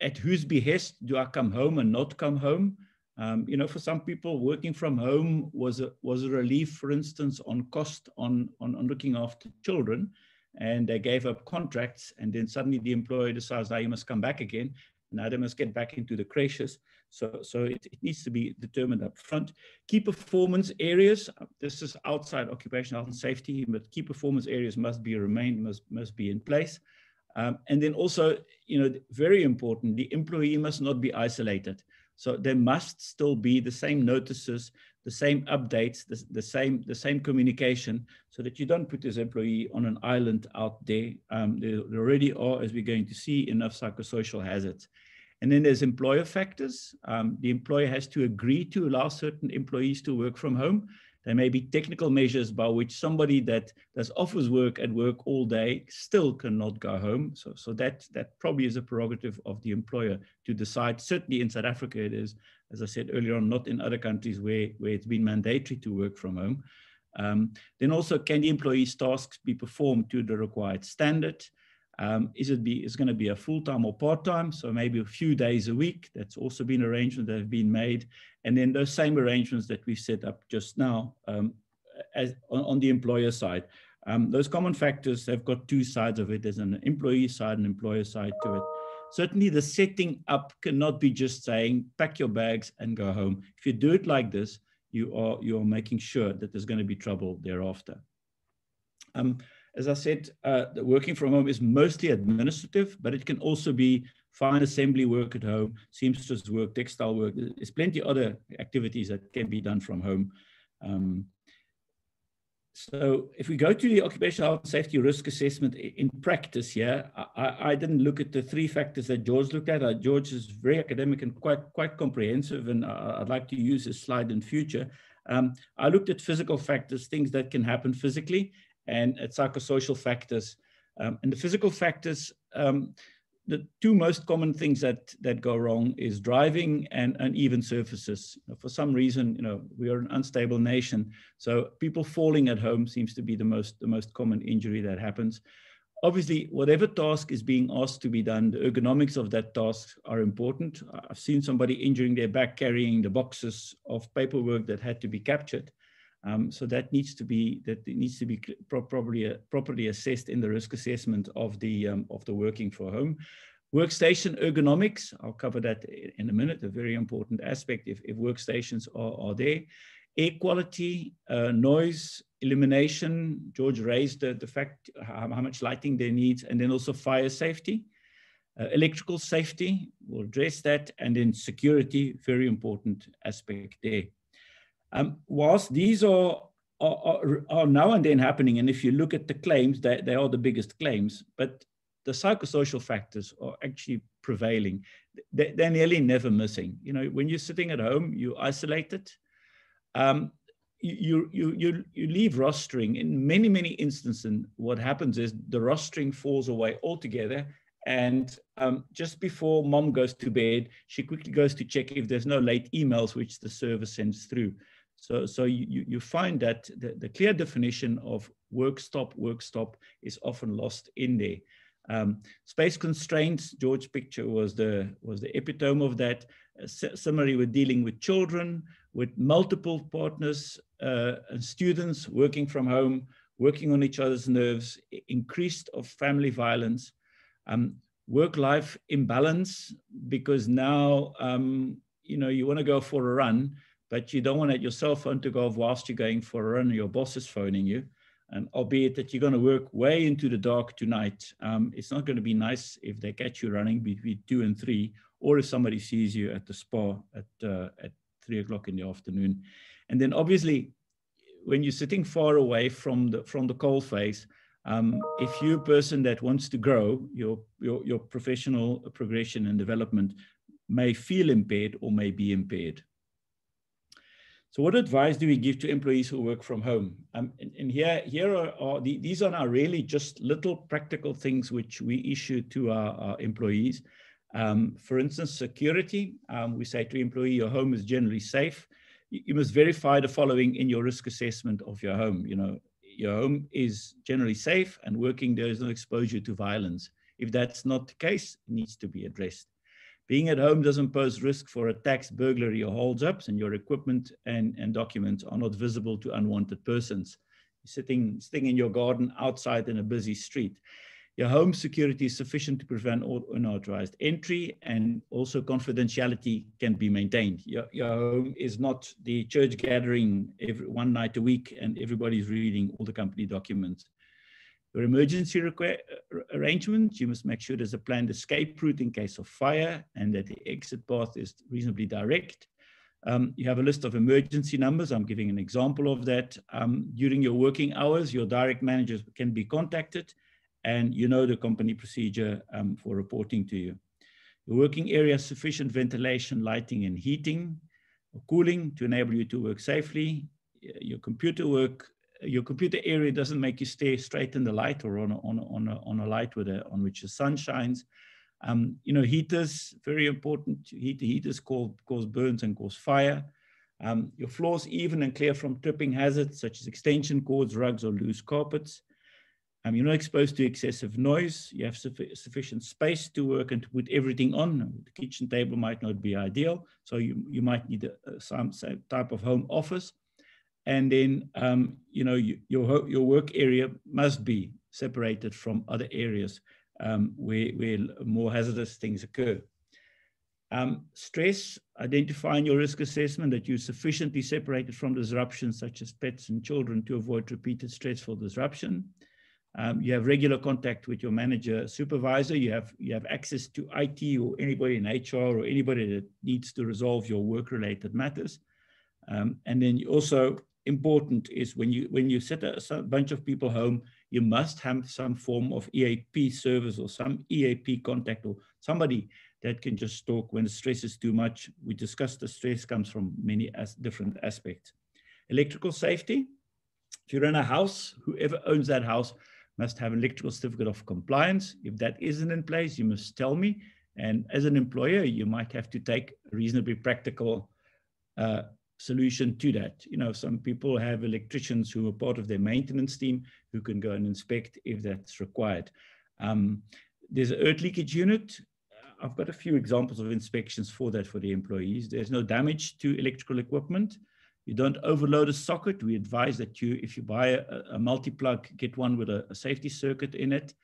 At whose behest do I come home and not come home? Um, you know, for some people, working from home was a, was a relief, for instance, on cost on, on, on looking after children. And they gave up contracts. And then suddenly the employer decides, now you must come back again. Now they must get back into the creches. So, so it, it, needs to be determined up front. Key performance areas, this is outside occupational health and safety, but key performance areas must be remained, must, must be in place. Um, and then also, you know, very important, the employee must not be isolated. So there must still be the same notices, the same updates, the, the same the same communication, so that you don't put this employee on an island out there. Um, there, there already are, as we're going to see, enough psychosocial hazards. And then there's employer factors. Um, the employer has to agree to allow certain employees to work from home. There may be technical measures by which somebody that does office work at work all day still cannot go home. So, so that, that probably is a prerogative of the employer to decide. Certainly in South Africa it is, as I said earlier on, not in other countries where, where it's been mandatory to work from home. Um, then also, can the employee's tasks be performed to the required standard? Um, is it be is going to be a full time or part time? So maybe a few days a week. That's also been arrangements that have been made, and then those same arrangements that we set up just now um, as on, on, the employer side. Um, those common factors have got two sides of it. There's an employee side and employer side to it. Certainly, the setting up cannot be just saying pack your bags and go home. If you do it like this, you are you are making sure that there's going to be trouble thereafter. Um, as I said, uh, working from home is mostly administrative, but it can also be fine assembly work at home, seamstress work, textile work. There's plenty other activities that can be done from home. Um, so if we go to the occupational health and safety risk assessment in practice here, I, I, didn't look at the three factors that George looked at. Uh, George is very academic and quite quite comprehensive, and uh, I'd like to use this slide in future. Um, I looked at physical factors, things that can happen physically, and at psychosocial factors. Um, and the physical factors, um, the two most common things that that go wrong is driving and uneven surfaces. For some reason, you know, we are an unstable nation, so people falling at home seems to be the most the most common injury that happens. Obviously, whatever task is being asked to be done, the ergonomics of that task are important. I've seen somebody injuring their back carrying the boxes of paperwork that had to be captured. Um, so that needs to be that needs to be pro properly uh, properly assessed in the risk assessment of the um, of the working for home. Workstation ergonomics, I'll cover that in a minute, a very important aspect if, if workstations are, are there. Air quality, uh, noise, illumination, George raised the, the fact how, how, much lighting they need, and then also fire safety. Uh, electrical safety, we'll address that, and then security, very important aspect there. Um, whilst these are, are, are, now and then happening, and if you look at the claims, they, they are the biggest claims, but the psychosocial factors are actually prevailing. They, they're nearly never missing. You know, when you're sitting at home, you're isolated. Um, you, you, you, you leave rostering. In many, many instances, what happens is the rostering falls away altogether. And um, just before mom goes to bed, she quickly goes to check if there's no late emails which the server sends through. So, so you, you find that the, the clear definition of work stop, work stop is often lost in there. Um, space constraints, George's picture was the, was the epitome of that. Uh, similarly, we're dealing with children, with multiple partners uh, and students working from home, working on each other's nerves, increased of family violence, um, work-life imbalance, because now, um, you know, you want to go for a run, but you don't want your cell phone to go off whilst you're going for a run your boss is phoning you. And albeit that you're going to work way into the dark tonight, um, it's not going to be nice if they catch you running between two and three, or if somebody sees you at the spa at, uh, at three o'clock in the afternoon. And then obviously, when you're sitting far away from the, from the coal face, um, if you're a person that wants to grow, your, your, your professional progression and development may feel impaired or may be impaired. So what advice do we give to employees who work from home? Um, and, and, here, here are, are the, these are now really just little practical things which we issue to our, our employees. Um, for instance, security. Um, we say to employee, your home is generally safe. You, you, must verify the following in your risk assessment of your home. You know, your home is generally safe and working, there is no exposure to violence. If that's not the case, it needs to be addressed. Being at home doesn't pose risk for attacks, burglary, or holds-ups, and your equipment and, and documents are not visible to unwanted persons. You're sitting, sitting in your garden outside in a busy street. Your home security is sufficient to prevent unauthorized entry and also confidentiality can be maintained. Your, your home is not the church gathering every one night a week and everybody's reading all the company documents. Your emergency uh, arrangements, you must make sure there's a planned escape route in case of fire and that the exit path is reasonably direct. Um, you have a list of emergency numbers. I'm giving an example of that. Um, during your working hours, your direct managers can be contacted and you know the company procedure um, for reporting to you. Your working area, sufficient ventilation, lighting and heating, or cooling to enable you to work safely. Your computer work your computer area doesn't make you stay straight in the light or on a, on a, on a, on a light with a, on which the sun shines. Um, you know, heaters, very important. Heat, heaters cause, cause burns and cause fire. Um, your floors even and clear from tripping hazards such as extension cords, rugs, or loose carpets. Um, you're not exposed to excessive noise. You have sufficient space to work and to put everything on. The kitchen table might not be ideal, so you, you might need a, some type of home office and then um, you know you, your your work area must be separated from other areas um, where where more hazardous things occur. Um, stress, identifying your risk assessment that you're sufficiently separated from disruptions such as pets and children to avoid repeated stressful disruption. Um, you have regular contact with your manager, supervisor. You have you have access to IT or anybody in HR or anybody that needs to resolve your work-related matters. Um, and then you also important is when you when you set a, a, bunch of people home, you must have some form of EAP service or some EAP contact or somebody that can just talk when the stress is too much. We discussed the stress comes from many as different aspects. Electrical safety. If you're in a house, whoever owns that house must have an electrical certificate of compliance. If that isn't in place, you must tell me. And as an employer, you might have to take reasonably practical uh, solution to that. You know, some people have electricians who are part of their maintenance team who can go and inspect if that's required. Um, there's an earth leakage unit. I've got a few examples of inspections for that for the employees. There's no damage to electrical equipment. You don't overload a socket. We advise that you, if you buy a, a multi-plug, get one with a, a safety circuit in it.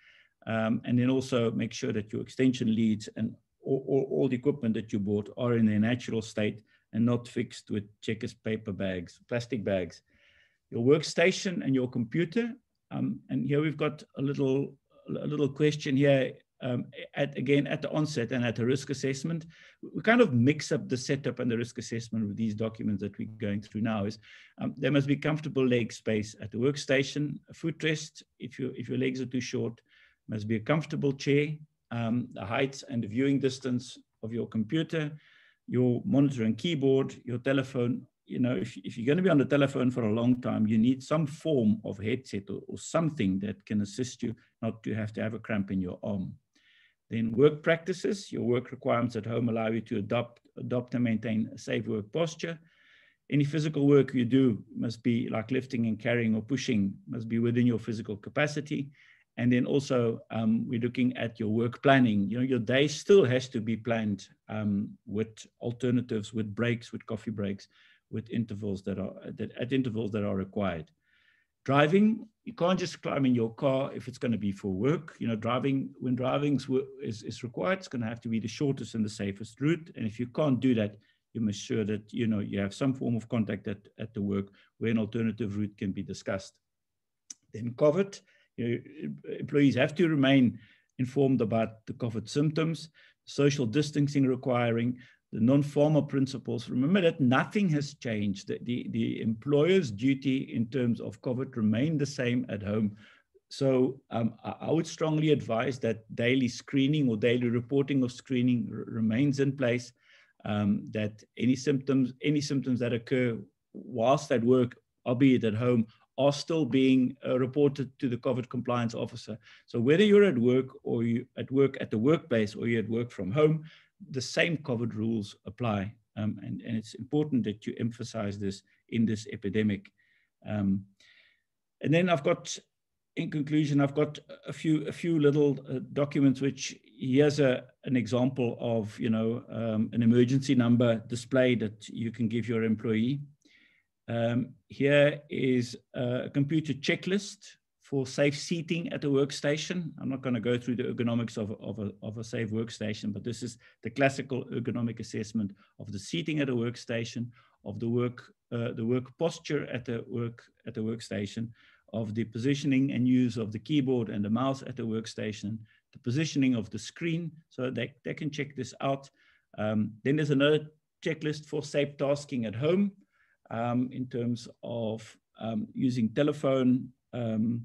Um, and then also make sure that your extension leads and all, all, all, the equipment that you bought are in their natural state and not fixed with checkers paper bags, plastic bags. Your workstation and your computer. Um, and here we've got a little, a little question here um, at again at the onset and at the risk assessment, we kind of mix up the setup and the risk assessment with these documents that we're going through now. Is um, there must be comfortable leg space at the workstation, a footrest if you if your legs are too short, must be a comfortable chair, um, the height and the viewing distance of your computer, your monitor and keyboard, your telephone. You know, if, if you're going to be on the telephone for a long time, you need some form of headset or, or something that can assist you not to have to have a cramp in your arm. Then work practices, your work requirements at home allow you to adopt, adopt and maintain a safe work posture. Any physical work you do must be like lifting and carrying or pushing, must be within your physical capacity. And then also um, we're looking at your work planning. You know, your day still has to be planned um, with alternatives, with breaks, with coffee breaks, with intervals that are that at intervals that are required. Driving, you can't just climb in your car if it's going to be for work. You know, driving when driving is, is required, it's going to have to be the shortest and the safest route. And if you can't do that, you must sure that you know you have some form of contact at, at the work where an alternative route can be discussed. Then know, employees have to remain informed about the COVID symptoms, social distancing requiring, the non-formal principles, remember that nothing has changed. The, the, the, employer's duty in terms of COVID remain the same at home. So um, I, I, would strongly advise that daily screening or daily reporting of screening remains in place, um, that any symptoms, any symptoms that occur whilst at work, albeit at home, are still being uh, reported to the COVID compliance officer. So whether you're at work or you at work at the workplace or you're at work from home, the same COVID rules apply. Um, and, and it's important that you emphasize this in this epidemic. Um, and then I've got, in conclusion, I've got a few a few little uh, documents which here's a an example of you know um, an emergency number display that you can give your employee. Um, here is a computer checklist for safe seating at a workstation. I'm not going to go through the ergonomics of, of, a, of a safe workstation, but this is the classical ergonomic assessment of the seating at a workstation, of the work, uh, the work posture at the work at the workstation, of the positioning and use of the keyboard and the mouse at the workstation, the positioning of the screen, so they, they can check this out. Um, then there's another checklist for safe tasking at home um, in terms of um, using telephone, um,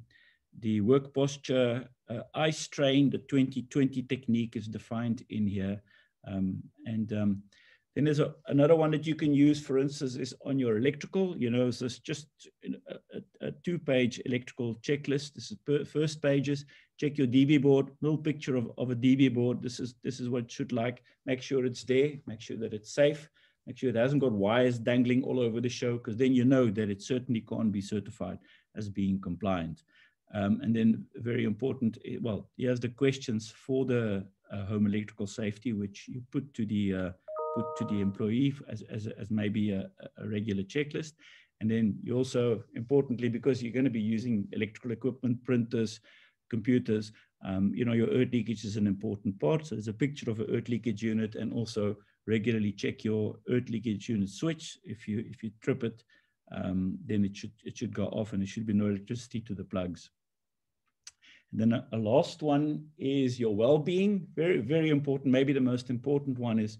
the work posture uh, eye strain, the 2020 technique is defined in here. Um, and um, then there's a, another one that you can use, for instance, is on your electrical. You know, so it's just a, a, a two-page electrical checklist. This is first pages. Check your DB board. Little picture of, of a DB board. This is this is what it should like. Make sure it's there. Make sure that it's safe. Sure it hasn't got wires dangling all over the show, because then you know that it certainly can't be certified as being compliant. Um, and then very important, eh, well, here's the questions for the uh, home electrical safety, which you put to the uh, put to the employee as, as, as maybe a, a, regular checklist. And then you also, importantly, because you're going to be using electrical equipment, printers, computers, um, you know, your earth leakage is an important part. So there's a picture of an earth leakage unit and also regularly check your earth leakage unit switch. If you, if you trip it, um, then it should, it should go off and it should be no electricity to the plugs. And then a, a last one is your well-being. Very, very important. Maybe the most important one is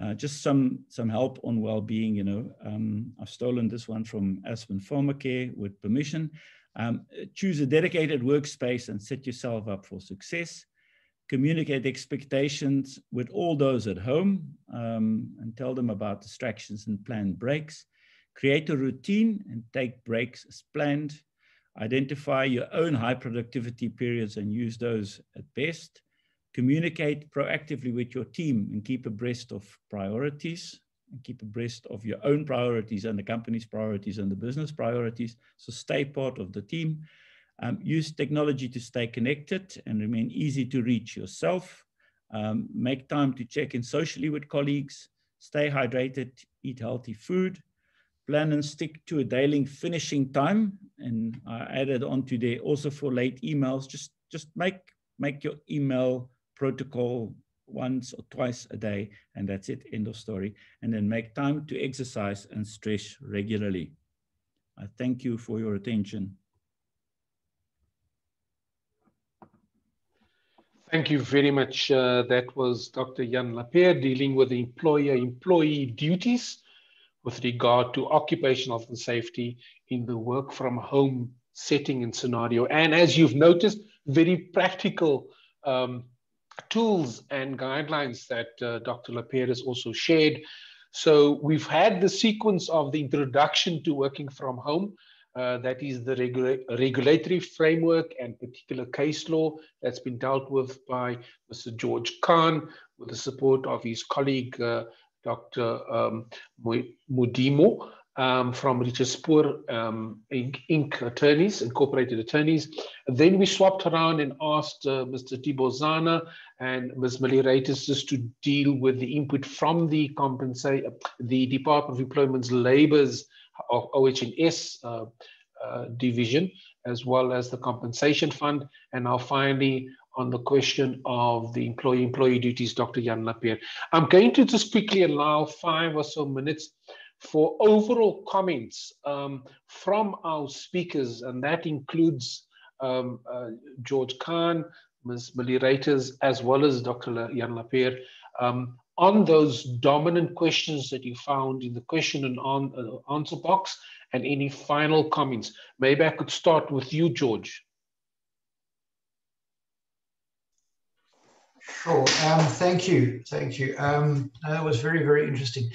uh, just some some help on well-being. You know, um, I've stolen this one from Aspen Pharmacare with permission. Um, choose a dedicated workspace and set yourself up for success. Communicate expectations with all those at home um, and tell them about distractions and planned breaks. Create a routine and take breaks as planned. Identify your own high productivity periods and use those at best. Communicate proactively with your team and keep abreast of priorities and keep abreast of your own priorities and the company's priorities and the business priorities. So stay part of the team. Um, use technology to stay connected and remain easy to reach yourself. Um, make time to check in socially with colleagues. Stay hydrated, eat healthy food. Plan and stick to a daily finishing time. And I added on to there also for late emails. Just, just make, make your email protocol once or twice a day, and that's it, end of story. And then make time to exercise and stretch regularly. I thank you for your attention. Thank you very much. Uh, that was Dr. Jan Lapere dealing with employer-employee duties with regard to occupational health and safety in the work from home setting and scenario. And as you've noticed, very practical um, tools and guidelines that uh, Dr. Lapere has also shared. So we've had the sequence of the introduction to working from home. Uh, that is the regula regulatory framework and particular case law that's been dealt with by Mr. George Khan with the support of his colleague, uh, Dr. Um, Mudimu um, from Richard Spoor um, Inc., Inc. attorneys, incorporated attorneys. And then we swapped around and asked uh, Mr. Tibor Szana and Ms. Maliratis just to deal with the input from the the Department of Employment's Labor's of OHS uh, uh, division, as well as the compensation fund. And now finally, on the question of the employee-employee duties, Dr. Jan Lapere. I'm going to just quickly allow five or so minutes for overall comments um, from our speakers, and that includes um, uh, George Khan, Ms. Maliratis, as well as Dr. Jan Lapere, um, on those dominant questions that you found in the question and on, uh, answer box, and any final comments. Maybe I could start with you, George. Sure. Um, thank you. Thank you. Um, that was very, very interesting.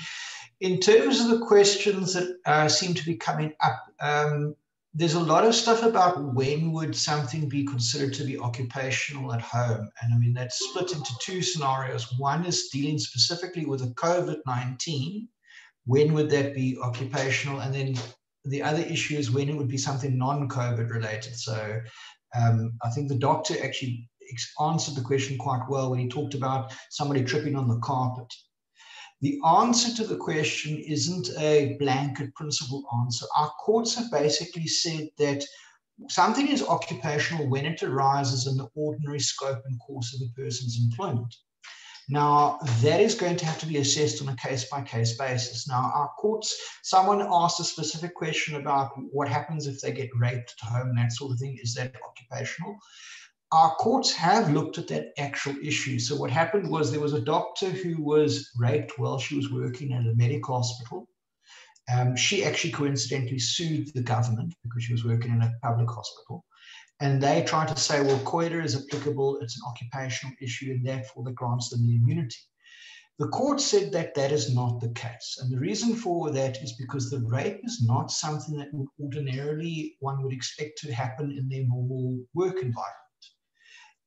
In terms of the questions that uh, seem to be coming up, um, there's a lot of stuff about when would something be considered to be occupational at home. And I mean, that's split into two scenarios. One is dealing specifically with the COVID-19. When would that be occupational? And then the other issue is when it would be something non-COVID related. So um, I think the doctor actually answered the question quite well when he talked about somebody tripping on the carpet. The answer to the question isn't a blanket principle answer. Our courts have basically said that something is occupational when it arises in the ordinary scope and course of a person's employment. Now, that is going to have to be assessed on a case by case basis. Now, our courts, someone asked a specific question about what happens if they get raped at home, that sort of thing. Is that occupational? Our courts have looked at that actual issue. So what happened was there was a doctor who was raped while she was working at a medical hospital. Um, she actually coincidentally sued the government because she was working in a public hospital. And they tried to say, well, COIDA is applicable, it's an occupational issue, and therefore that grants them the immunity. The court said that that is not the case. And the reason for that is because the rape is not something that would ordinarily one would expect to happen in their normal work environment.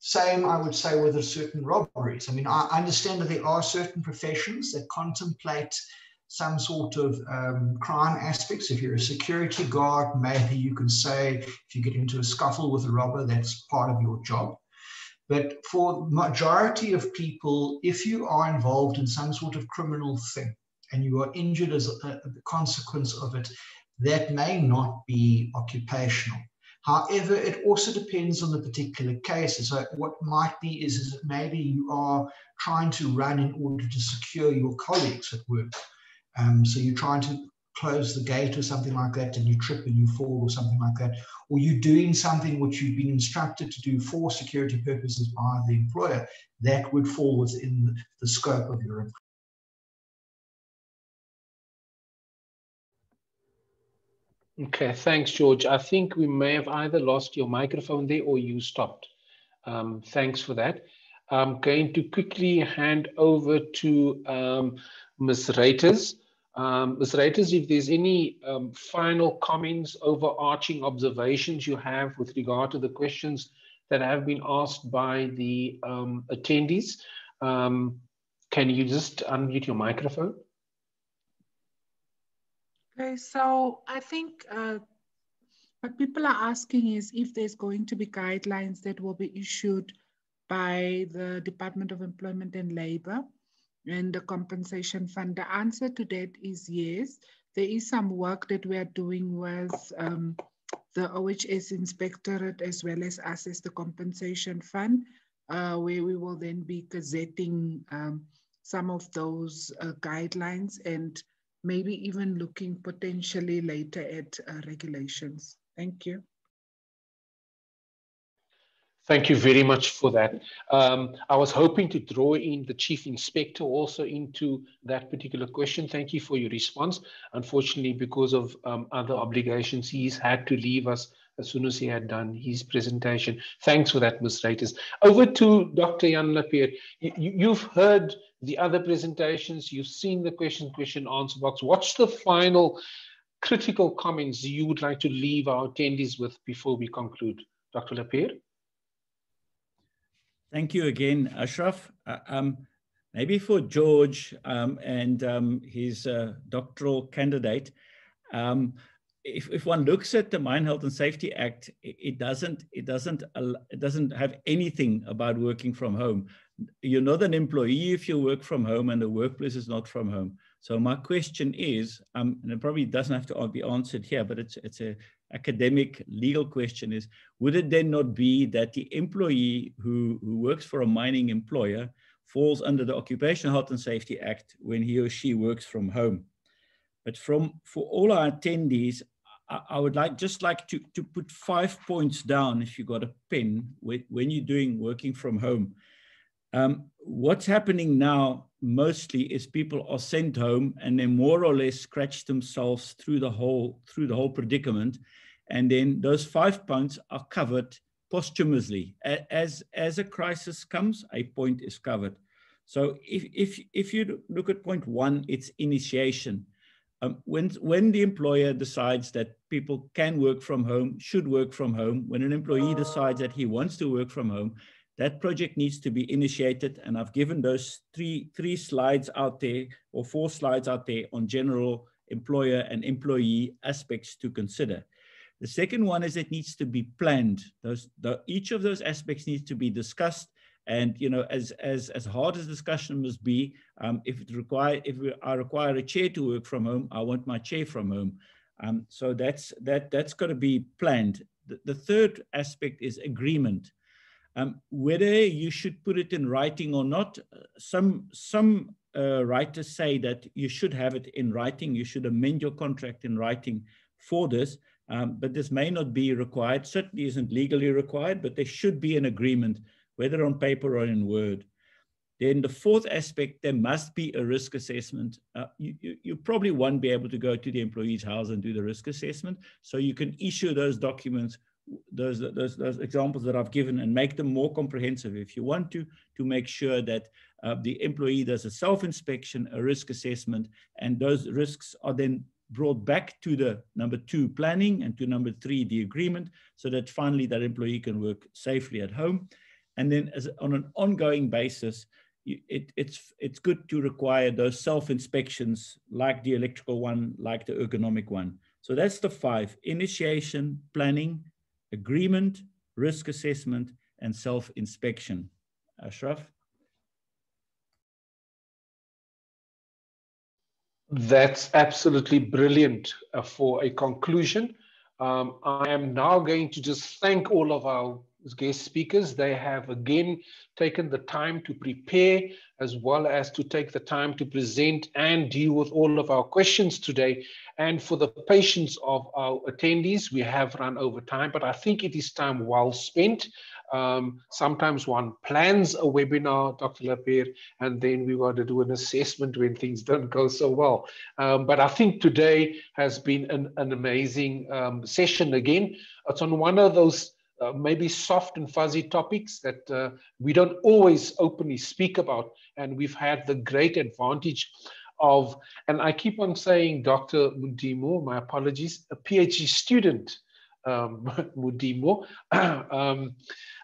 Same, I would say, with certain robberies. I mean, I understand that there are certain professions that contemplate some sort of um, crime aspects. If you're a security guard, maybe you can say if you get into a scuffle with a robber, that's part of your job. But for majority of people, if you are involved in some sort of criminal thing and you are injured as a, a consequence of it, that may not be occupational. However, it also depends on the particular case. So what might be is, is maybe you are trying to run in order to secure your colleagues at work. Um, so you're trying to close the gate or something like that and you trip and you fall or something like that, or you're doing something which you've been instructed to do for security purposes by the employer, that would fall within the scope of your Okay, thanks, George. I think we may have either lost your microphone there or you stopped. Um, thanks for that. I'm going to quickly hand over to um, Ms. Reiters. Um, Ms. Reiters, if there's any um, final comments, overarching observations you have with regard to the questions that have been asked by the um, attendees, um, can you just unmute your microphone? Okay, so I think uh, what people are asking is if there's going to be guidelines that will be issued by the Department of Employment and Labor and the compensation fund. The answer to that is yes. There is some work that we are doing with um, the OHS Inspectorate as well as us as the compensation fund, uh, where we will then be gazetting um, some of those uh, guidelines and maybe even looking potentially later at uh, regulations. Thank you. Thank you very much for that. Um, I was hoping to draw in the Chief Inspector also into that particular question. Thank you for your response. Unfortunately, because of um, other obligations, he's had to leave us as soon as he had done his presentation. Thanks for that, Ms. Reiters. Over to Dr. Jan Lapere. You, have heard the other presentations, you've seen the question, question, answer box. What's the final critical comments you would like to leave our attendees with before we conclude? Dr. Lapere? Thank you again, Ashraf. Uh, um, maybe for George um, and um, his uh, doctoral candidate, um, if, if one looks at the Mine Health and Safety Act, it, doesn't it doesn't it doesn't have anything about working from home. You're not an employee if you work from home, and the workplace is not from home. So my question is, um, and it probably doesn't have to be answered here, but it's it's a academic legal question is, would it then not be that the employee who, who works for a mining employer falls under the Occupational Health and Safety Act when he or she works from home? But from for all our attendees, I, would like just like to, to put five points down if you got a pen when you're doing working from home. Um, what's happening now mostly is people are sent home and they more or less scratch themselves through the whole through the whole predicament. And then those five points are covered posthumously. As as a crisis comes a point is covered. So if if if you look at point one it's initiation um, when when the employer decides that people can work from home should work from home when an employee decides that he wants to work from home that project needs to be initiated and i've given those three three slides out there or four slides out there on general employer and employee aspects to consider the second one is it needs to be planned. Those, the, each of those aspects needs to be discussed. And you know, as as as hard as discussion must be, um, if it require if I require a chair to work from home, I want my chair from home. Um, so that's that that's got to be planned. The, the third aspect is agreement. Um, whether you should put it in writing or not, some some uh, writers say that you should have it in writing. You should amend your contract in writing for this. Um, but this may not be required, certainly isn't legally required, but there should be an agreement, whether on paper or in word. Then the fourth aspect, there must be a risk assessment. Uh, you, you, you, probably won't be able to go to the employee's house and do the risk assessment. So you can issue those documents, those, those, those examples that I've given and make them more comprehensive if you want to, to make sure that uh, the employee does a self-inspection, a risk assessment, and those risks are then brought back to the number two planning and to number three the agreement so that finally that employee can work safely at home and then as on an ongoing basis it, it's it's good to require those self inspections like the electrical one like the ergonomic one. So that's the five initiation planning agreement risk assessment and self inspection ashraf? That's absolutely brilliant uh, for a conclusion. Um, I am now going to just thank all of our guest speakers. They have again taken the time to prepare as well as to take the time to present and deal with all of our questions today. And for the patience of our attendees, we have run over time, but I think it is time well spent. Um, sometimes one plans a webinar, Dr. Lapere, and then we got to do an assessment when things don't go so well. Um, but I think today has been an, an amazing um, session again. It's on one of those uh, maybe soft and fuzzy topics that uh, we don't always openly speak about. And we've had the great advantage of, and I keep on saying Dr. Mudimu, my apologies, a PhD student, um, Mudimu. um,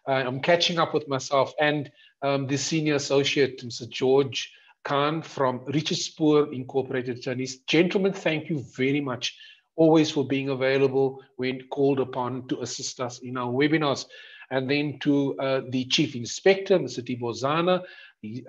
I'm catching up with myself and um, the senior associate, Mr. George Khan from Richard Spoor Incorporated Attorneys. Gentlemen, thank you very much always for being available when called upon to assist us in our webinars. And then to uh, the Chief Inspector, Mr. Tibor Szana,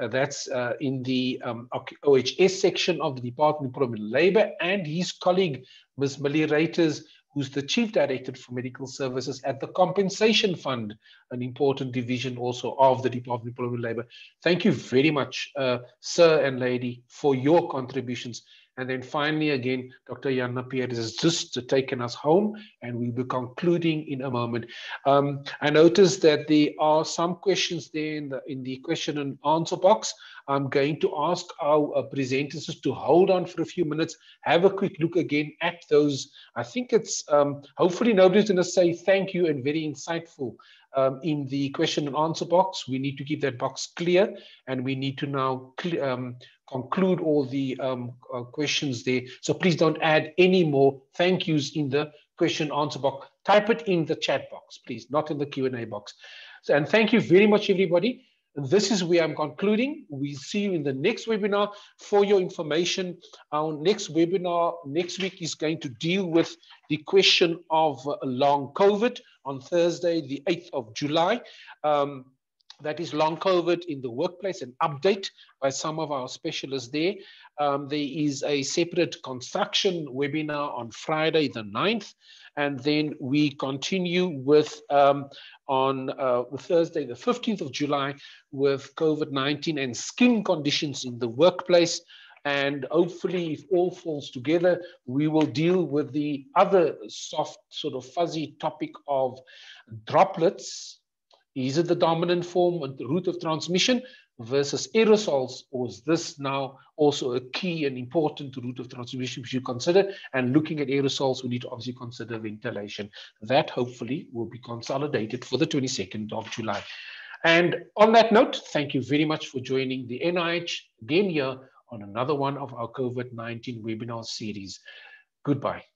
uh, that's uh, in the um, OHS section of the Department of Employment and Labor, and his colleague, Ms. Millie Reiters, who's the Chief Director for Medical Services at the Compensation Fund, an important division also of the Department of Employment and Labor. Thank you very much, uh, sir and lady, for your contributions and then finally, again, Dr. Jan Lapere has just taken us home and we'll be concluding in a moment. Um, I noticed that there are some questions there in the, in the question and answer box. I'm going to ask our uh, presenters to hold on for a few minutes, have a quick look again at those. I think it's um, hopefully nobody's going to say thank you and very insightful um, in the question and answer box. We need to keep that box clear and we need to now um, conclude all the um, uh, questions there. So please don't add any more thank yous in the question answer box. Type it in the chat box, please, not in the Q&A box. So, and thank you very much, everybody. This is where I'm concluding. We'll see you in the next webinar. For your information, our next webinar next week is going to deal with the question of uh, long COVID on Thursday, the 8th of July. Um, that is long COVID in the workplace, an update by some of our specialists there. Um, there is a separate construction webinar on Friday the 9th. And then we continue with um, on uh, Thursday, the 15th of July, with COVID-19 and skin conditions in the workplace. And hopefully, if all falls together, we will deal with the other soft, sort of fuzzy topic of droplets is it the dominant form and the route of transmission versus aerosols, or is this now also a key and important route of transmission which you consider? And looking at aerosols, we need to obviously consider ventilation. That hopefully will be consolidated for the 22nd of July. And on that note, thank you very much for joining the NIOH again here on another one of our COVID-19 webinar series. Goodbye.